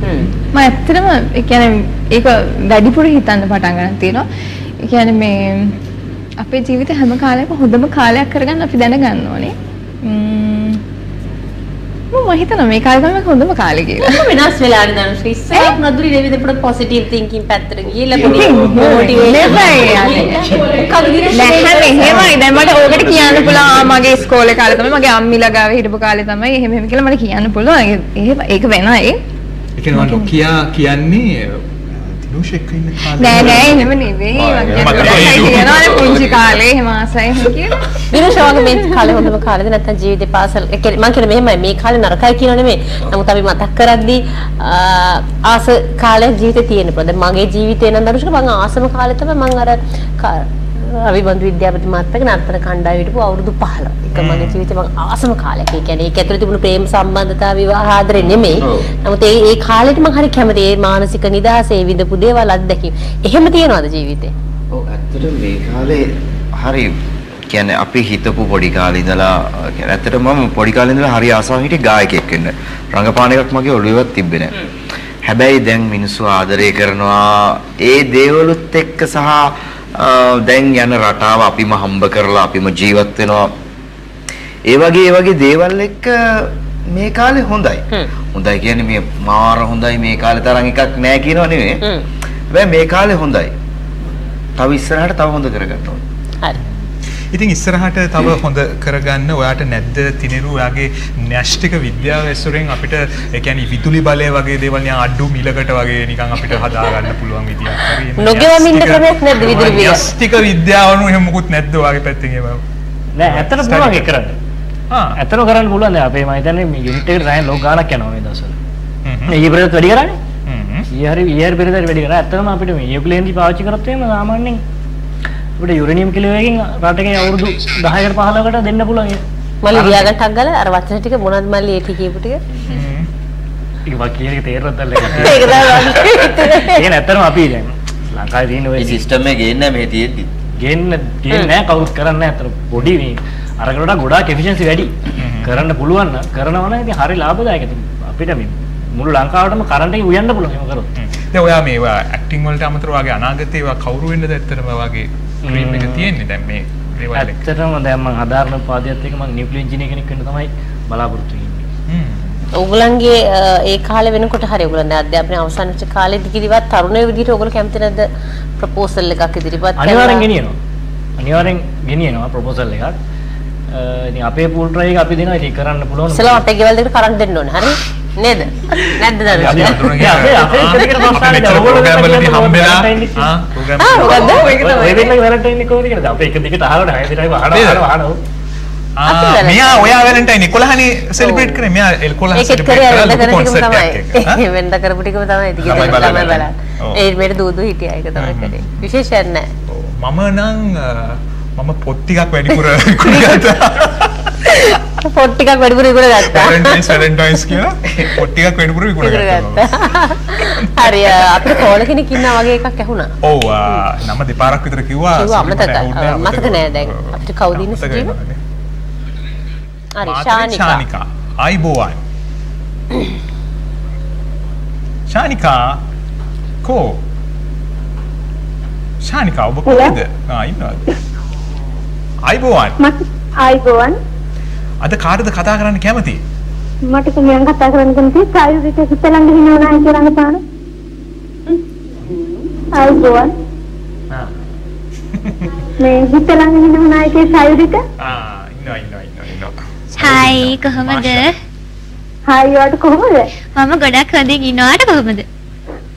මම ඇත්තටම ඒ කියන්නේ ඒක වැඩිපුර හිතන්න පටන් ගන්න තියෙනවා. කියන්නේ මේ අපේ ජීවිතේ හැම කාලයකම හොඳම කාලයක් කරගන්න අපි දැනගන්න ඕනේ. මම. හිතනවා මේ කාලේ තමයි හොඳම කාලේ කියලා. ඒක වෙනස් වෙලා නේද? අනුෂ්ක ඉස්සරහට නදුරි දෙවිද පොඩ පොසිටිව් තින්කින් පැත්තට ගිහලා පොඩි එහෙමයි දැන් මට ඕකට කියන්න පුළුවන් මගේ ඉස්කෝලේ කාලේ තමයි මගේ අම්මිලා ගාවේ හිටපු කාලේ තමයි එහෙම එහෙම කියලා මට කියන්න පුළුවන්. ඒක ඒක වෙනයි. ඒ කියන්නේ නොකියා කියන්නේ දිනුෂ එක්ක ඉන්න කාලේ නෑ නෑ එහෙම නෙවෙයි. මගේ කියනවානේ පුංචි කාලේ එහෙම ආසයි කියලා. දිනුෂ වගේ මේ කාලේ හොඳම කාලේද? නැත්නම් ජීවිතේ පාසල් ඒ කියන්නේ මම කියන්නේ මෙහෙමයි. මේ කාලේ නරකයි කියනව නෙමෙයි. නමුත් අපි මතක් කරද්දී ආස කාලයක් ජීවිතේ තියෙන්න පුළුවන්. දැන් මගේ ජීවිතේ නම් දරුෂක මම ආසම කාලේ තමයි මම අර අවිබන්දු විද්‍යාපති මහත්මයාගේ නර්තන කණ්ඩායම හිටපු අවුරුදු 15. ඒක මගේ ජීවිතේ මම ආසම කාලයක්. ඒ කියන්නේ ඒක ඇතුළේ තිබුණු ප්‍රේම සම්බන්ධතා විවාහ ආදරේ නෙමෙයි. නමුත් ඒ ඒ කාලෙට මම හරි කැමතියි. ඒ මානසික නිදහසේ විඳපු දේවල් අත්දැකීම්. එහෙම තියනවාද ජීවිතේ? ඔව් ඇත්තට මේ කාලේ හරි කියන්නේ අපි හිතපු පොඩි කාලේ ඉඳලා කියන්නේ ඇත්තටම මම පොඩි කාලේ ඉඳලා හරි ආසාවෙන් හිටියේ ගායකයෙක් වෙන්න. රංගපාන එකක් මගේ ඔළුවේවත් තිබ්බේ නැහැ. හැබැයි දැන් මිනිස්සු ආදරය කරනවා ඒ දේවලුත් එක්ක සහ දැන් යන රටාව අපිම හම්බ කරලා අපිම ජීවත් වෙනවා. ඒ වගේ ඒ වගේ දේවල් එක්ක මේ කාලේ හොඳයි. හොඳයි කියන්නේ මේ මාර හොඳයි මේ කාලේ තරම් එකක් නෑ කියනව නෙවෙයි. හැබැයි මේ කාලේ හොඳයි. තව ඉස්සරහට තව හොඳ කරගන්න ඕනේ. හරි. ඉතින් ඉස්සරහට තව හොඳ කරගන්න ඔයාට නැද්ද තිනෙරු ඔයාගේ න්‍යෂ්ටික විද්‍යාව ඇසුරෙන් අපිට ඒ කියන්නේ විදුලි බලය වගේ දේවල් නිකන් අඩු මිලකට වගේ නිකන් අපිට හදා ගන්න පුළුවන් විදියක් හරි නොගෙවමින් ඉන්න ක්‍රමයක් නැද්ද විදුලි බිල? න්‍යෂ්ටික විද්‍යාව අනුව එහෙම මුකුත් නැද්ද ඔයාගේ පැත්තෙන් ඒව? නෑ ඇත්තට පුළුවන් ඒක කරන්න. ඇත්තට කරන්න පුළුවන් දැන් අපේ මම හිතන්නේ මේ යුනිට් එකට රැය ලොක් ගානක් යනවා මේ දවස්වල. ඊ පෙරේද වැඩි කරන්නේ? හ්ම්. ඊ හරි ඊ හරි පෙරේද වැඩි කරා. ඇත්තටම අපිට මේ නියුක්ලියර් පාවිච්චි කරත් එහෙම සාමාන්‍යයෙන් අපිට යුරේනියම් කිලෝ එකකින් රටකේ අවුරුදු 10කට 15කට දෙන්න පුළුවන්. මල්ලි ලියාගන්න ටක් ගාලා අර වචන ටික මොනවද මල්ලි ඒ ටික කියපු ටික? ඒක වා කියන එක තේරෙන්නත් එක. ඒක තමයි. ඒක නැත්තරම අපි දැන් ලංකාවේ තියෙන ඔය සිස්ටම් එක ගේන්නේ නැහැ මෙහෙ තියෙද්දි. ගේන්න ගේන්නේ නැහැ කවුරුත් කරන්නේ නැහැ අතර පොඩි මේ අරකට වඩා ගොඩාක් එෆිෂන්සි වැඩි. කරන්න පුළුවන් නම් කරනවා නම් ඉතින් හරි ලාභදායක අපිට මේ මුළු ලංකාවටම කරන්ට් එක උයන්න පුළුවන් එහෙම කරොත්. දැන් ඔයා මේ ඔයා ඇක්ටිං වලට අමතරව ඔයාගේ අනාගතේ ඔයා කවුරු වෙන්නද ඇත්තටම ඔයාගේ ඩ්‍රීම් එක තියෙන්නේ දැන් මේ. ඇත්තටම දැන් මම හදාරන උපාධියත් එක්ක මම නියුක්ලියර් ඉංජිනේර කෙනෙක් වෙන්න තමයි බලාපොරොත්තු වෙන්නේ. ඔයගොල්ලන්ගේ ඒ කාලේ වෙනකොට හරි ඔයගොල්ලන්ගේ අධ්‍යාපනය අවසන් වෙච්ච කාලෙදි කිදිවත් තරුණයෝ විදිහට ඔයගොල්ලෝ කැමති නැද්ද ප්‍රොපෝසල් එකක් ඉදිරිපත් කරලා අනිවාර්යෙන් ගෙනියනවා. අනිවාර්යෙන් ගෙනියනවා ප්‍රොපෝසල් එකක්. ඉතින් අපේ පූල් ට්‍රයි එක අපි දෙනවා ඉතින් කරන්න පුළුවන්. ඉස්සෙල්ලා අපේ ගෙවල් දෙකට කරන්ට් දෙන්න ඕනේ. හරි? නේද? නැද්ද දරුවෝ? අපි අපේ අපේ එක දෙකට ප්‍රශ්න නෑ. ඔයගොල්ලෝ වලදී හම්බෙලා ආ ප්‍රෝග්‍රෑම් ආ මොකද්ද? ඔය දෙන්නගේ වැලන්ටයින් එක කොහොමද කියලාද? අපේ එක දිගට අහලා 6 දිනයි වහනවා වහනවා. මෙයා ඔයා වැලන්ටයින් 11 සෙලිබ්‍රේට් කරේ මෙයා 11 ඒකත් කරේ අර වෙනද කරපු ටිකම තමයි. වෙනද කරපු ටිකම තමයි ඉතින් ගෙදර ළමයි බලන්න. ඒ මෙහෙට දූ දූ හිටියා ඒක තමයි කරේ. විශේෂයක් නැහැ. මම නම් මම පොත් ටිකක් වැඩිපුර කුඩියට පොට් ටිකක් වැඩිපුර ඉගුණ ගත්තා. වැලන්ටයින්ස් වැලන්ටයින්ස් කියලා පොට් ටිකක් වැඩිපුර විකුණ ගත්තා. හරි අපිට කෝල කෙනෙක් ඉන්නා වගේ එකක් ඇහුණා. ඔව් නම දෙපාරක් විතර කිව්වා කිව්වා අමතක මතක නෑ දැන් අපිට කවුද ඉන්නේ? වෙනවනේ. හරි ශානිකා. ශානිකා ආයිබෝවන් ශානිකා කෝ ශානිකා ඔබ කොහෙද ආ ඉන්නවද ආයිබෝවන් ආයිබෝවන් අද කාටද කතා කරන්න කැමති මට කමියන් කතා කරන්න කැමති ප්‍රායෝගික හිත ළඟ හිනවනා කියලා අහපාන ආයිබෝවන් මේ හිත ළඟ හිනවනා එකේ ප්‍රායෝගික? ආ ඉන්නවා ඉන්නවා ඉන්නවා ඉන්නවා. හයි කොහොමද? හායි වට කොහොමද? මම ගොඩක් හොඳින් ඉන්නවාට කොහොමද?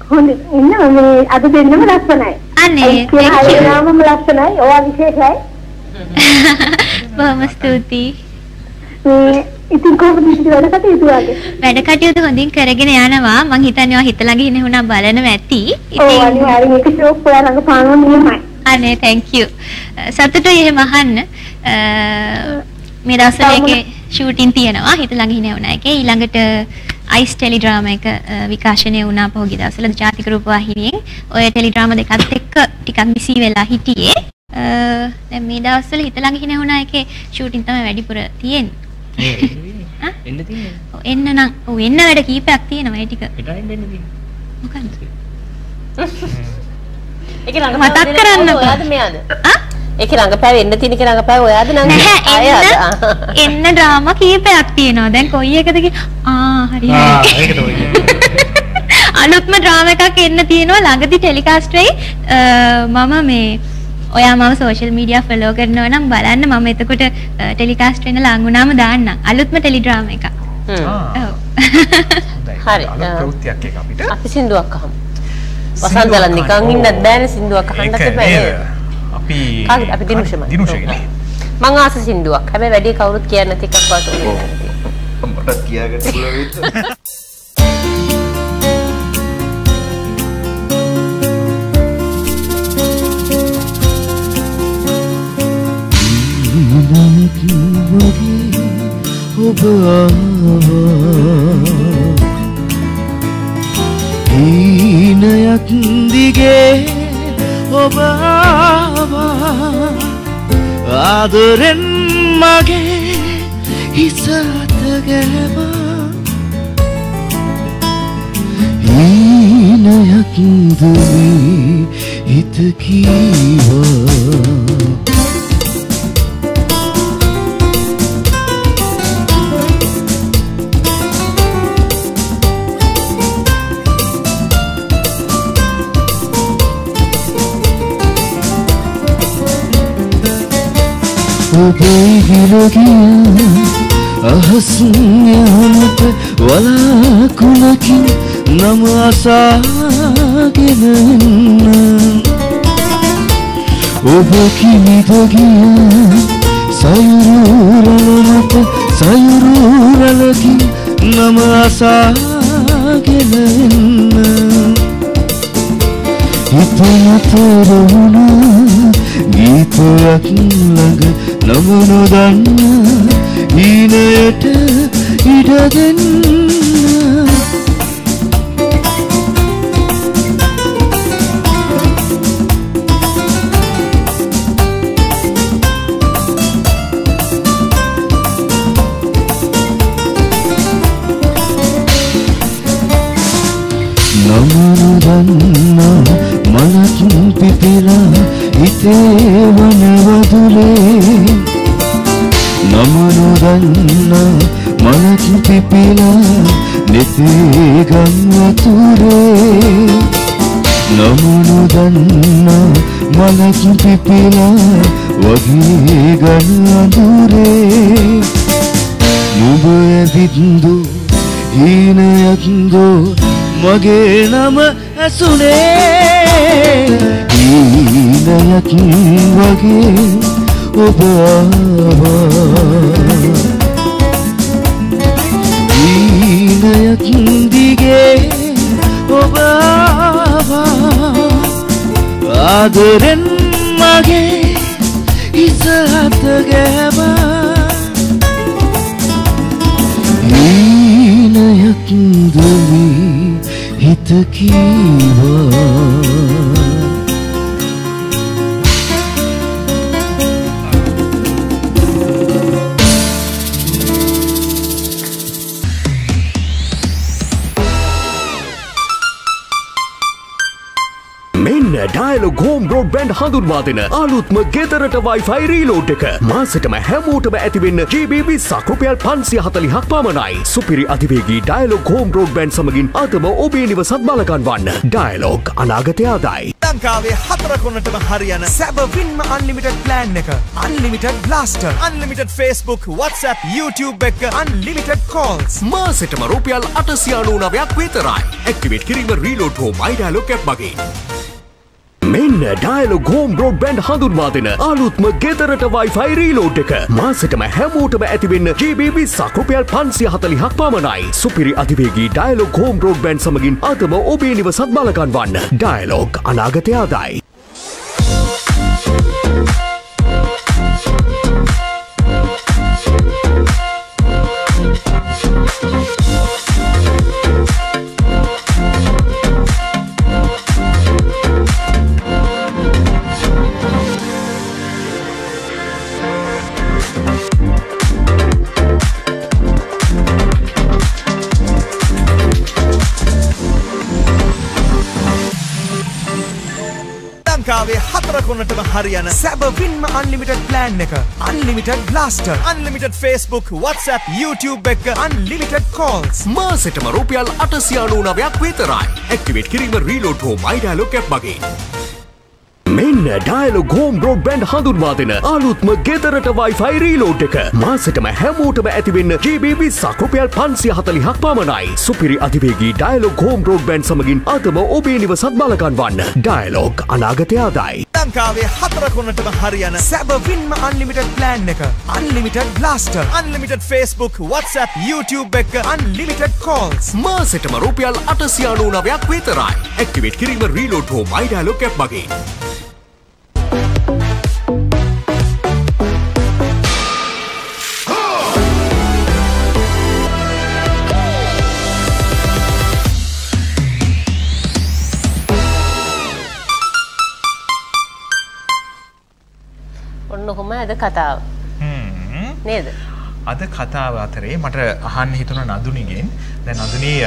හොඳ ඉන්න මේ අද දෙන්නම ලස්සනයි. අනේ හායි නාමම ලස්සනයි. ඔයා විශේෂයි. බොහොම ස්තුතියි. මේ ඉතින් කොහොමද ඉතින් වැඩ කටයුතු වගේ වැඩ කටයුතු හොඳින් කරගෙන යනවා. මං හිතන්නේ ඔයා හිත ළඟ ඉන්න වුණා බලනවා ඇති ඔව් අනිවාර්යෙන් ඒක ෂෝක් ඔයා ළඟ පානවා නියමයි අනේ thank you. සතුටුයි එහෙම අහන්න. මේ දවස්වල එකේ ෂූටින් තියෙනවා. හිත ළඟ ඉන්න වුණා එකේ. ඊළඟට අයිස් ටෙලිඩ්‍රාමා එක විකාශනය වුණා පහුගිය දවස්වල ජාතික රූපවාහිනියෙන් ඔය ටෙලිඩ්‍රාමා දෙකත් එක්ක ටිකක් බිසි වෙලා හිටියේ. දැන් මේ දවස්වල හිත ළඟ ඉන්න වුණා එකේ ෂූටින් තමයි වැඩිපුර තියෙන්නේ එන්න තියන්නේ. ඔව්, එන්න නම්. ඔව් එන්න වැඩ කීපයක් තියෙනවා ඒ ටික. පිටා එන්න එන්න තියෙන්නේ මොකන්ද ඒක ළඟ මතක් කරන්න? ඔයාද මෙයාද? ඒක ළඟපෑව එන්න තියෙන එක ළඟපෑව ඔයාද නම්? නැහැ අයද? එන්න එන්න ඩ්‍රාමා කීපයක් තියෙනවා. දැන් කොයි එකද ආ හරි ආ ඒක තමයි අලුත්ම ඩ්‍රාමා එකක් එන්න තියෙනවා. ළඟදි ටෙලිකාස්ට් වෙයි. මම මේ ඔයා මම සෝෂල් මීඩියා ෆලෝ කරනවා නම් බලන්න මම එතකොට ටෙලිකාස්ට් වෙන ලඟ වුණාම දාන්නම් අලුත්ම ටෙලිඩ්‍රාමා එකක්. ඔව්. හරි. ප්‍රවෘත්තියක් එක අපිට. අපි සින්දුවක් අහමු. වසන්තලා නිකන් ඉන්නත් බෑනේ සින්දුවක් අහන්නත්? නේද? අපි? අපි දිනුෂමයි. දිනුෂගේ මං ආස සින්දුවක්. හැබැයි වැඩි කවුරුත් කියන්නේ නැති එකක් වට උනේ. මට කියාගන්න පුළුවන් ඊනක් වගේ ඔබ ආවා ඊනයක් දිගේ ඔබ ආවා ආදරෙන් මගේ හිස අත ගැවා ඊනයක් දුවී හිත කීවා. ඔබේ හිරගිය අහසින් යමට වලාකුලකින් නම අසාගෙන එන්න ඔබ කිමිදගිය සයුරුරලමට සයුරුරලකින් නම අසාගෙන එන්න හිතනතර වුණ ගීතයක් ළඟ නම නොදන්න ඊනයට ඉඩ දෙන්න. නෙතේ ගංවතුරේ නමනු දන්නා මලකින් පිපිලා වගේ ගන අඳුරේ නුඹ ඇවිත්දු හීනයක්දෝ මගේ නම ඇසුනේ හීනයකින් වගේ ඔබ ආවා හීනයකින් ඔබගේ ඔබවා ආදරෙන් මගේ ඉසහත ගැබා. ඊනයක් දුමි හිත කීවා. හෝම් බ්‍රෝඩ්බෑන්ඩ් හඳුන්වා දෙන අලුත්ම ගෙදරට Wi-Fi රීලෝඩ් එක. මාසෙටම හැමෝටම ඇතිවෙන්න GB 20ක් රුපියල් 540ක් පමණයි. සුපිරි අධිවේගී ඩයලොග් හෝම් බ්‍රෝඩ්බෑන්ඩ් සමගින් අදම ඔබේ නිවසත් බලගන්වන්න. ඩයලොග් අනාගතය ආදායි. ලංකාවේ හතර කොනටම හරියන සැබවින්ම අන්ලිමිටඩ් ප්ලෑන් එක unlimited blaster unlimited Facebook WhatsApp YouTube එක අන්ලිමිටඩ් කෝල්ස් මාසෙටම රුපියල් අටසියානූ නවයක් විතරයි. ඇක්ටිවේට් කිරීම රීලෝඩ් හෝ මයිඩාලොක් ඇප් මගින්. මෙන්න ඩයලොග් හෝම් බ්‍රෝඩ්බෑන්ඩ් හඳුන්වා දෙන අලුත්ම ගෙදරට Wi-Fi රීලෝඩ් එක. මාසෙටම හැමෝටම ඇතිවෙන්න GB 20ක් රුපියල් 540ක් පමණයි. සුපිරි අධිවේගී ඩයලොග් හෝම් බ්‍රෝඩ්බෑන්ඩ් සමගින් අදම ඔබේ නිවසත් බලගන්වන්න. ඩයලොග් අනාගතය ආදායි. හරියන සැබවින්ම අන්ලිමිටඩ් ප්ලෑන් එක unlimited blaster unlimited Facebook WhatsApp YouTube එක අන්ලිමිටඩ් කෝල්ස් මාසෙටම රුපියල් අටසියානූ නවයක් විතරයි. ඇක්ටිවේට් කිරීම රීලෝඩ් හෝ මයිඩාලොක් ඇප් මගින්. මෙන්න ඩයලොග් හෝම් බ්‍රෝඩ්බෑන්ඩ් හඳුන්වා දෙන අලුත්ම ගෙදරට Wi-Fi රීලෝඩ් එක. මාසෙටම හැමෝටම ඇතිවෙන්න GB 20ක් රුපියල් 540ක් පමණයි. සුපිරි අධිවේගී ඩයලොග් හෝම් බ්‍රෝඩ්බෑන්ඩ් සමගින් අදම ඔබේ නිවසත් බලගන්වන්න. ඩයලොග් අනාගතය ආදායි. ලංකාවේ හතර කොනටම හරියන සැබවින්ම අන්ලිමිටඩ් ප්ලෑන් එක unlimited blaster unlimited Facebook WhatsApp YouTube එක අන්ලිමිටඩ් කෝල්ස් මාසෙටම රුපියල් අටසියානූ නවයක් විතරයි. ඇක්ටිවේට් කිරීම රීලෝඩ් හෝ මයිඩාලොක් ඇප් මගින්. අද කතාව. නේද? අද කතාව අතරේ මට අහන්න හිතුන නදුනිගෙන් දැන් නදුනී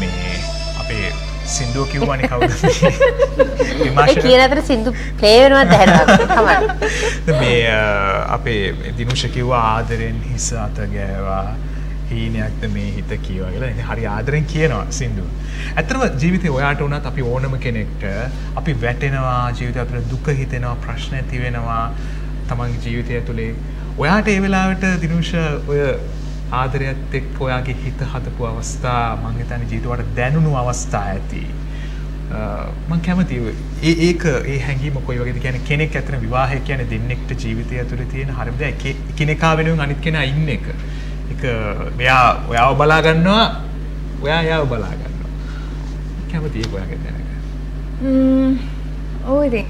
මේ අපේ සින්දුව කිව්වනේ කවුද ඒ කියන අතර සින්දු ප්ලේ වෙනවත් ඇහෙනවා. තමයි. මේ අපේ දිනුෂ කිව්වා ආදරෙන් හිස අත ගෑවා හීනයක්ද මේ හිත කියවා කියලා හරි ආදරෙන් කියනවා සින්දුව. ඇත්තටම ජීවිතේ ඔයාට වුණත් අපි ඕනම කෙනෙක්ට අපි වැටෙනවා ජීවිතය ඇතුළේ දුක හිතෙනවා ප්‍රශ්න ඇති වෙනවා තමන්ගේ ජීවිතය ඇතුලේ ඔයාට ඒ වෙලාවට දිනුෂ ඔය ආදරයත් එක්ක ඔයාගේ හිත හදපු අවස්ථා මං හිතන්නේ ජීවිතවලට දැනුණු අවස්ථා ඇති. අ, මං කැමති ඒ ඒක ඒ හැඟීම කොයි වගේද කියන්නේ කෙනෙක් ඇතන විවාහය කියන්නේ දෙන්නෙක්ට ජීවිතය ඇතුලේ තියෙන හරියද එකිනෙකා වෙනුවෙන් අනිත් කෙනා ඉන්න එක. ඒක මෙයා ඔයාව බලා ගන්නවා ඔයා එයාව බලා ගන්නවා. කැමති ඒක ඔයාගේ දැනගන්න. ඕ ඉතින්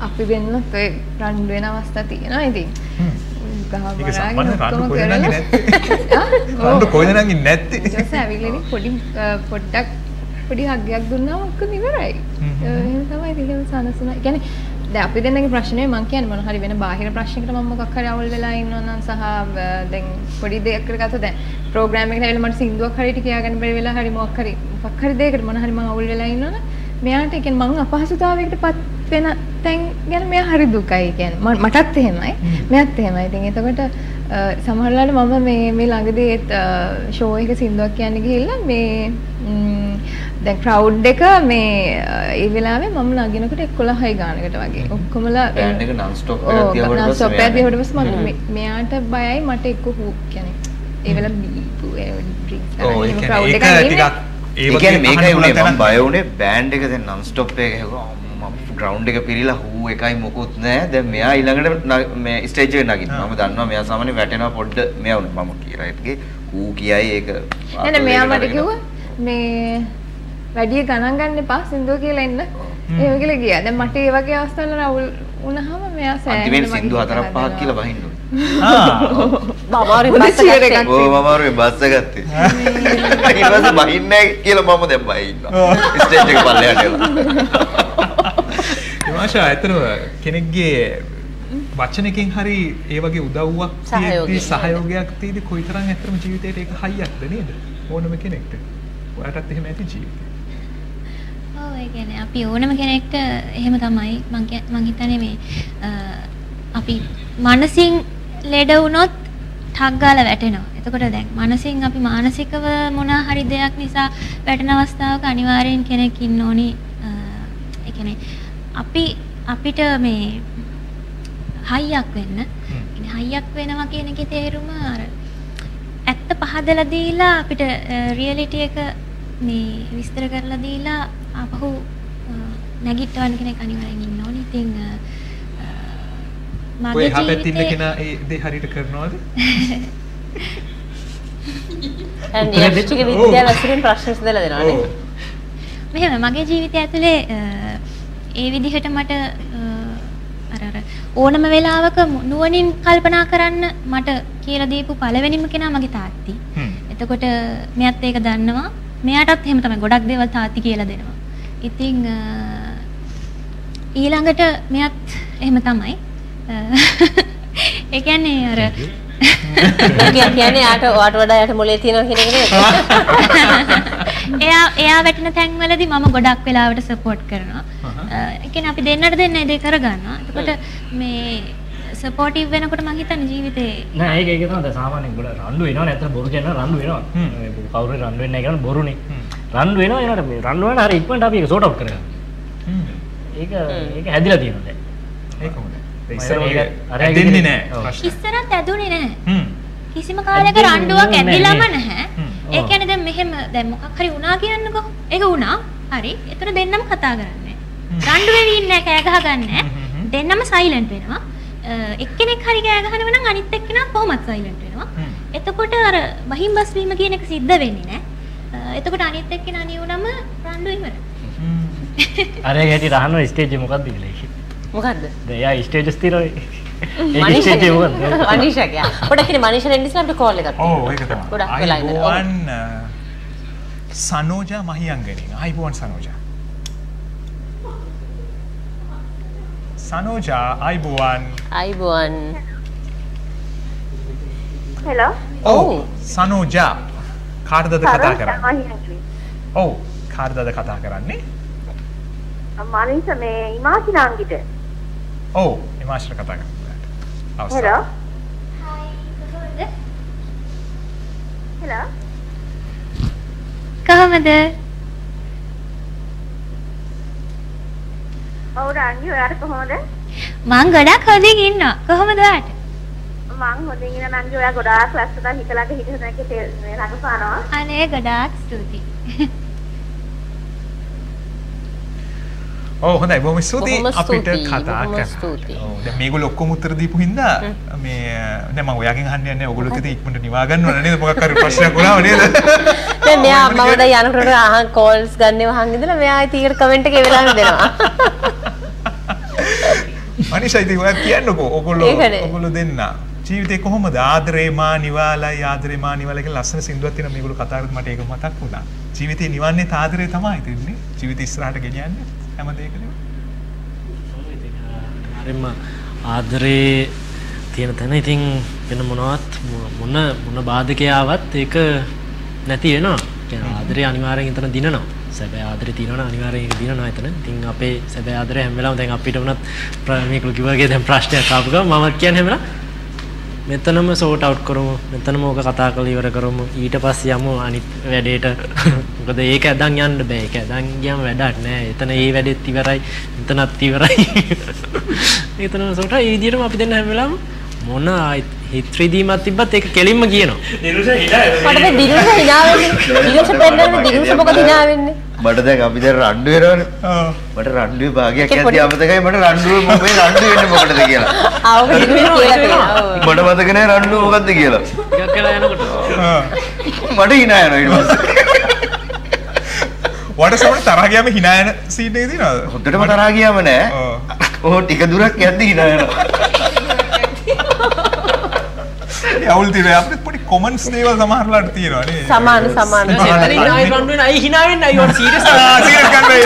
අපි වෙන්නත් ඔය රණ්ඩු වෙන අවස්ථා තියෙනවා ඉතින්. කරලා- නැත්තේ? ඉතින් පොඩි පොඩ්ඩක් පොඩි හග්ගයක් දුන්නාම ඔක්කොම ඉවරයි. එහෙම තමයි එහෙම සනසන. දැන් අපි දෙන්නගේ ප්‍රශ්නේ මං කියන්නේ මොන හරි වෙන බාහිර ප්‍රශ්නයකට මම මොකක් හරි අවුල් වෙලා ඉන්නවා නම් සහ දැන් පොඩි දෙයකට ගත්තොත් දැන් ප්‍රෝග්‍රෑම් එකකට ඇවිල්ලා මට සින්දුවක් හරියට කියාගන්න බැරි වෙලා හරි මොකක් හරි මොකක් හරි දෙයකට මොන හරි මං අවුල් වෙලා ඉන්නවනම් මෙයාට ඒ කියන්නේ මං අපහසුතාවයකට පත් වෙන තැන් ගැන මෙයා හරි දුකයි. කියන්නේ මටත් එහෙමයි. මෙයාත් එහෙමයි. ඉතින් එතකොට සමහරවිට මම මේ මේ ළඟදී ඒත් ෂෝ එක සින්දුවක් කියන්න ගිහිල්ලා මේ දැන් ක්‍රවුඩ් එක මේ ඒ වෙලාවේ මම නගිනකොට 11යි ගානකට වගේ. ඔක්කොමලා Band එක non-stop එකක් ඔව්, තියවට පස්සේ non-stop එකක් මෙයා තියවට පස්සේ මම මෙයාට බයයි. මට එක්ක හූ කියන්නේ ඒ වෙලාව බීපු ඒ ඩ්‍රින්ක්ස් ඒක එකක්. ටිකක් ඒ කියන්නේ මේකයි උනේ මම බය වුණේ බෑන්ඩ් එක දැන් non stop එක හැවුවා ග්‍රවුන්ඩ් එක පිරීලා හූ එකයි මොකුත් නැහැ. දැන් මෙයා ඊළඟට මේ ස්ටේජ් එකට නගින්න. මම දන්නවා මෙයා සාමාන්‍ය වැටෙනවා පොඩ්ඩ. මෙයා උනේ මම කියලා. ඒකේ හූ කියයි ඒක නෑ නෑ මෙයා මට කිව්වා මේ වැඩි ගණන් ගන්න එපා සින්දුව කියලා එන්න. එහෙම කියලා ගියා. දැන් මට ඒ වගේ අවස්ථාවල රවුල් වුණාම මෙයා සෑහෙන අන්තිමේට මගේ සින්දු හිත හතරක් පහක්. කියලා වහින්න හොඳ බස් එකක් ඕ මම අමාරුවෙන් බස් එක ගත්තේ. ඊට පස්සේ බහින්නේ කියලා මම දැන් බයි ඉන්නවා. ස්ටේජ් එක පල්ලෙහාට එලා විමාශා ඇතන කෙනෙක්ගේ වචනකින් හරි ඒ වගේ උදව්වක් තියෙද්දි සහයෝගයක්. තියෙද්දි කොයිතරම් ඇත්තම ජීවිතේට ඒක හයියක්ද නේද? ඕනම කෙනෙක්ට. ඔයාටත් එහෙම ඇති ජීවිතේ? ඔව් ඒ කියන්නේ අපි ඕනම කෙනෙක්ට එහෙම තමයි. මං කිය- මං හිතන්නේ මේ අපි මනසින් ලෙඩ වුණොත් ටක් ගාලා වැටෙනවා. එතකොට දැන් මනසින් අපි මානසිකව මොන හරි දෙයක් නිසා වැටෙන අවස්ථාවක අනිවාර්යෙන් කෙනෙක් ඉන්න ඕනි. ඒ කියන්නේ අපි අපිට මේ හයියක් වෙන්න. හයියක් වෙනවා කියන එකේ තේරුම අර ඇත්ත පහදලා දීලා අපිට රියැලිටි එක මේ විස්තර කරලා දීලා ආපහු නැගිටවන්න කෙනෙක් අනිවාර්යෙන් ඉන්න ඕනි. ඉතින් මගේ එහා පැත්තේ ඉන්න කෙනා ඒ දේ හරියට කරනවද දැන් යක්ෂික විද්‍යාව වශයෙන් ප්‍රශ්න විසඳලා දෙනවා නේ. මෙහෙම මගේ ජීවිතය ඇතුලේ ඒ විදිහට මට අර අර ඕනම වෙලාවක නුවණින් කල්පනා කරන්න මට කියලා දීපු පළවෙනිම කෙනා මගේ තාත්ති. එතකොට මෙයත් ඒක දන්නවා. මෙයාටත් එහෙම තමයි ගොඩක් දේවල් තාත්ති කියලා දෙනවා. ඉතින් ඊළඟට මෙයත් එහෙම තමයි. ඒ කියන්නේ අර කිය- කියන්නේ යාට ඔයාට වඩා යාට මොලේ තියෙනවා කියන එක නේද? එයා එයා වැටෙන තැන්වලදී මම ගොඩක් වෙලාවට සපෝට් කරනවා. ඒ කියන්නේ අපි දෙන්නට දෙන්න ඒ දේ කරගන්නවා. එතකොට මේ සපෝටිව් වෙනකොට මම හිතන්නේ ජීවිතේ නෑ ඒක ඒක තමයි. සාමාන්‍යයෙන් ගොඩ රණ්ඩු වෙනවා. නැත්නම් බොරු කියන රණ්ඩු වෙනවා. මේ කවුරු හරි රණ්ඩු වෙන්නේ නැහැ කියන බොරුනේ. රණ්ඩු වෙනවා එනකොට මේ රණ්ඩු වෙනවා හරි ඉක්මනට අපි ඒක සෝට් අවුට් කරගන්න ඒක ඒක හැදිලා තියෙනවා දැන්. ඒක හොඳයි නැහැ ප්‍රශ්න. ඉස්සරත් ඇදුනේ නැහැ. හ්ම්. කිසිම කාලයක රණ්ඩුවක් ඇදිලාම නේ. නැහැ. ඒ. කියන්නේ දැන් මෙහෙම දැන් මොකක් හරි වුණා කියන්නකෝ. ඒක වුණා. හරි. එතන දෙන්නම කතා කරන්නේ. රණ්ඩු වෙවි ඉන්නේ නැහැ, කෑ ගහගන්නේ නැහැ. දෙන්නම සයිලන්ට් වෙනවා. අ, එක්කෙනෙක් හරි කෑ ගහනවා නම් අනිත් එක්කෙනා කොහොමත් සයිලන්ට් වෙනවා. එතකොට අර බහින් බස් වීම කියන එක සිද්ධ වෙන්නේ නැහැ. එතකොට අනිත් එක්කෙනා නියුනම රණ්ඩු ඉවරයි. අර ඇටි රහන ස්ටේජ් එක මොකක්ද කියලා මනීෂා මොකක්ද මනීෂා කියා. පොඩක් ඉතින් මනීෂා දෙන්න ඉස්සලා අපිට කෝල් එකක්. ඔව් ඒක තමයි. ගොඩක් සනෝජා මහියංගනින් අයිබෝවන් සනෝජා සනෝජා අයිබෝවන් අයිබෝවන්. හෙලෝ ඔව් සනෝජා කාටදද කතා කරන්නේ? ඔව් කාටදද කතා කරන්නේ? මනින්ස මේ ඉමාසිනාංගිට ඔව් හිමාශ්‍ර කතා කරන්න හෙලෝ හෙලෝ කොහමද? ඔව් රංගි ඔයාට කොහොමද මං ගොඩක් හොඳින් ඉන්නවා. කොහමද ඔයාට? මං හොඳින් ඉන්න නංගි ඔයා ගොඩාක් ලස්සනට හිතලාට හිටිය නැකේ මේ රඟපානවා අනේ ගොඩාක් ස්තුතියි. ඔව් හොඳයි. බොහොම ස්තුතියි. බොහොම අපිට කතා මේගොල්ලෝ ඔක්කොම උත්තර දීපු හින්දා මේ දැන් මම ඔයාගෙන් අහන්න යන්නේ ඔයගොල්ලෝ කිව්ද ඉක්මනට නිවා ගන්න ඕන නේද? මෙයා මම දැන් යනකොට අහන් කෝල්ස් ගන්නෙව අහන් ඉඳලා මෙයා ඒකට කමෙන්ට් එකේ වෙලාවෙ දෙනවා. මනිෂා ඉතින් ඔයා කියන්නකෝ. ඒකනේ. ඔයගොල්ලෝ දෙන්න. ජීවිතේ කොහොමද? ආදරේ මා නිවාලයි ආදරේ මා නිවාලයි කියලා ලස්සන සින්දුවක් තියෙනවා. මේගොල්ලෝ කතා කරද්දි මට ඒක මතක් වුණා. ජීවිතේ නිවන්නේ ආදරේ තමයි තින්නේ ජීවිතේ ඉස්සරහට ගෙනියන්නේ හැම දෙයකම හරිම ආදරේ තියෙන තැන. ඉතින් වෙන මොනවත් මොන මොන බාධකයාවත් ඒක නැති වෙනවා. කියන්නේ ආදරේ අනිවාර්යෙන් එතන දිනනවා. සැබෑ ආදරේ තියෙනවා අනිවාර්යෙන් ඒක දිනනවා එතන. ඉතින් අපේ සැබෑ ආදරේ හැම වෙලාවෙම දැන් අපිට වුණත් මේක කිව්වාගේ දැන් ප්‍රශ්නයක් ආපු ගමන් මම කියන්නේ හැම වෙලාවෙම මෙතනම සෝට් අවුට් කරමු. මෙතනම ඕක කතා කරලා ඉවර කරමු. ඊට පස්සේ යමු අනිත් වැඩේට. මොකද ඒක ඇදන් යන්න බෑ. ඒක ඇදන් ගියාම වැඩක් නෑ. එතන ඒ වැඩෙත් ඉවරයි මෙතනත් ඉවරයි. එතනම සෝට් ඒ විදිහටම අපි දෙන්න හැම වෙලාවෙම මොන ආයි- හිත රිදීමක් තිබ්බත් ඒක කෙලින්ම කියනවා මට මේ දිනුස hina වෙන්නේ. දිනුස පෙන්නන්නේ දිනුස මොකද hina වෙන්නේ? මට දැන් අපි දැන් රණ්ඩු වෙනවනේ. මට රණ්ඩුවේ භාගයක් ඇද්දි අමතකයි මට රණ්ඩුවේ මොකද රණ්ඩු වෙන්නේ මොකටද කියලා. ආ ඔක. ඔව්. මට මතක නෑ රණ්ඩුව මොකද්ද කියලා. ටිකක් වෙලා යනකොට මට hina යනවා ඊට පස්සේ. වට සමහර තරහ ගියාම hina යන සීන් එක තියෙනවද හොඳටම තරහා ගියාම නෑ. ඕ ටික දුරක් යද්දි hina යනවා. අවුල් තියෙනවා. අපිට පොඩි කොමන්ට්ස් දේවල් සමහරලාට තියෙනවා නේ. සමාන සමාන. එතන ඉන්න අය රන් වෙන අය hina වෙන්න. අය වට සීරියස් ආ, serious ගන්න අය.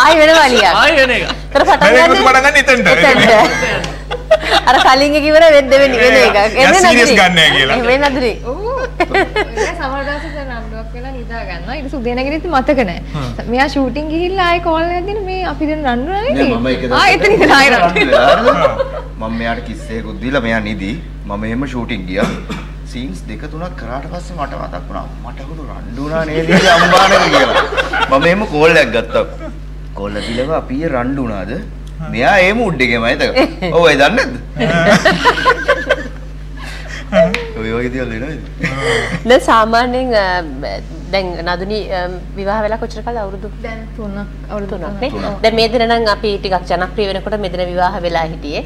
ආයි වෙන වලියක්. ආය වෙන එක. තර පටන් දැන් ගන්න පටන් ගන්න එතනට. අර කලින් එක කිව්වන වෙද්ද වෙන වෙන එකක්. එයා serious ගන්න නැහැ කියලා. එහෙම නදුනේ සමහර දවසට රණ්ඩුවක් වෙලා නිදා ගන්නවා. ඊට පස්සේ උදේ නැගිටිද්දි මතක නැහැ මෙයා ෂූටින් ගිහිල්ලා ආයේ කෝල් එකක් දෙන මේ අපි දැන් නෑ ඒක නේද? ආ එතන ඉඳලා ආයේ රණ්ඩු මම මෙයාට කිස්සෙකුත් දීලා මෙයා නිදි. මම එහෙම ෂූටින් ගියා. සීන්ස් දෙක තුනක් කරාට පස්සේ මට මතක් වුණා. මට හුරු රණ්ඩු වුණා නේද අම්බානක කියලා. මම එහෙම කෝල් එකක් ගත්තා. කෝල් දීලව අපි රණ්ඩු වුණාද මෙයා ඒ මූඩ් එකේමයි තක ඔව් ඒ දන්නේ නැද්ද ඔය වගේ දේවල් වෙනවද දැන් සාමාන්‍යයෙන් දැන් නදුනි විවාහ වෙලා කොච්චර කාලද? අවුරුදු? දැන් තුනක්. අවුරුදු තුනක් නේ? දැන් මේ දින නම් අපි ටිකක් ජනප්‍රිය වෙනකොට මේ දින විවාහ වෙලා හිටියේ.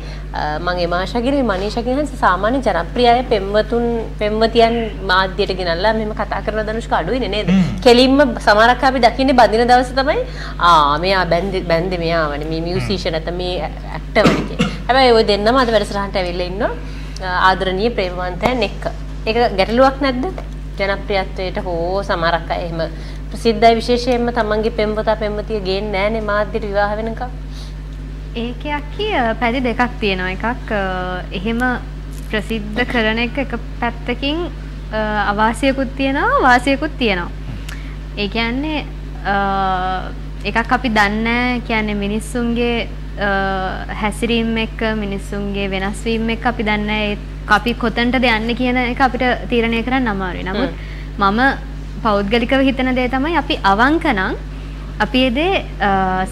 මම එමාෂාගේ මනීෂාගේ හැන්ස සාමාන්‍ය ජනප්‍රිය අය පෙම්වතුන් පෙම්වතියන් මාධ්‍යයට ගෙනල්ලා මෙහෙම කතා කරන දනුෂ්ක අඩුයිනේ නේද? කෙලින්ම සමහරක් අපි දකින්නේ බඳින දවස් තමයි ආ මෙයා බැන්දි බැන්දි මෙයාවනේ. මේ මියුසිෂියන් නැත්නම් මේ ඇක්ටර්වනේ. කිය. හැබැයි ওই දෙන්නම අද වැඩසටහනට ඇවිල්ලා ඉන්නවා ආදරණීය ප්‍රේමවන්තයන් එක්ක. ඒක ගැටලුවක් නැද්ද? ජනප්‍රියත්වයට හෝ සමහරක් අය එහෙම ප්‍රසිද්ධයි විශේෂයෙන්ම තමන්ගේ පෙම්වතා පෙම්වතිය ගේන්නේ නැහනේ මාධ්‍යට විවාහ වෙනකම්. ඒකයක් කිය පැති දෙකක් තියෙනවා එකක් අ, එහෙම ප්‍රසිද්ධ කරන එක එක පැත්තකින් අ, අවාසියකුත් තියෙනවා වාසියකුත් තියෙනවා. ඒ කියන්නේ අ, එකක් අපි දන්නේ කියන්නේ මිනිස්සුන්ගේ අ, හැසිරීම් එක්ක මිනිස්සුන්ගේ වෙනස් වීම එක්ක අපි දන්නේ අපි කොතනටද යන්නේ කියන එක අපිට තීරණය කරන්න අමාරුයි. නමුත් මම පෞද්ගලිකව හිතන දේ තමයි අපි අවංක නම් අපි ඒ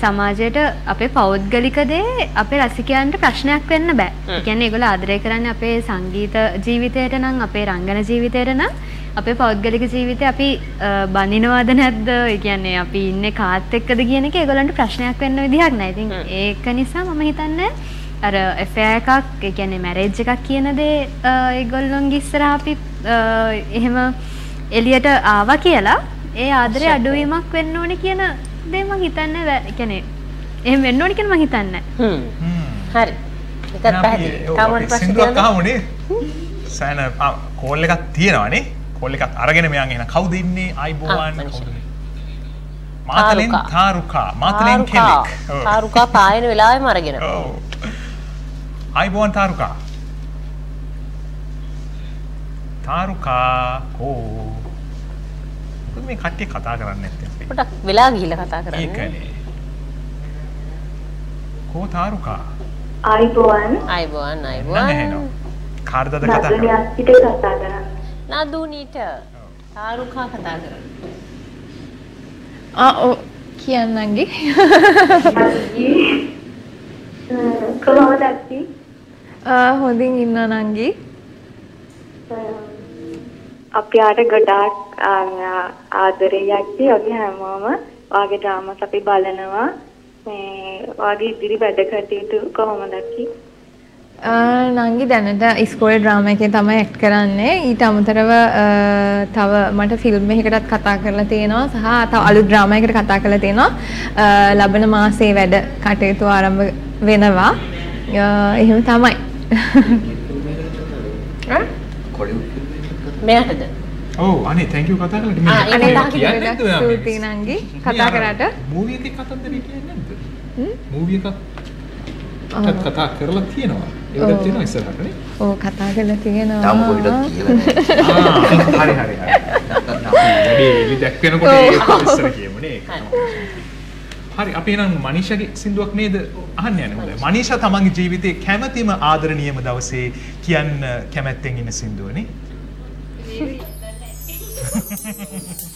සමාජයට අපේ පෞද්ගලික දේ අපේ රසිකයන්ට ප්‍රශ්නයක් වෙන්න බෑ. ඒ කියන්නේ ඒගොල්ලෝ ආදරය කරන්නේ අපේ සංගීත ජීවිතයට නම් අපේ රංගන ජීවිතයට නම් අපේ පෞද්ගලික ජීවිතේ අපි බනිනවද නැද්ද? ඒ කියන්නේ අපි ඉන්නේ කාත් එක්කද කියන එක ඒගොල්ලන්ට ප්‍රශ්නයක් වෙන්න විදිහක් නැහැ. ඉතින් ඒක නිසා මම හිතන්නේ අර affair එකක් ඒ කියන්නේ මැරේජ් එකක් කියන දේ ඒගොල්ලොන්ගේ ඉස්සරහා අපි එහෙම එළියට ආවා කියලා ඒ ආදරේ අඩුවීමක් වෙන්න ඕනේ කියන දේ මම හිතන්නේ කියන්නේ එහෙම වෙන්න ඕනේ කියලා මම හිතන්නේ හ්ම්. හරි. ඒකත් පැහැදිලි. තාමත් ප්‍රශ්න? අහමුනේ. සෑන කෝල් එකක් තියෙනවානේ. කෝල් එකක් අරගෙන මෙයන් එන කවුද ඉන්නේ? අයිබෝවන් කවුද? මාතලෙන් තාරුකා. මාතලෙන් කෙනෙක්. ඔව්. තාරුකා පායන වෙලාවෙම අරගෙන. ඔව්. අයිබෝවන් තාරුකා. තාරුකා කෝ. මොකද මේ කට්ටිය කතා කරන්නේ නැත්තේ අපි? පොඩක් වෙලා ගිහිල්ලා කතා කරන්නේ. ඒකනේ. කෝ තාරුකා. අයිබෝන් නෑ අයිබෝන්. නෑ කාර්දද කතා නදුනි කරන්නේ? අස්පිට කතා කරන්නේ නදුනීට තාරුකා කතා කරන්නේ. ආ ඔව් කියන්නන්ගේ කොහොමද අක්ටි ආ හොඳින් ඉන්න නංගි අපි ආට ගොඩාක් ආදරේ යක්ටි ඔගේ හැමෝම වාගේ ඩ්‍රාමාස් අපි බලනවා. මේ වාගේ ඉදිරි වැඩ කටයුතු කොහොමද ආ, නංගි දැනට ඉස්කෝලේ ඩ්‍රාමා එකේ තමයි ඇක්ට් කරන්නේ. ඊට අමතරව තව මට ෆිල්ම් එකකටත් කතා කරලා තියෙනවා සහ තව අලුත් ඩ්‍රාමා එකකට කතා කරලා තියෙනවා. ලබන මාසේ වැඩ කටයුතු ආරම්භ වෙනවා. එහෙම තමයි මෙයාටද? ඔව් අනේ thank you කතා ඒ මේ ඔයා මේ? ස්තුතියි නංගි කතා කරාට මූවි එකේ කතන්දරේ කියන්නේ නැද්ද? හ්ම්? මූවි එකක්. කතා කරලා තියෙනවා. ඒකට ඔව්. තියෙනවා ඉස්සරහට නේ. ඕ කතා කරලා තියෙනවා තාම කොහෙටද කියලා ආ, හරි හරි හරි. වැඩි එලි දැක්වෙනකොට ඒක ඉස්සර කියමුනේ. හරි අපි එහෙනම් මනීෂාගේ සින්දුවක් නේද අහන්න යන්නේ හොඳයි. මනීෂා තමන්ගේ ජීවිතේ කැමැතිම ආදරණීයම දවසේ කියන්න කැමැත්තෙන් ඉන්න සින්දුවනේ. Thank you.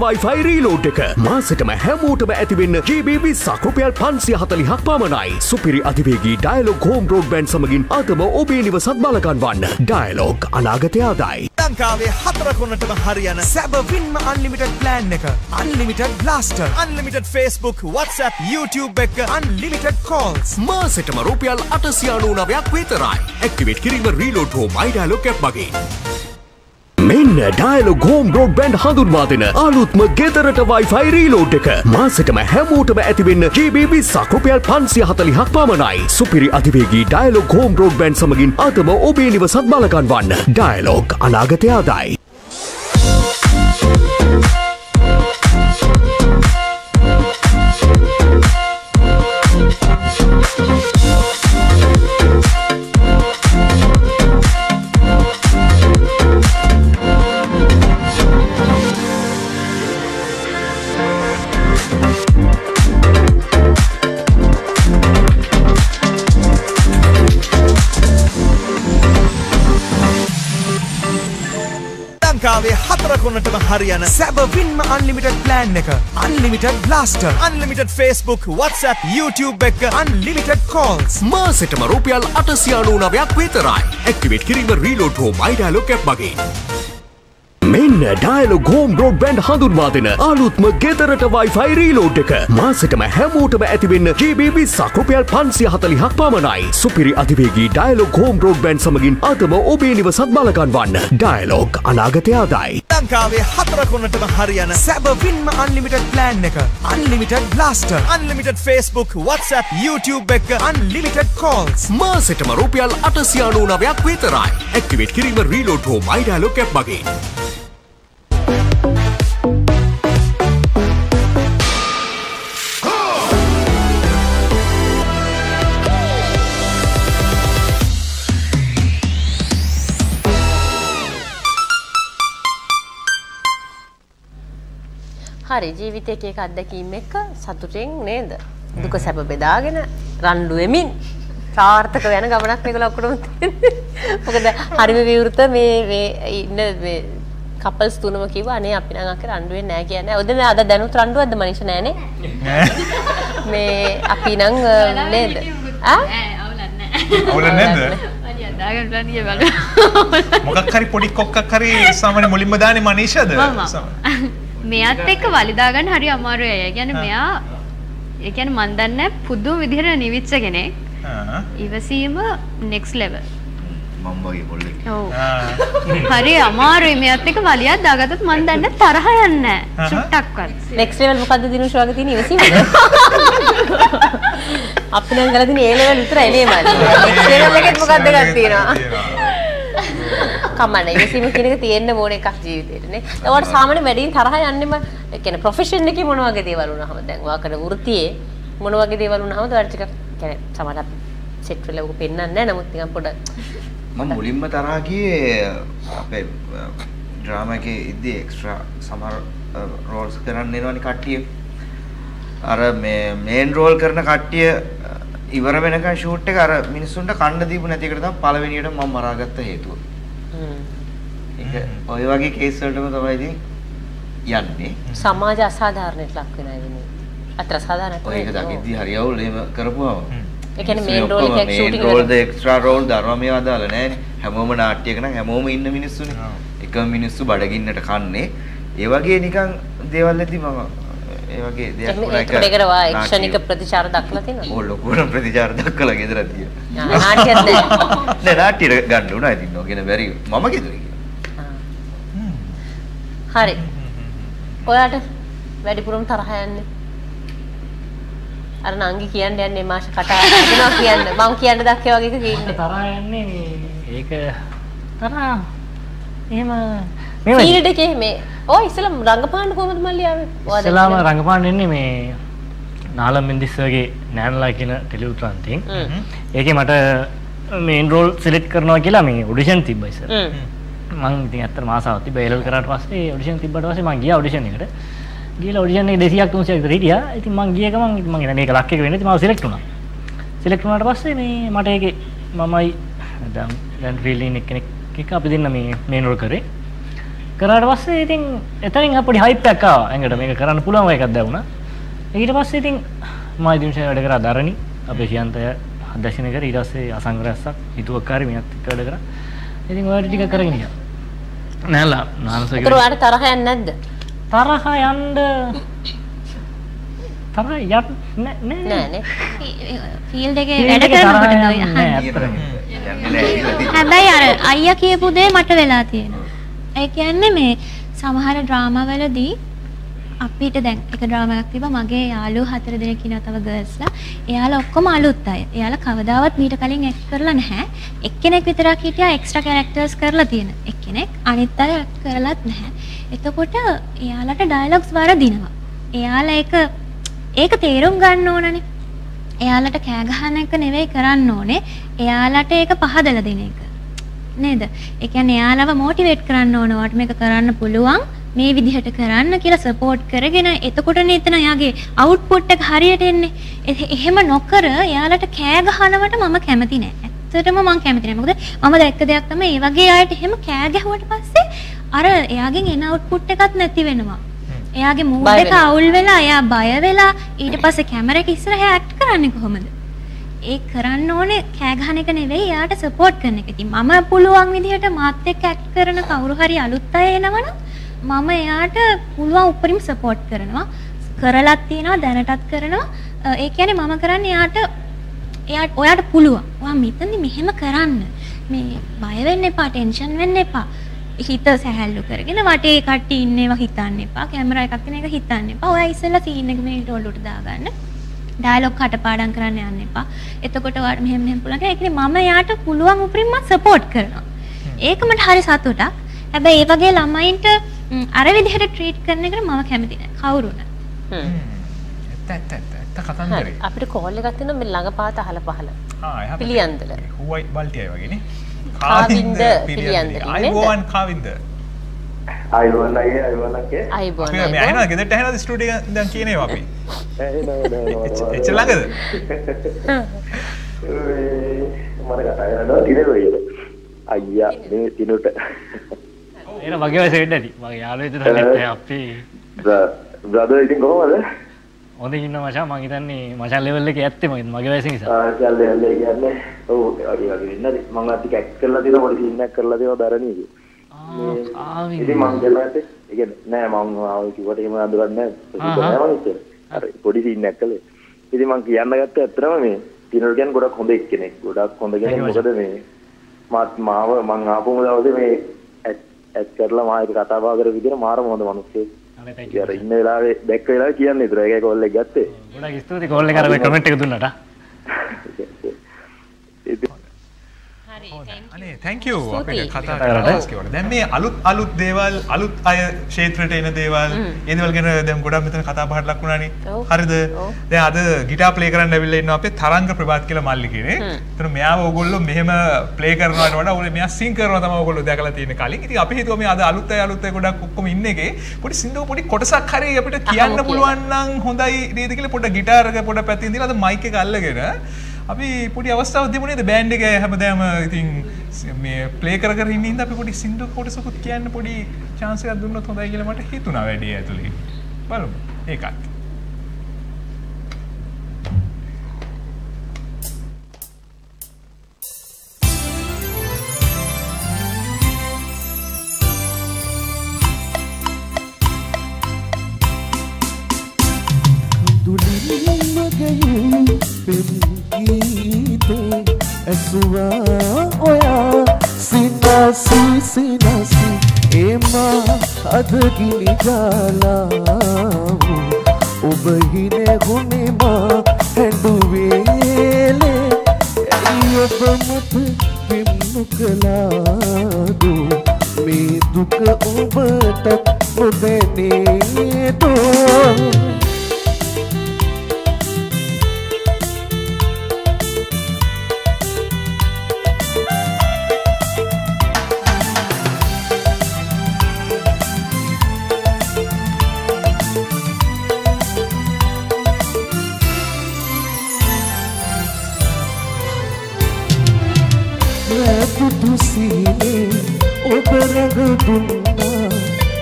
Wi-Fi රීලෝඩ් එක. මාසෙටම හැමෝටම ඇතිවෙන්න GB 20ක් රුපියල් 540ක් පමණයි. සුපිරි අධිවේගී ඩයලොග් හෝම් බ්‍රෝඩ්බෑන්ඩ් සමගින් අදම ඔබේ නිවසත් බලගන්වන්න. ඩයලොග් අනාගතය ආදායි. ලංකාවේ හතර කොනටම හරියන සැබවින්ම අන්ලිමිටඩ් ප්ලෑන් එක unlimited blaster unlimited Facebook WhatsApp YouTube එක අන්ලිමිටඩ් කෝල්ස් මාසෙටම රුපියල් අටසියානූ නවයක් විතරයි. ඇක්ටිවේට් කිරීම රීලෝඩ් හෝ මයිඩාලොක් ඇප් මගින්. මෙන්න ඩයලොග් හෝම් බ්‍රෝඩ්බෑන්ඩ් හඳුන්වා දෙන අලුත්ම ගෙදරට Wi-Fi රීලෝඩ් එක. මාසෙටම හැමෝටම ඇතිවෙන්න GB 20ක් රුපියල් 540ක් පමණයි. සුපිරි අධිවේගී ඩයලොග් හෝම් බ්‍රෝඩ්බෑන්ඩ් සමගින් අදම ඔබේ නිවසත් බලගන්වන්න. ඩයලොග් අනාගතය හරියන සැබවින්ම අන්ලිමිටඩ් ප්ලෑන් එක unlimited blaster unlimited Facebook WhatsApp YouTube එක අන්ලිමිටඩ් කෝල්ස් මාසෙටම රුපියල් අටසියානූ නවයක් විතරයි. ඇක්ටිවේට් කිරීම රීලෝඩ් හෝ මයිඩාලොක් ඇප් මගින්. මෙන්න ඩයලොග් හෝම් බ්‍රෝඩ්බෑන්ඩ් හඳුන්වා දෙන අලුත්ම ගෙදරට Wi-Fi රීලෝඩ් එක. මාසෙටම හැමෝටම ඇතිවෙන්න GB 20ක් රුපියල් 540ක් පමණයි. සුපිරි අධිවේගී ඩයලොග් හෝම් බ්‍රෝඩ්බෑන්ඩ් සමගින් අදම ඔබේ නිවසත් බලකන්වන්න. ඩයලොග් අනාගතය ආදායි. ලංකාවේ හතර කොනටම හරියන සැබවින්ම අන්ලිමිටඩ් ප්ලෑන් එක unlimited blaster unlimited Facebook WhatsApp YouTube එක අන්ලිමිටඩ් කෝල්ස් මාසෙටම රුපියල් අටසියානූ නවයක් විතරයි. ඇක්ටිවේට් කිරීම රීලෝඩ් හෝ මයිඩාලෝ කැප් මගින්. හරි ජීවිතය එක එක අත්දැකීම් එක්ක සතුටෙන් නේද? දුක සැප බෙදාගෙන රණ්ඩු වෙමින් සාර්ථක වෙන ගමනක් මේක ලොක්කොටම තියෙන්නේ. මොකද හරිම විවෘත මේ මේ ඉන්න මේ කපල්ස් තුනම කිව්වා අනේ අපි නම් අක්ක රණ්ඩු වෙන්නේ නැහැ කියන්නේ. ඔද නෑ අද දැනුත් රණ්ඩුවක්ද මනිෂ නෑනේ. මේ අපි නම් නේද? ආ? අවුල නැද්ද? මොකක් හරි පොඩි කොක්කක් හරි සාමාන්‍ය මුලින්ම දාන්නේ මනීෂාද? මෙයාත් එක්ක වලිදාගන්න හරි අමාරුයි අය. කියන්නේ මෙයා ඒ කියන්නේ මන් දන්නේ පුදුම විදිහට නිවිච්ච කෙනෙක්. ඉවසීම next level. මම වගේ පොල්ලෙක්. ඔව්. හරි අමාරුයි මෙයාත් එක්ක වලියක් දාගත්තොත් මන් දන්නේ තරහ යන්නේ නැහැ. චුට්ටක්වත්. නෙක්ස්ට් ලෙවල් මොකද්ද දිනුෂ වගේ තියෙන ඉවසීමද? අපි නම් ගලා තියෙන ඒ ලෙවල් විතරයි නේ මල්ලි. නෙක්ස්ට් ලෙවල් එකෙත් මොකද්ද ගන්න තියෙනවා. වැඩියෙන් තරහ යන්නෙම ඒ කියන්නේ ප්‍රොෆෙෂන් එකේ මොන වගේ දේවල් වුණාම දැන් ඔයා කරන වෘත්තියේ මොන වගේ දේවල් වුණාමද ඔයාලට ටිකක් කියන්නේ සමහරවිට සෙට් වෙලා උක පෙන්වන්නේ නැහැ නමුත් නිකන් පොඩ මම මුලින්ම තරහා ගියේ අපේ ඩ්‍රාමා එකේ ඉද්දී එක්ස්ට්‍රා සමහර රෝල්ස් කරන්න එනවනේ කට්ටිය. අර මේ මේන් රෝල් කරන කට්ටිය ඉවර වෙනකන් ෂූට් එක අර මිනිස්සුන්ට කන්න දීපු නැති එකට තමයි පළවෙනියට මම මරාගත්ත හේතුව. ඒක ඔය වගේ කේස් වලටම තමයි ඉතින් යන්නේ. සමාජ අසාධාරණයට ලක් වෙන අය වෙන්නේ. අතර සාධාරණ ඔය ඒක දකිද්දි හරි අවුල් එහෙම කරපුවාම. ඒ කියන්නේ මේන් රෝල් එකක් ෂූටින් රෝල් ද එක්ස්ට්‍රා රෝල් දරනවා මේවා දාලා නැහැ හැමෝම නාට්‍යයක නම් හැමෝම ඉන්න මිනිස්සුනේ. එකම මිනිස්සු බඩගින්නට කන්නේ. ඒ වගේ නිකන් දේවල් ඇති මම ඒ වගේ දෙයක් වුණා ඒක ඒකට වා එක්ෂණික ප්‍රතිචාර දක්වලා තියෙනවා. ඕ ලොකුවට ප්‍රතිචාර දක්වලා ගෙදර තියෙන. නාට්‍යයක් නැහැ. නෑ නාට්‍ය ගන්න උනා ඉතින් නොගෙන බැරි මම ගෙදර. හරි. ඔයාට වැඩිපුරම තරහ යන්නේ. අර නංගි කියන්න යන්නේ මාෂ කතා හදනවා කියන්න. මං කියන්න දැක්කේ වගේ එකක ඉන්නේ. තරහ යන්නේ මේ ඒක තරහ එහෙම ෆීල්ඩ් එකේ මේ ඔය ඉස්සෙල්ලා රංගපාන්න කොහමද මල්ලි ආවේ? ඔයාද ඉස්සලාම රංගපාන්න එන්නේ මේ නාලම් මෙන්දිස්සගේ නෑනලා කියන ටෙලිඋත්‍රාන්තයෙන්. ඒකේ මට මේන් රෝල් සිලෙක්ට් කරනවා කියලා මේ ඔඩිෂන් තිබ්බා ඉස්සර. මං ඉතින් ඇත්තට මාසාවක් තිබ්බා ඒලල් කරාට පස්සේ ඔඩිෂන් තිබ්බට පස්සේ මං ගියා ඔඩිෂන් එකට. ගිහලා ඔඩිෂන් එකේ 200ක් 300ක් විතර හිටියා. ඉතින් මං ගිය ගමන් ඉතින් මං මේක ලක් එක වෙන්නේ ඉතින් මාව සිලෙක්ට් වුණා. සිලෙක්ට් වුණාට පස්සේ මේ මට ඒකේ මමයි දැන් දැන් ෆීල්ඩින් කෙනෙක් එක්ක අපි දෙන්න මේ මේන් රෝල් කරේ. කරාට පස්සේ ඉතින් එතනින් අපිට හයිප් එකක් ආවා. ඇඟට මේක කරන්න පුළුවන් වගේ එකක් දැවුණා. ඊට පස්සේ ඉතින් මම ඉදින් වැඩ කරා දරණි අපේ ශියන්තය අධ්‍යක්ෂණය කර ඊට පස්සේ අසංග්‍රහස්සක් හිතුවක්කාරී මියත් එක්ක වැඩ කරා. ඉතින් ඔය ටික කරගෙන ගියා. නෑලා නානසගේ ඒතර ඔයාලට තරහ යන්නේ නැද්ද? තරහ යන්න තරහ යන්න නෑ නෑ නේ. ෆීල්ඩ් එකේ වැඩ කරනකොට හැබැයි අර අයියා කියපු දේ මට වෙලා තියෙනවා. ඒ කියන්නේ මේ සමහර ඩ්‍රාමාවලදී අපිට දැන් එක ඩ්‍රාමා එකක් තිබ්බා මගේ යාළුවෝ හතර දෙනෙක් ඉන්නවා තව ගර්ල්ස්ලා. එයාලා ඔක්කොම අලුත් අය. එයාලා කවදාවත් මීට කලින් ඇක්ට් කරලා නැහැ. එක්කෙනෙක් විතරක් හිටියා එක්ස්ට්‍රා කැරක්ටර්ස් කරලා තියෙන. එක්කෙනෙක් අනිත් අය ඇක්ට් කරලත් නැහැ. එතකොට එයාලට ඩයලොග්ස් වරදිනවා. එයාලා ඒක ඒක තේරුම් ගන්න ඕනනේ. එයාලට කෑ ගහන එක නෙවෙයි කරන්න ඕනේ. එයාලට ඒක පහදලා දෙන එක. නේද? ඒ කියන්නේ එයාලව මොටිවේට් කරන්න ඕන. වට මේක කරන්න පුළුවන්. මේ විදිහට කරන්න කියලා සපෝට් කරගෙන එතකොටනේ එතන යාගේ අවුට්පුට් එක හරියට එන්නේ. එහෙම නොකර එයාලට කෑ ගහනවට මම කැමති නෑ. ඇත්තටම මම කැමති නෑ. මොකද මම දැක්ක දෙයක් තමයි මේ වගේ අයට එහෙම කෑ ගැහුවට පස්සේ අර එයාගෙන් එන අවුට්පුට් එකක් නැති වෙනවා. එයාගේ මූඩ් එක අවුල් වෙලා එයා බය වෙලා ඊට පස්සේ කැමරා එක ඉස්සරහා ඇක්ට් කරන්නේ කොහොමද? ඒ කරන්න ඕනේ කෑ ගහන එක නෙවෙයි එයාට සපෝට් කරන එක. ඉතින් මම පුළුවන් විදිහට මාත් එක්ක ඇක්ට් කරන කවුරු හරි අලුත් අය එනවනම් මම එයාට පුළුවන් උපරිම සපෝට් කරනවා. කරලත් තියෙනවා දැනටත් කරනවා. අ, ඒ කියන්නේ මම කරන්නේ එයාට එයාට ඔයාට පුළුවන්. ඔයා මෙතනදි මෙහෙම කරන්න. මේ බය වෙන්න එපා, ටෙන්ෂන් වෙන්න එපා. හිත සැහැල්ලු කරගෙන වටේ කට්ටිය ඉන්නේවා හිතන්න එපා. කැමරා එකක් තියෙන එක හිතන්න එපා. ඔයා ඉස්සෙල්ලා සීන් එක මේ ඩෝලුවට දාගන්න. ඩයලොග් කටපාඩම් කරන්න යන්න එපා. එතකොට ඔයාට මෙහෙම මෙහෙම පුළුවන්. ඒ කියන්නේ මම යාට පුළුවන් උපරිම සපෝට් කරනවා. ඒක මට හරි සතුටක්. හැබැයි ඒ වගේ ළමයින්ට අර විදිහට ට්‍රීට් කරන එකට මම කැමති නැහැ. කවුරුන. ඇත්ත ඇත්ත ඇත්ත ඇත්ත කතන්දරේ. අපිට කෝල් එකක් තියෙනවා මේ ළඟ පාත අහල පහල. ආ. පිළියන්දල. හුවයි බල්ටියයි වගේනේ. කාවින්ද පිළියන්දල නේද? අයිබෝන් කාවින්ද. අයිබෝන් අයියේ අයිබෝන් අක්කේ අයිබෝන් අපි මේ ඇහෙනවද ගෙදරට ඇහෙනවද ස්ටුඩියෝ එක? දැන් කියනේවා අපි. එච්චර ළඟද? මට කතා කරනවා තිනරෝ අයියා මේ තිනුට එන මගේ වයස වෙන්න ඇති. මගේ යාළුවෙක් තමයි අපි. බ්‍රදර් ඉතින් කොහොමද? හොඳ ඉන්න මචං. මං හිතන්නේ මචං ලෙවල් එකේ ඇත්තේ මගේ මගේ වයස නිසා. ආ ਚੱල යන්න කියන්නේ ඔව් වගේ වගේ ඉන්නද මම අතික ඇක්ට් කරලා තියෙන පොඩි සීන් එකක් කරලා තියෙනවා දරණීගේ ඉතින් මං කියලා ඇත්තේ ඒ කියන්නේ නෑ මං ආව කිව්වට එහෙම අඳුරන්නේ නෑ. මං ඉතින් අර පොඩි සීන් එකක් කළේ. ඉතින් මං කියන්න ගත්තේ ඇත්තටම මේ තිනර කියන්නේ ගොඩක් හොඳ එක්කෙනෙක්. ගොඩක් හොඳ කෙනෙක්. මොකද මේ මාත් මාව මං ආපුම දවසේ මේ ඇත් කරලා මා එක කතා බහ කර විදිහට මාරම හොඳ මිනිස්සෙක් ඉතින් අර ඉන්න වෙලාවේ දැක්ක වෙලාවේ කියන්නේ ඉතින් ඒකයි කෝල් එක ගත්තේ. ගොඩක් ස්තුතියි කෝල් එක අර කමෙන්ට් එක දුන්නට අනේ you අපිට. කතා. කරලා කිව්වට. දැන් මේ අලුත් අලුත් දේවල් අලුත් අය ක්ෂේත්‍රයට එන දේවල් ඒ දේවල් ගැන දැන් ගොඩක් මෙතන කතා බහට ලක් වුණානේ. ඔව්. හරිද? දැන් අද ගිටාර් ප්ලේ කරන්න ඇවිල්ලා ඉන්නවා අපේ තරංග ප්‍රභාත් කියලා මල්ලි කෙනෙක්. එතන මෙයාව ඕගොල්ලෝ මෙහෙම ප්ලේ කරනවට වඩා ඕගොල්ලෝ මෙයා සිං කරනවා තමයි ඕගොල්ලෝ දැකලා තියෙන්නේ කලින්. ඉතින් අපි හිතුවා මේ අද අලුත් අය අලුත් අය ගොඩක් ඔක්කොම ඉන්න එකේ පොඩි සින්දුව පොඩි කොටසක් හරි අපිට කියන්න අහමු පුළුවන් නම් හොඳයි නේද කියලා පොඩ්ඩක් ගිටාර් එක පොඩ්ඩක් පැත්තකින් දාලා අද මයික් එක අල්ලගෙන අපි පොඩි අවස්ථාවක් දෙමු නේද? බෑන්ඩ් එක හැමදාම ඉතින් මේ ප්ලේ කර කර ඉන්න ඉඳ අපි පොඩි සින්දු කොටසකුත් කියන්න පොඩි chance එකක් දුන්නොත් හොඳයි කියලා මට හිතුණා වැඩි ඇතුලේ බලමු. ඒකත්. දුලින්මගයූ පෙම්ගීතේ ඇසුවා ඔයා සිනසි සිනසි ඒමා අදගිනි ජාලාවු ඔබ හිනෙගුණෙමා හැඩුවේලේ ඇයි ඔබ මත පිම්නු කලාදු මේ දුක ඔබටත් නොදැනේදෝ දුන්නා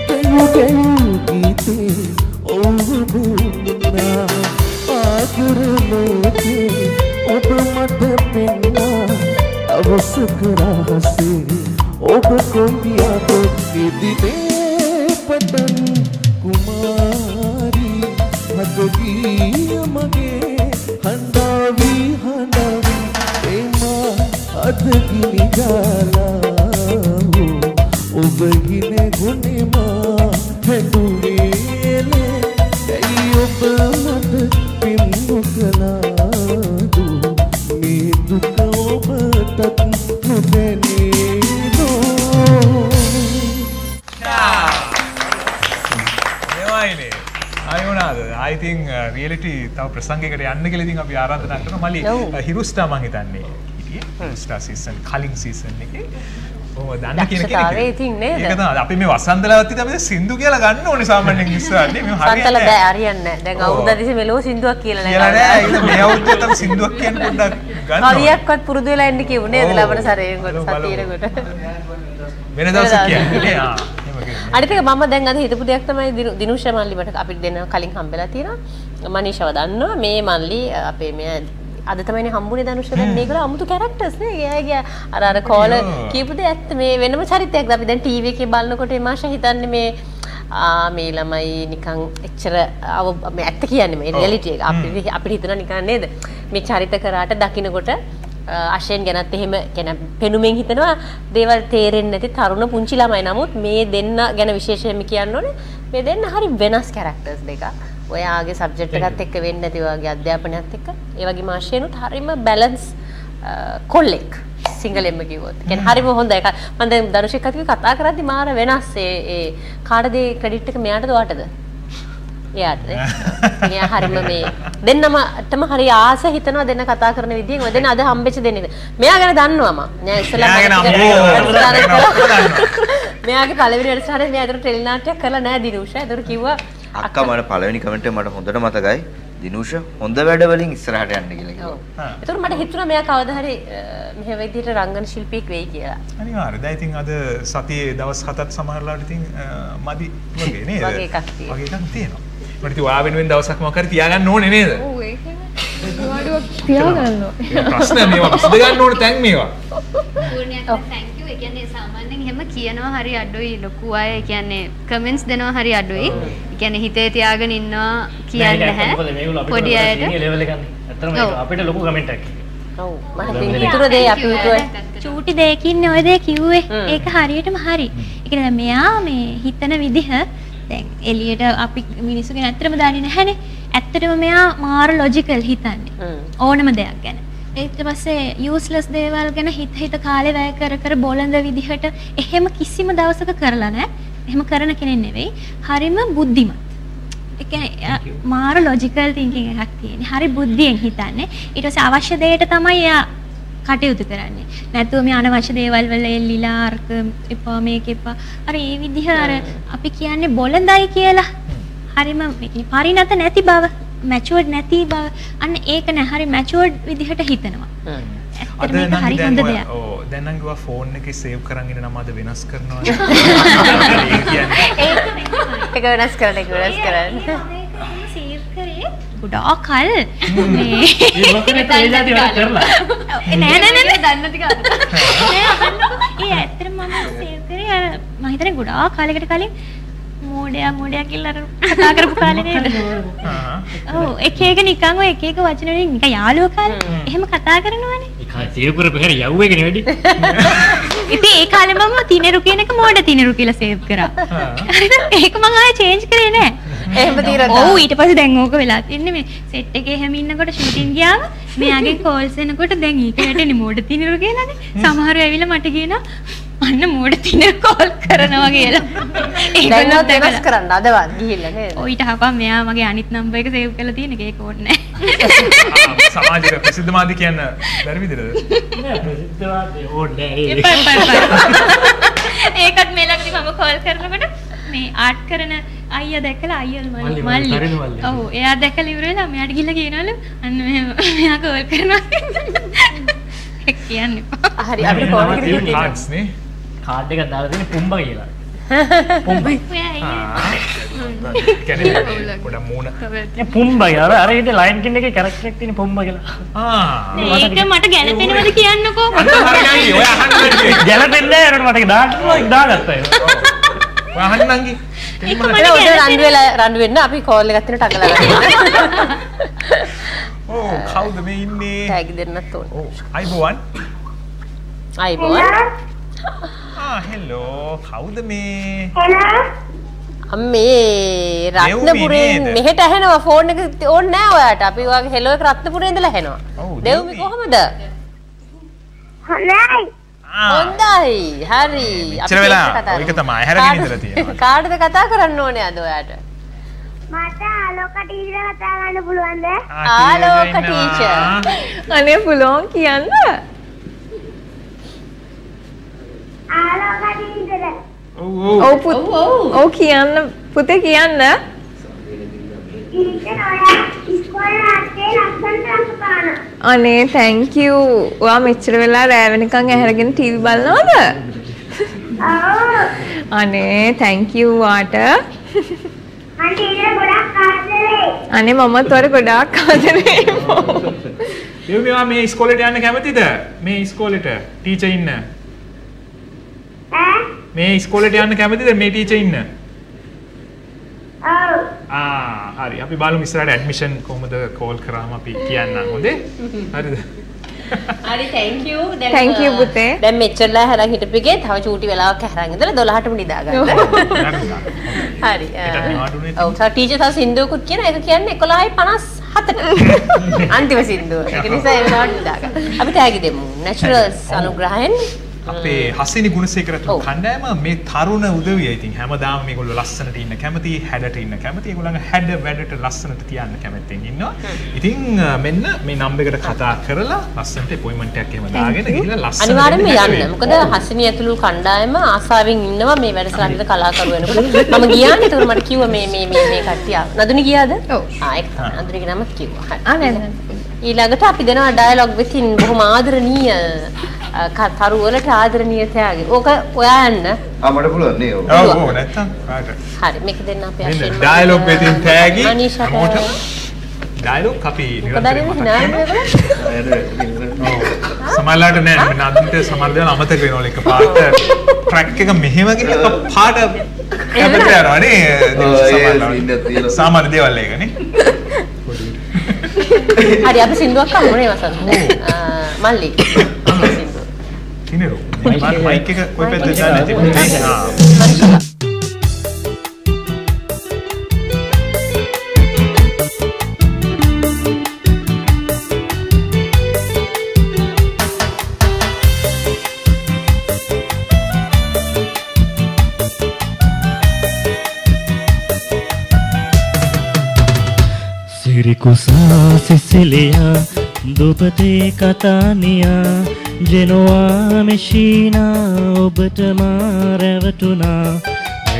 ගැයු ගැයු ගීතේ ඔව් දුන්නා ආදර ලෝකේ ඔබ මට පෙන්නා අවස කරහසේ ඔබ කොම්බියාද ඉදිනේ පටන් කුමාරී හදගිය මගේ හඬාවී හඬාවී එමා අදගිනි ගාලාවු ඔබ හින ගුණෙමා හැඩුවේලේ ඇයි ඔබ මට පිම්මු කලාදු මේ දුක ඔබටත් නොදැනේදෝ එවයිනේ. අයෝනාද අයිතින් රියලිටි තව ප්‍රසංගයකට යන්න කියලා ඉතින් අපි ආරාධනා කරනවා මලි හිරුස්ටා මං හිතන්නේ. හිටියේ හිරුස්ටා සීසන් කලින් සීසන් එකේ ඔව් දන්න කියන කෙනෙක් දක්ෂතාවය ඉතින් නේද? තමයි අපි මේ වසන්තලාවත් ඉතින් අපි සින්දු කියලා ගන්න ඕනේ සාමාන්‍යයෙන් ඉස්සරහට මේ හරියන්නේ බෑ. හරියන්නේ. දැන් ඔව්. අවුරුද්දදිසේ මෙලෝ සින්දුවක් කියලා. නෑ ඒක මේ අවුරුද්දේ තමයි සින්දුවක් කියන්න පොඩ්ඩක් ගන්න. හරියක්වත් පුරුදු වෙලා ඉන්න කිව්ව නේද. ලබන සරයෙන් කොට බලමු, සතියේකට. වෙන දවසක් කියන්නේ නේ ආ එහෙම කියනවා. අනිත් එක මම දැන් අද හිතපු දෙයක් තමයි දිනු- දිනුෂ මල්ලි මට අපිට දෙන කලින් හම්බෙලා තියෙනවා. මනීෂව දන්නවා මේ මල්ලි අපේ මෙයා අද තමයි හම්බුනේ ධනුෂ්ක දැන් මේගොල්ලෝ අමුතු කැරක්ටර්ස් නේ. එයාගේ අර කෝල කියපු දේ ඇත්ත. මේ වෙනම චරිතයක්ද අපි දැන් ටීවී එකේ බලනකොට එමාෂා හිතන්නේ මේ මේ ළමයි නිකන් එච්චර අව ඇත්ත කියන්නේ මේ රියැලිටි එක. අපිට අපිට හිතනවා නිකන් නේද? මේ චරිත කරාට දකින්නකොට අශයෙන් ගැනත් එහෙම ගැන පෙනුමෙන් හිතනවා. දේවල් තේරෙන්නේ නැති තරුණ පුංචි ළමයි. නමුත් මේ දෙන්න ගැන විශේෂයෙන්ම කියන්න ඕනේ. මේ දෙන්න හරි වෙනස් කැරක්ටර්ස් දෙකක් ඔයාගේ සබ්ජෙක්ට් එකත් එක්ක වෙන්නේ නැති වගේ අධ්‍යාපනයත් එක්ක ඒ වගේම ආශයනුත් හරිම බැලන්ස් කොල්ලෙක් සිංහලෙන්ම කිව්වොත්. කියන්නේ හරිම හොඳයි. මම දැන් දරුෂික් කතික කතා කරද්දි මාර වෙනස් ඒ ඒ කාටද ක්‍රෙඩිට් එක මෙයාටද ඔයාටද? එයාටද? එයා හරිම මේ දෙන්නමටම හරි ආස හිතනවා දෙන්න කතා කරන විදියෙන් ඔය දෙන්න අද හම්බෙච්ච දෙන්නේ. මෙයා ගැන දන්නවා මම. නෑ ඉස්සෙල්ලා මෙයාගේ පළවෙනි වැඩසටහනේ මෙයා ඒතර ටෙලි නාට්‍යයක් කරලා නෑ දිනුෂා. ඒතර කිව්වා අක්කා මට පළවෙනි කමෙන්ට් එක මට හොඳට මතකයි. දිනුෂ හොඳ වැඩ වලින් ඉස්සරහට යන්න කියලා කිව්වා. ඒතර මට හිතුණා මෙයා කවදා හරි මෙහෙ විදිහට රංගන ශිල්පියෙක් වෙයි කියලා. අනිවාර්යයෙන්. දැන් ඉතින් අද සතියේ දවස් හතක් සමහරලාට ඉතින් මදි වගේ නේද? වගේ එකක් තියෙනවා. වගේ එකක් තියෙනවා. මට ඉතින් ඔයා වෙනුවෙන් දවසක් මොකක් හරි තියාගන්න ඕනේ නේද? ඔව් ඒකනේ. ප්‍රශ්න මේවා. විසඳ ගන්න ඕනේ තැන් මේවා. කියන්නේ සාමාන්‍යයෙන් එහෙම කියනවා හරි අඩුයි. ලොකු අය ඒ කියන්නේ කමෙන්ට්ස් දෙනවා හරි අඩුයි. ඒ කියන්නේ හිතේ තියාගෙන ඉන්නවා කියන්නේ. නැහැ. පොඩි අයට. ලෙවල් එකක්. ඇත්තටම අපිට ලොකු කමෙන්ට් එකක්. ඔව්. මම හිතුන දේ අපි හිතුවේ. චූටි දෙයකින් ඔය දේ කිව්වේ. ඒක හරියටම හරි. ඒ කියන්නේ මෙයා මේ හිතන විදිහ දැන් එළියට අපි මිනිස්සු ගැන ඇත්තටම දන්නේ නැහැනේ. ඇත්තටම මෙයා මාර ලොජිකල් හිතන්නේ. ඕනම දෙයක් ගැන. ඊට පස්සේ යූස්ලස් දේවල් ගැන හිත හිත කාලේ වැය කර කර බොළඳ විදිහට එහෙම කිසිම දවසක කරලා නැහැ. එහෙම කරන කෙනෙක් නෙවෙයි. හරිම බුද්ධිමත්. ඒ කියන්නේ මාර ලොජිකල් තින්කින් එකක් තියෙන. හරි බුද්ධියෙන් හිතන්නේ. ඊට පස්සේ අවශ්‍ය දෙයට තමයි එයා කටයුතු කරන්නේ. නැතුව මේ අනවශ්‍ය දේවල් වල එල්ලිලා අර්ක එපා මේක එපා. අර ඒ විදිහ අර අපි කියන්නේ බොළඳයි කියලා. හරිම පරිණත නැති බව. මැචුවර්ඩ් නැති බව අන්න ඒක නෑ හරි මැචුවර්ඩ් විදිහට හිතනවා. අද හරි හොඳ දෙයක්. ඕ දැන් නම් ගියා ෆෝන් එකේ සේව් කරන් ඉන්න නම අද වෙනස් කරනවා. ඒක වෙනස් කරන්න ඒක වෙනස් කරන්න. සේව් කරේ ගොඩාක් කල් මේ ඒ ඇත්තටම මම සේව් කරේ අර මම හිතන්නේ ගොඩාක් කාලයකට කලින් මෝඩයා මෝඩයා කියලා අර කතා කරපු කාලේ නේද? ඔව් එක එක නිකන් ඔය එක එක වචන වලින් නිකන් යාළුවෝ කාලේ එහෙම කතා කරනවනේ. ඒක සේව් කරපු හැර යව්වේකනේ වැඩි. ඉතින් ඒ කාලේ මම තිනෙරු කියන එක මෝඩ තිනෙරු කියලා සේව් කරා. ඒක මම ආයෙ චේන්ජ් කරේ නෑ. එහෙම తీරද? ඔව් ඊට පස්සේ දැන් ඕක වෙලා තින්නේ මේ සෙට් එකේ හැම ඉන්නකොට ෂූටින් ගියාම මෙයාගෙන් කෝල්ස් එනකොට දැන් ඊට වැටෙන්නේ මෝඩ තිනෙරු කියලානේ. සමහරව ඇවිල්ලා මට කියනවා අන්න මෝඩ තිනෙරු කෝල් කරනවා කියලා. දැන්වත් වෙනස් කරන්න අදවත් ගිහිල්ලා නේද? ඔය ඊට හපන් මෙයා මගේ අනිත් නම්බර් එක සේව් කරලා තියෙන එක ඒක ඕනේ නැහැ. සමාජයට ප්‍රසිද්ධ මාධ්‍ය කියන්න බැරි විදිහට. නෑ ප්‍රසිද්ධවාදී ඕනේ නෑ. ඒකත් මේ ළඟදී මම කෝල් කරනකොට මේ ආට් කරන අයියා දැකලා අයියල් මල්ලි මල්ලි. ඔව් එයා දැකලා ඉවර වෙලා මෙයාට ගිහලා කියනවලු අන්න මෙහෙම මෙයා කෝල් කරනවා ඒක කියන්න එපා. හරි අපිට කෝල් කරලා කාඩ්ස් නේ. කාඩ් එකක් දාලා තියෙන පුම්බ කියලා. අයියා කියන්නේ පොඩ මූණ. ඒ පුම්බ කියලා. අර අර හිතේ ලයන් කින් එකේ කැරක්ටර් එකක් තියෙන පුම්බ කියලා. ආ. ඒක මට ගැලපෙනවද කියන්නකෝ. ඔය අහන්න ගැලපෙන්නේ නැහැ මට ඒක දාන්න දාගත්තා ඒක. ඔය අහන්න නංගි. ඒක ඔය මට උදේ රන් වෙලා රන් වෙන්න අපි කෝල් එකක් තියෙන ටගලා ගන්න. ඕ කවුද මේ ඉන්නේ? ටැග් දෙන්නත් ඕනේ. අයිබෝවන්. අයිබෝන්. ආ හෙලෝ කවුද මේ? අම්මේ රත්නපුරෙන්? මෙහෙට ඇහෙනවා ෆෝන් එක ඕනේ නෑ ඔයාට. අපි ඔයාගේ හෙලෝ එක රත්නපුරේ ඉඳලා ඇහෙනවා. දෙව්මි. කොහමද? හොඳයි. හරි. අපි මෙච්චර වෙලා ඒක. තමයි හැරගෙන ඉඳලා තියෙනවා. කාටද කතා කරන්න ඕනේ අද ඔයාට? මට ආලෝක ටීචර් කතා ගන්න පුළුවන්ද? ආලෝක ටීචර්. අනේ පුළුවන් කියන්න. ඔව් ඔව් කියන්න පුතේ කියන්න. අනේ thank you. ඔයා මෙච්චර වෙලා රෑ වෙනකන් ඇහැරගෙන ටීවී බලනවද? අනේ thank you වාට. අනේ මමත් ඔයාට ගොඩාක් ආදරේ. මේවා මේ ඉස්කෝලේට යන්න කැමතිද? මේ ඉස්කෝලේට ටීචර් ඉන්න. මේ ඉස්කෝලේට යන්න කැමතිද මේ ටීචර් ඉන්න? ආ හරි අපි බලමු ඉස්සරහට ඇඩ්මිෂන් කොහොමද කෝල් කරාම අපි කියන්නම් හොඳේ? හරිද? හරි thank you දැන් Thank you, පුතේ. දැන් මෙච්චරලා හැරන් හිටපුගේ තව චූටි වෙලාවක් හැරන් ඉඳලා 12ටම නිදා ගන්න. හරි. ඔව් තා ටීචර් තා සින්දුවකුත් කියන එක කියන්නේ 11:57ට. අන්තිම සින්දුව. ඒක නිසා ඒ වෙලාවට නිදා ගන්න. අපි තෑගි දෙමු. naturals අනුග්‍රහයෙන් අපේ හසිනි ගුණසේකර තුන් කණ්ඩායම මේ තරුණ උදවිය ඉතින් හැමදාම මේගොල්ලෝ ලස්සනට ඉන්න කැමති හැඩට ඉන්න කැමති ඒගොල්ලන්ගේ හැඩ වැඩට ලස්සනට තියන්න කැමැත්තෙන් ඉන්නවා. ඉතින් මෙන්න මේ නම්බර් එකට කතා කරලා ලස්සනට අපොයින්ට්මන්ට් එකක් එහෙම දාගෙන ගිහලා ලස්සනට අනිවාර්යෙන්ම යන්න. මොකද හසිනිය ඇතුළු කණ්ඩායම ආසාවෙන් ඉන්නවා මේ වැඩසටහනට කලාකරු වෙනකොට. මම ගියානේ ඒතකොට මට කිව්වා මේ මේ මේ මේ කට්ටිය ආව. නදුනි ගියාද? ඔව්. ආ ඒක තමයි. නදුනිගේ නම කිව්වා. ආ නෑ නෑ. ඊළඟට අපි දෙනවා ඩයලොග් විතින් බොහොම ආදරණීය අ, ක- තරු වලට ආදරණීය තෑගි. ඕක ඔයා යන්න. ආ මට පුළුවන් නේ ඔව්. ඔව් ඔව් නැත්තම් කාට හරි මේක දෙන්න අපි මෙන්න අශ්වින් ඩයලොග් වෙතින් තෑගි. අනීෂාට ඩයලොග් අපි හරි නෑ සමහරලාට නෑ මේ නන්දිට සමහර දේවල් අමතක වෙනවල එක පාට. ට්‍රැක් එක මෙහෙම ගිහින් එක පාට කැපට යනවා නේ ඔව්, ඒ සමහරලාට. සින්දත් තියෙනවා. සාමාන්‍ය දේවල් ඒකනේ හරි අපි සින්දුවක් අහමු නේ වසන්ත. අ, මල්ලි. කිනරු මයික් එක කොයි පැත්තට දාන්නේ ආ සිරිකුසා සිසිලියා දුපතේ කතානියා ජෙනවා මෙශීනා ඔබට මාරැවටුනා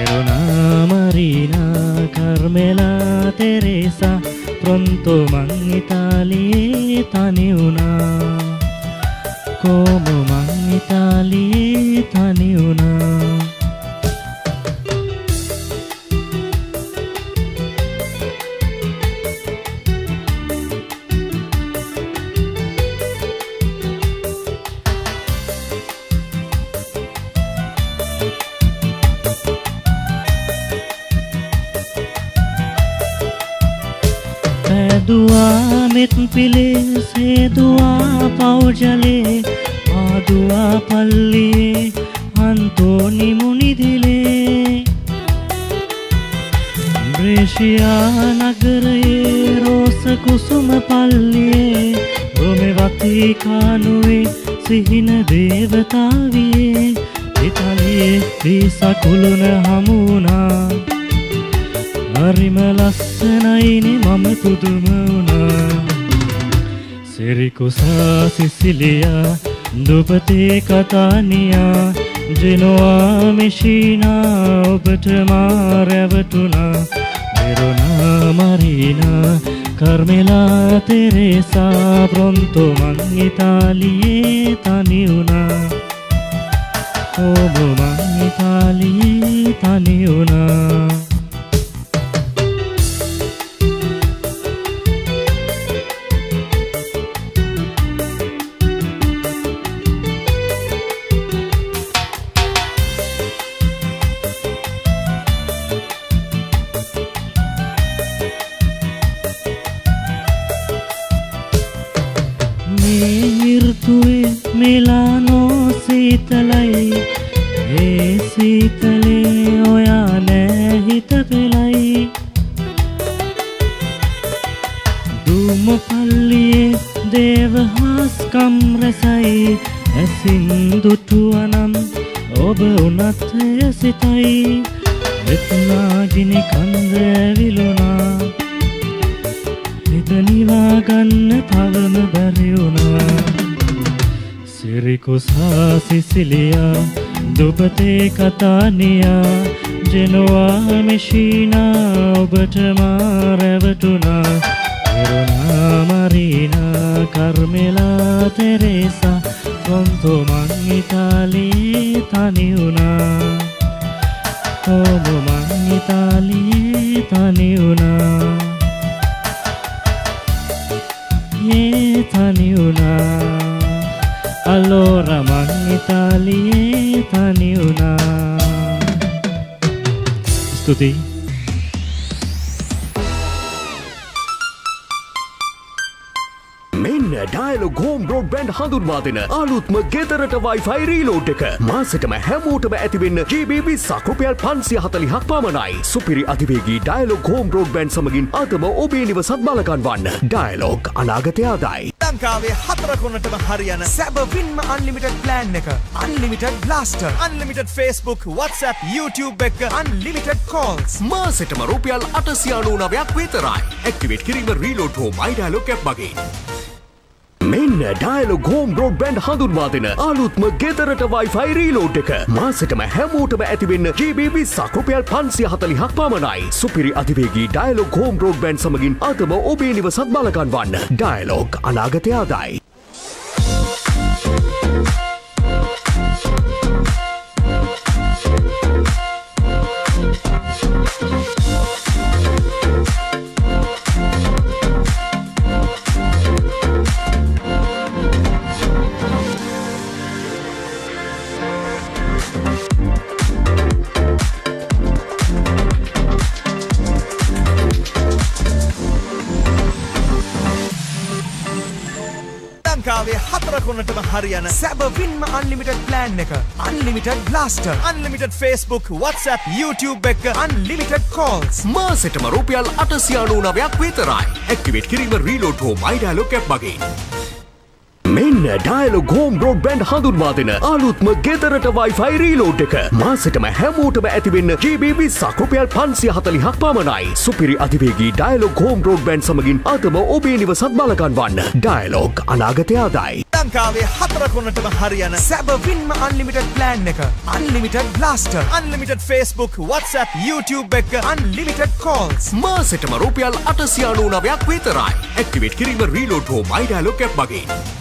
එරුණා මරීනා කර්මෙලා තෙරේසා. ප්‍රොන්තෝ මං ඉතාලියේ තනිවුණා. කෝමු මං ඉතාලියේ තනිවුණා. පැදුවා මෙත් පිලේ සේදුවා පෞජලේ ආදුවා පල්ලියේ අන්තෝනි මුනිදිලේ. බ්‍රේෂියා නගරයේ රෝස කුසුම පල්ලියේ රොමෙවතී කානුවේ සිහින දේවතාවියේ ඉතලියේ වීසකුළුන හමුණා හරිම ලස්සනයිනෙ මම පුදුම වුණා. සිරිකුසා සිසිලියා දුපතේ කතානියා ජෙනවා මෙශීනා ඔබට මාරැවටුනා මෙරුණා මරීනා කර්මෙලා තෙරේසා ප්‍රොන්තෝ මං ඉතාලියේ තනිවුණා ඕබ මං ඉතාලියේ තනිවුණා මේ දුපතේ කතානියා ජෙනවා මෙශීනා ඔබට දෙන අලුත්ම ගෙදරට Wi-Fi රීලෝඩ් එක. මාසෙටම හැමෝටම ඇතිවෙන්න GB 20ක් රුපියල් 540ක් පමණයි. සුපිරි අධිවේගී ඩයිලොග් හෝම් බ්‍රෝඩ්බෑන්ඩ් සමගින් අදම ඔබේ නිවසත් බලකන්වන්න. ඩයිලොග් අනාගතය ආදායි. ලංකාවේ හතර කොනටම හරියන සැබවින්ම අන්ලිමිටඩ් ප්ලෑන් එක unlimited blaster unlimited Facebook WhatsApp YouTube එක අන්ලිමිටඩ් කෝල්ස් මාසෙටම රුපියල් අටසියානූ නවයක් විතරයි. ඇක්ටිවේට් කිරීම රීලෝඩ් හෝ මයිඩයිලොග් ඇප් මගින්. මෙන්න ඩයිලොග් හෝම් බ්‍රෝඩ්බෑන්ඩ් හඳුන්වා දෙන අලුත්ම ගෙදරට Wi-Fi රීලෝඩ් එක. මාසෙටම හැමෝටම ඇතිවෙන්න GB 20ක් රුපියල් 540ක් පමණයි. සුපිරි අධිවේගී ඩයිලොග් හෝම් බ්‍රෝඩ්බෑන්ඩ් සමගින් අදම ඔබේ නිවසත් බලකන්වන්න. ඩයිලොග් අනාගතය හරියන සැබවින්ම අන්ලිමිටඩ් ප්ලෑන් එක unlimited blaster unlimited Facebook WhatsApp YouTube එක අන්ලිමිටඩ් කෝල්ස් මාසෙටම රුපියල් අටසියානූ නවයක් විතරයි. ඇක්ටිවේට් කිරීම රීලෝඩ් හෝ මයිඩයිලොග් ඇප් මගින්. මෙන්න ඩයිලොග් හෝම් බ්‍රෝඩ්බෑන්ඩ් හඳුන්වා දෙන අලුත්ම ගෙදරට Wi-Fi රීලෝඩ් එක. මාසෙටම හැමෝටම ඇතිවෙන්න GB 20ක් රුපියල් 540ක් පමණයි. සුපිරි අධිවේගී ඩයිලොග් හෝම් බ්‍රෝඩ්බෑන්ඩ් සමගින් අදම ඔබේ නිවසත් බලකන්වන්න. ඩයිලොග් අනාගතය ආදායි. ලංකාවේ හතර කොනටම හරියන සැබවින්ම අන්ලිමිටඩ් ප්ලෑන් එක unlimited blaster unlimited Facebook WhatsApp YouTube එක අන්ලිමිටඩ් කෝල්ස් මාසෙටම රුපියල් අටසියානූ නවයක් විතරයි. ඇක්ටිවේට් කිරීම රීලෝඩ් හෝ මයිඩයිලොග් ඇප් මගින්.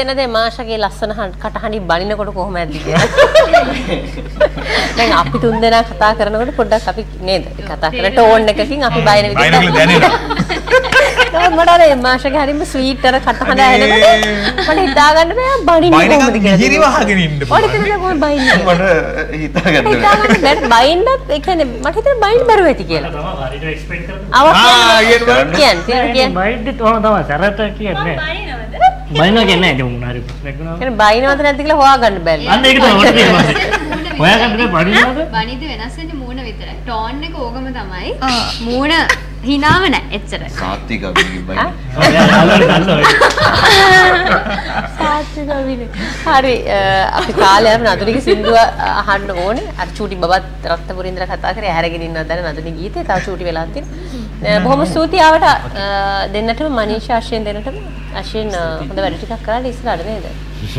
හිතෙනද මාෂගේ ලස්සන හඬ- කටහඬින් බනිනකොට කොහොම ඇද්ද කියලා? දැන් අපි තුන් දෙනා කතා කරනකොට පොඩ්ඩක් අපි නේද? කතා කරන ටෝන් එකකින් අපි බයින විදිහට. දැනෙනවා. මට අර මාෂගේ හරිම ස්වීට් අර කටහඬ ඇහෙනකොට මට හිතා ගන්න බෑ බනින්නේ කොහොමද කියලා. මිහිරි වහගෙන ඉන්න ඔයාට හිතෙනද කොහොමද බයින්නේ? මට හිතාගන්න හිතාගන්න බැරි බයින්නත් ඒ කියන්නේ මට හිතෙන බයින් බැරුව ඇති කියලා. අව කියන්නේ කියන්නේ. තොම තම සැරට කියන්නේ බයින කියන්න ඇති මුණහරි කියන්නේ බයිනවද නැද්ද කියලා හොයාගන්න බැරි. අන්න ඒක තමයි මට තේරෙන්නේ. හොයාගන්න බඩිනවද? බනිද වෙනස් වෙන්නේ මූණ විතරයි. ටෝන් එක ඕගම තමයි. මූණ හිනාව නැහැ එච්චර. සාත්වික අභිනය බයි. සාත්‍ය කවිනේ. හරි අපි කාලේ යන නදුනිගේ සින්දුව අහන්න ඕනේ. අර චූටි බබත් රත්නපුරින්දර කතා කරේ ඇහැරගෙන ඉන්නවද දැන් නදුනි ගීතේ තව චූටි වෙලා තියෙනවා. බොහොම ස්තුතියි ආවට දෙන්නටම මනීෂා අශ්වින් දෙන්නටම අශ්වින් අ, හොඳ වැඩ ටිකක් කරලා ඉස්සරහට නේද?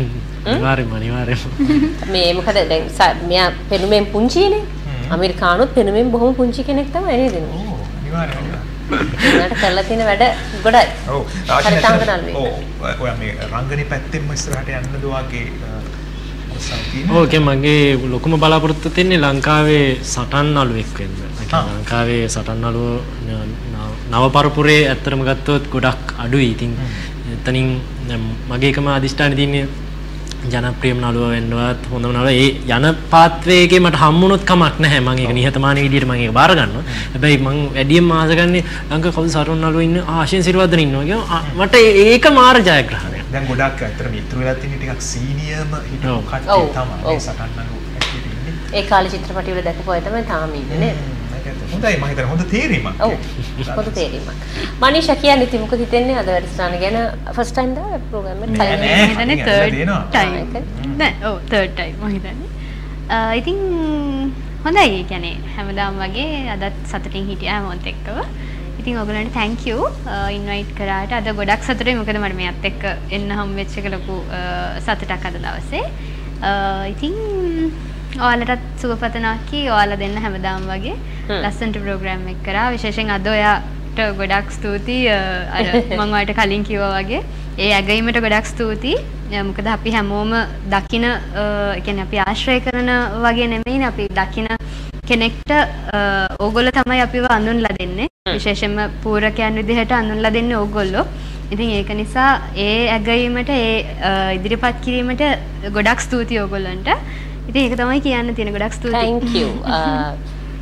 අනිවාර්යෙන්ම අනිවාර්යෙන්ම. මේ මොකද දැන් මෙයා පෙනුමෙන් පුංචිනේ. ඇමරිකානුත් පෙනුමෙන් බොහොම පුංචි කෙනෙක් තමයි නේද? එයාට කරලා තියෙන වැඩ ගොඩයි. ඔව් හරිතාංගනල්ලේ. ඔව් ඔයා මේ රංගනේ පැත්තෙන්ම ඉස්සරහට යන්නද වාගේ ඕක මගේ ලොකුම බලාපොරොත්තු තින්නේ ලංකාවේ සටන් නළුවෙක් වෙන්න. ලංකාවේ සටන් නව- නව පරපුරේ ඇත්තටම ගත්තොත් ගොඩක් අඩුයි. ඉතින් එතනින් මගේ එකම අදිෂ්ඨානෙ තියන්නේ ජනප්‍රියම නළුව වෙන්නවත් හොඳම නළුව. ඒ යන පාත්වයේගේ මට හම්බුනොත් කමක් නැහැ. මම ඒක නිහතමානී විදියට මම ඒක බාර ගන්නවා හැබැයි මම වැඩියෙන් ආස ගන්නේ ලංකාවේ කවුද සරුන් නළුව ඉන්න? ආශෙන් සිරිවර්ධන ඉන්නවා කියනවා මට ඒක මාර ජයග්‍රහණයක්. දැන් ගොඩක් ඇත්තට මිත්‍ර වෙලා තියෙන ටිකක් සීනියර්ම හිටපු ඔව්, කට්ටිය තමයි සටන් නළු ඇක්ටිවිටි ඉන්නේ. ඒ කාලේ චිත්‍රපටි වල දැකපු අය තමයි තාම ඉන්නේ නේද? හොඳයි මම හිතන්නේ හොඳ තේරීමක්. ඔව්. පොදු තේරීමක්. මනීෂා කියන්නේ ඉතින් මොකද හිතෙන්නේ අද වැඩසටහන ගැන ෆස්ට් ටයිම් දා ප්‍රෝග්‍රෑම් එකට නෑ, නෑ. මම හිතන්නේ third දෙනවා. time. නෑ ඔව් third time මම හිතන්නේ. අ, ඉතින් හොඳයි ඒ කියන්නේ හැමදාම වගේ අදත් සතුටින් හිටියා හැමෝත් එක්කව. ඉතින් ඔයගලන්ට thank you ඉන්වයිට් කරාට අද ගොඩක් සතුටුයි මොකද මට මෙයත් එක්ක එන්න හම් වෙච්ච එක ලොකු සතුටක් අද දවසේ. අ, ඉතින් ඔයාලටත් සුබපතනවා කී ඔයාලා දෙන්න හැමදාම වගේ. ලස්සනට ප්‍රෝග්‍රෑම් එක කරා. විශේෂයෙන් අද ඔයාට ගොඩක් ස්තුතියි. අර මම ඔයාලට කලින් කිව්වා වගේ. ඒ ඇගීමට ගොඩක් ස්තුතියි. මොකද අපි හැමෝම දකින කියන්නේ අපි ආශ්‍රය කරන වගේ නෙමෙයිනේ. අපි දකින කෙනෙක්ට ඕගොල්ලෝ තමයි අපිව අඳුන්ලා දෙන්නේ. විශේෂයෙන්ම පූරකයන් විදිහට අඳුන්ලා දෙන්නේ ඕගොල්ලෝ. ඉතින් ඒක නිසා ඒ ඇගීමට ඒ ඉදිරිපත් කිරීමට ගොඩක් ස්තුතියි ඕගොල්ලන්ට ඉතින් ඒක තමයි කියන්න තියෙන ගොඩක් ස්තුතියි thank you. අ,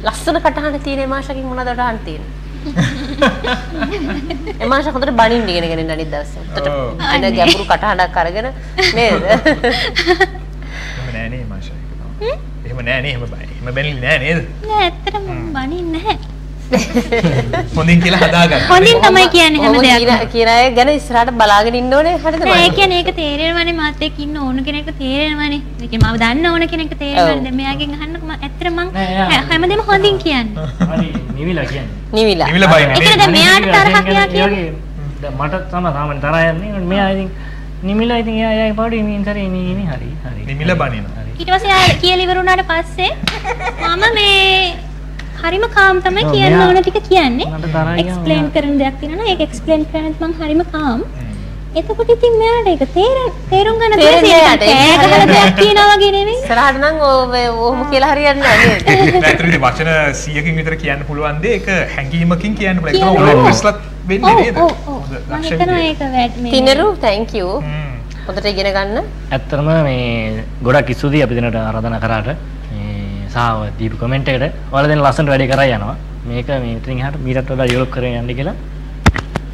ලස්සන කටහඬ තියෙන එමාෂකින් මොනවද අහන්න තියෙන්නේ? එමාෂ හොඳට බණින්න ඉගෙන ගන්න අනිත් දවසේ. හොඳට අන ගැඹුරු කටහඬක් අරගෙන නේද? එහෙම නෑ නේ මාෂා. එහෙම නෑ නේ එහෙම බයි. එහෙම බැනිලි නෑ නේද? නෑ ඇත්තටම බනින්නේ නැහැ. හොඳින් කියලා හදාගන්න. හොඳින් තමයි කියන්නේ හැම දෙයක්ම. කියන- අය ගැන ඉස්සරහට බලාගෙන ඉන්න ඕනේ හරිද? නෑ ඒ කියන්නේ ඒක තේරෙනවනේ මාත් එක්ක ඉන්න ඕන කෙනෙක්ට තේරෙනවනේ. ඒ කියන්නේ මම දන්න ඕන කෙනෙක්ට තේරෙනවනේ. දැන් මෙයාගෙන් අහන්නකො මම ඇත්තට මං හැමදේම හොඳින් කියන්නේ. හරි නිවිලා කියන්නේ. නිවිලා. නිවිලා බයින්නේ ඒ කියන්නේ දැන් මෙයාට තරහක් එයා කියන්නේ. දැන් මට තමයි සාමාන්‍ය තරහ යන්නේ. මෙයා ඉතින් නිමිලා ඉතින් එයා එයාගේ පාඩුවේ මේ ඉන්තරේ ඉන්නේ ඉන්නේ හරි හරි. නිමිලා බනිනවා. ඊට පස්සේ ආ කියලා ඉවර වුණාට පස්සේ මම මේ හරිම කාම් තමයි කියන්න ඕන ටික කියන්නේ එක්ස්පලේන් කරන දෙයක් තියෙනවා ඒක එක්ස්පලේන් කරනත් මං හරිම කාම් එතකොට ඉතින් මෙයාට ඒක තේරෙ තේරුම් ගන්න තේරෙන්නට ඒක හරියට දෙයක් කියනවා වගේ නෙමෙයි. ඉස්සරහට නම් ඕම කියලා හරියන්නේ නැහැ නේද? ඇත්තටම වචන 100කින් විතර කියන්න පුළුවන් දේ ඒක හැඟීමකින් කියන්න පුළුවන්. ඒක ඕනෙත් ප්‍රශ්ලත් වෙන්නේ නේද? ඔව් ඔව්. මම හිතනවා ඒක වැට් මේ. තිනරු thank you. හොඳට ඉගෙන ගන්න. ඇත්තටම මේ ගොඩක් ඉස්සුදී අපි දෙනට ආරාධනා කරාට සාව දීපු කමෙන්ට් එකට. ඔයාලා දෙන ලස්සනට වැඩේ කරා යනවා. මේක මේ ඉතින් එහාට මීටත් වඩා ඩෙවලොප් කරගෙන යන්න කියලා.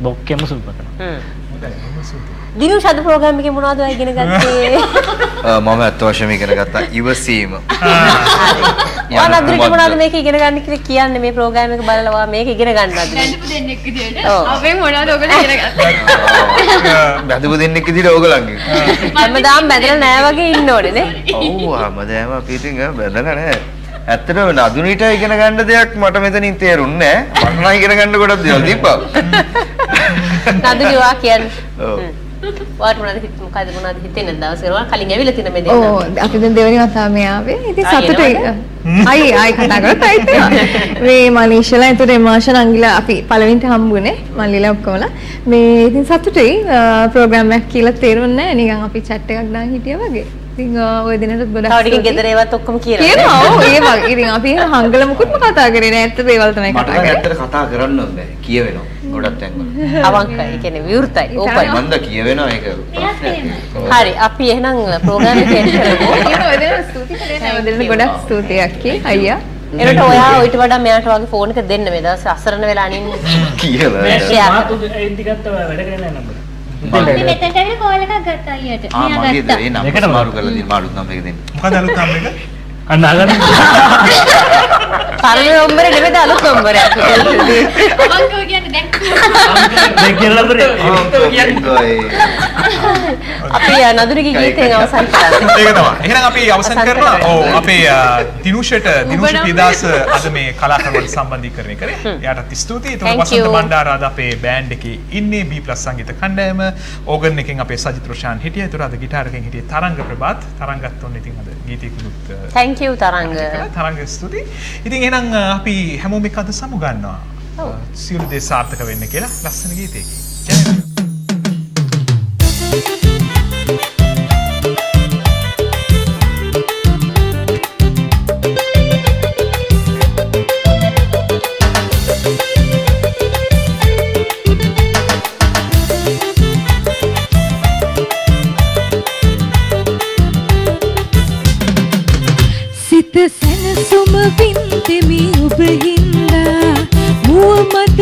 බොක්කෙම සුබපතනවා හ්ම්. හොඳයි. දිනු ශබ්ද ප්‍රෝග්‍රෑම් එකේ මොනවද ඔය ඉගෙන ගත්තේ? මම ඇත්ත වශයෙන්ම ඉගෙන ගත්තා ඉවසීම. ඔයාලා අද්දුරිට මොනවද මේක ඉගෙන ගන්න කියලා කියන්නේ මේ ප්‍රෝග්‍රෑම් එක බලලා ඔයා මේක ඉගෙන ගන්න අද්දුරිට. දැනපු දෙන්නෙක් විදියට ඔව්. අපේ මොනවද ඔයගොල්ලෝ ඉගෙන ගත්තේ බැදපු දෙන්නෙක් විදිහට ඕගලන්ගේ. හැමදාම බැදලා නෑ වගේ ඉන්න ඕනේ නේ. ඔව් හැමදාම අපි ඉතින් අ, බැදලා නැහැ. ඇත්තටම නදුනිට ඉගෙන ගන්න දෙයක් මට මෙතනින් තේරුන්නේ නැහැ. මට නම් ඉගෙන ගන්න ගොඩක් දේවල් දීපා. නදුනිවා කියන්නේ. ඔව්. වාට මොනවද මොකද මොනවද හිතෙන්නේ දවසේ වල කලින් ඇවිල්ලා තියෙන මේ දෙන්න. අපි දැන් දෙවෙනි වතාව මේ ආවේ. ඉතින් සතුටුයි. අයි ආයි කතා කරත් ආයි තියෙනවා. මේ මනීෂලා එතකොට එමාෂා නංගිලා අපි පළවෙනිට හම්බුනේ මල්ලිලා ඔක්කොමලා. මේ ඉතින් සතුටුයි ප්‍රෝග්‍රෑම් එකක් කියලා තේරුන්නේ නැහැ. නිකන් අපි chat එකක් දාන් හිටියා වගේ. ඉතින් ඔය දිනට ගොඩක් තව ටිකකින් ගෙදර ඒවත් ඔක්කොම කියනවා. කියනවා. ඔව් ඒ වගේ. ඉතින් අපි හංගල මුකුත්ම කතා කරේ නෑ. ඇත්ත දේවල් තමයි කතා නම් කරේ. ඇත්තට කතා කරන්න බෑ. කියවෙනවා. ගොඩක් තැන්වල. අවංකයි. ඒ කියන්නේ විවෘතයි. ඕපන්. මන්ද කියවෙනවා ඒක. හරි අපි එහෙනම් ප්‍රෝග්‍රෑම් එක එන්න කරමු. කියන ඔය දිනට ස්තුති කරේ නෑ. ඔය දිනට ගොඩක් ස්තුතියක් කි අයියා. එනට ඔයා ඊට වඩා මෙයාට වගේ ෆෝන් එක දෙන්න මේ දවස් අසරණ වෙලා අනින්න. කියලා. එයා- වැඩ කරන්නේ නැහැ අපි මෙතනට ඇවිල්ලා කෝල් එකක් ගත්තා අයියට. මෙයා ගත්තා. ඒ නම්බර මාරු කරලා දෙන්න මාළුත් නම් එක දෙන්න. මොකද අලුත් නම් එක? අගන්න. පරණ නම්බරේ නෙමෙයි අලුත් නම්බරයක්. අවංකව කියන්නේ දැන් නම්බරේ අපි නදුරිගේ ගීතයෙන් අවසන් කරන්නේ. ඒක තමයි. එහෙනම් අපි අවසන් කරනවා. ඔව් අපේ දිනුෂට දිනුෂ පිදාස අද මේ කලාකරුවන් සම්බන්ධීකරණය කරේ. එයාටත් ස්තුතියි. එතකොට වසන්ත you. බණ්ඩාර අද අපේ බෑන්ඩ් එකේ ඉන්නේ B+ සංගීත කණ්ඩායම. ඕගන් එකෙන් අපේ සජිත් රොෂාන් හිටියා. ඒතර අද එකෙන් හිටියේ තරංග ප්‍රභාත්. තරංගත් ඔන්න ඉතින් අද ගීතයකුත් Thank you තරංග. තරංග ස්තුතියි. ඉතින් එහෙනම් අ, අපි හැමෝම එක අද සමු ගන්නවා. සියලු දේ සාර්ථක වෙන්න කියලා ලස්සන ගීතයකින්. හින්දා මුව මත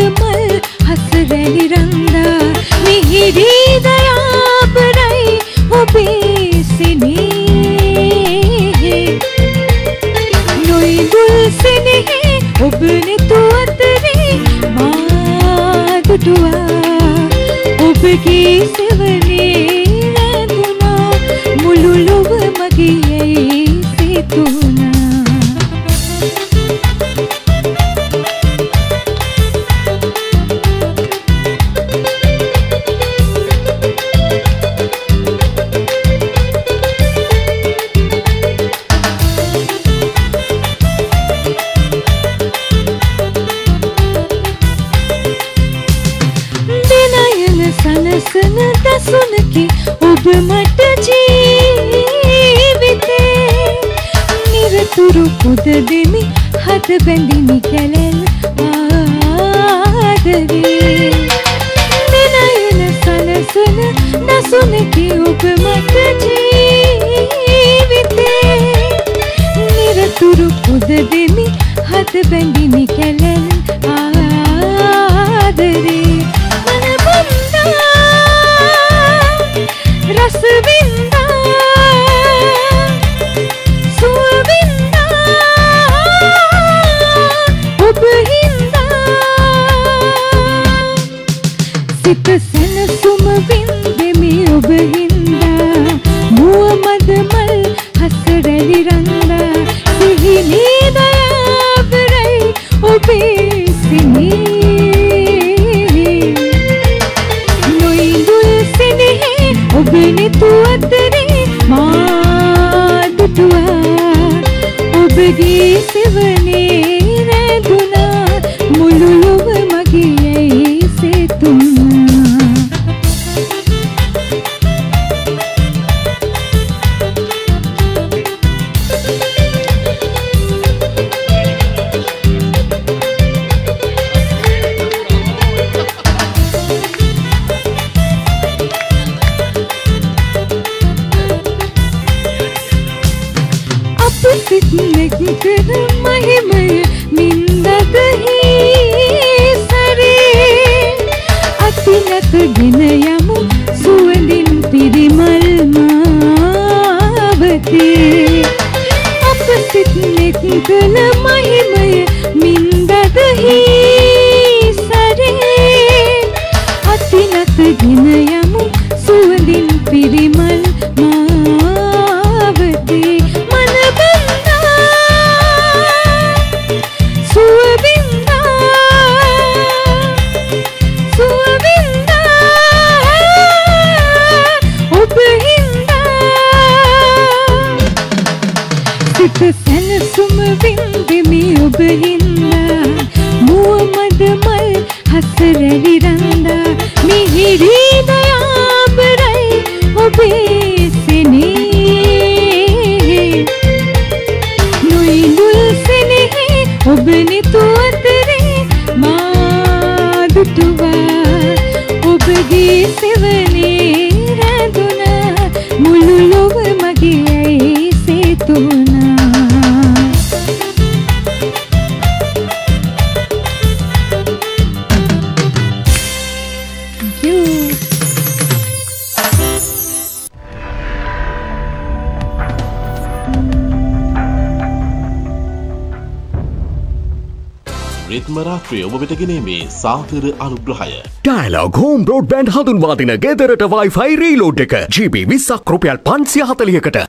සාතර අනුග්‍රහය. ඩයිලොග් හෝම් බ්‍රෝඩ්බෑන්ඩ් හඳුන්වා දෙන ගෙදරට Wi-Fi රීලෝඩ් එක GB 20ක් රුපියල් 540කට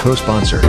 Co-sponsor.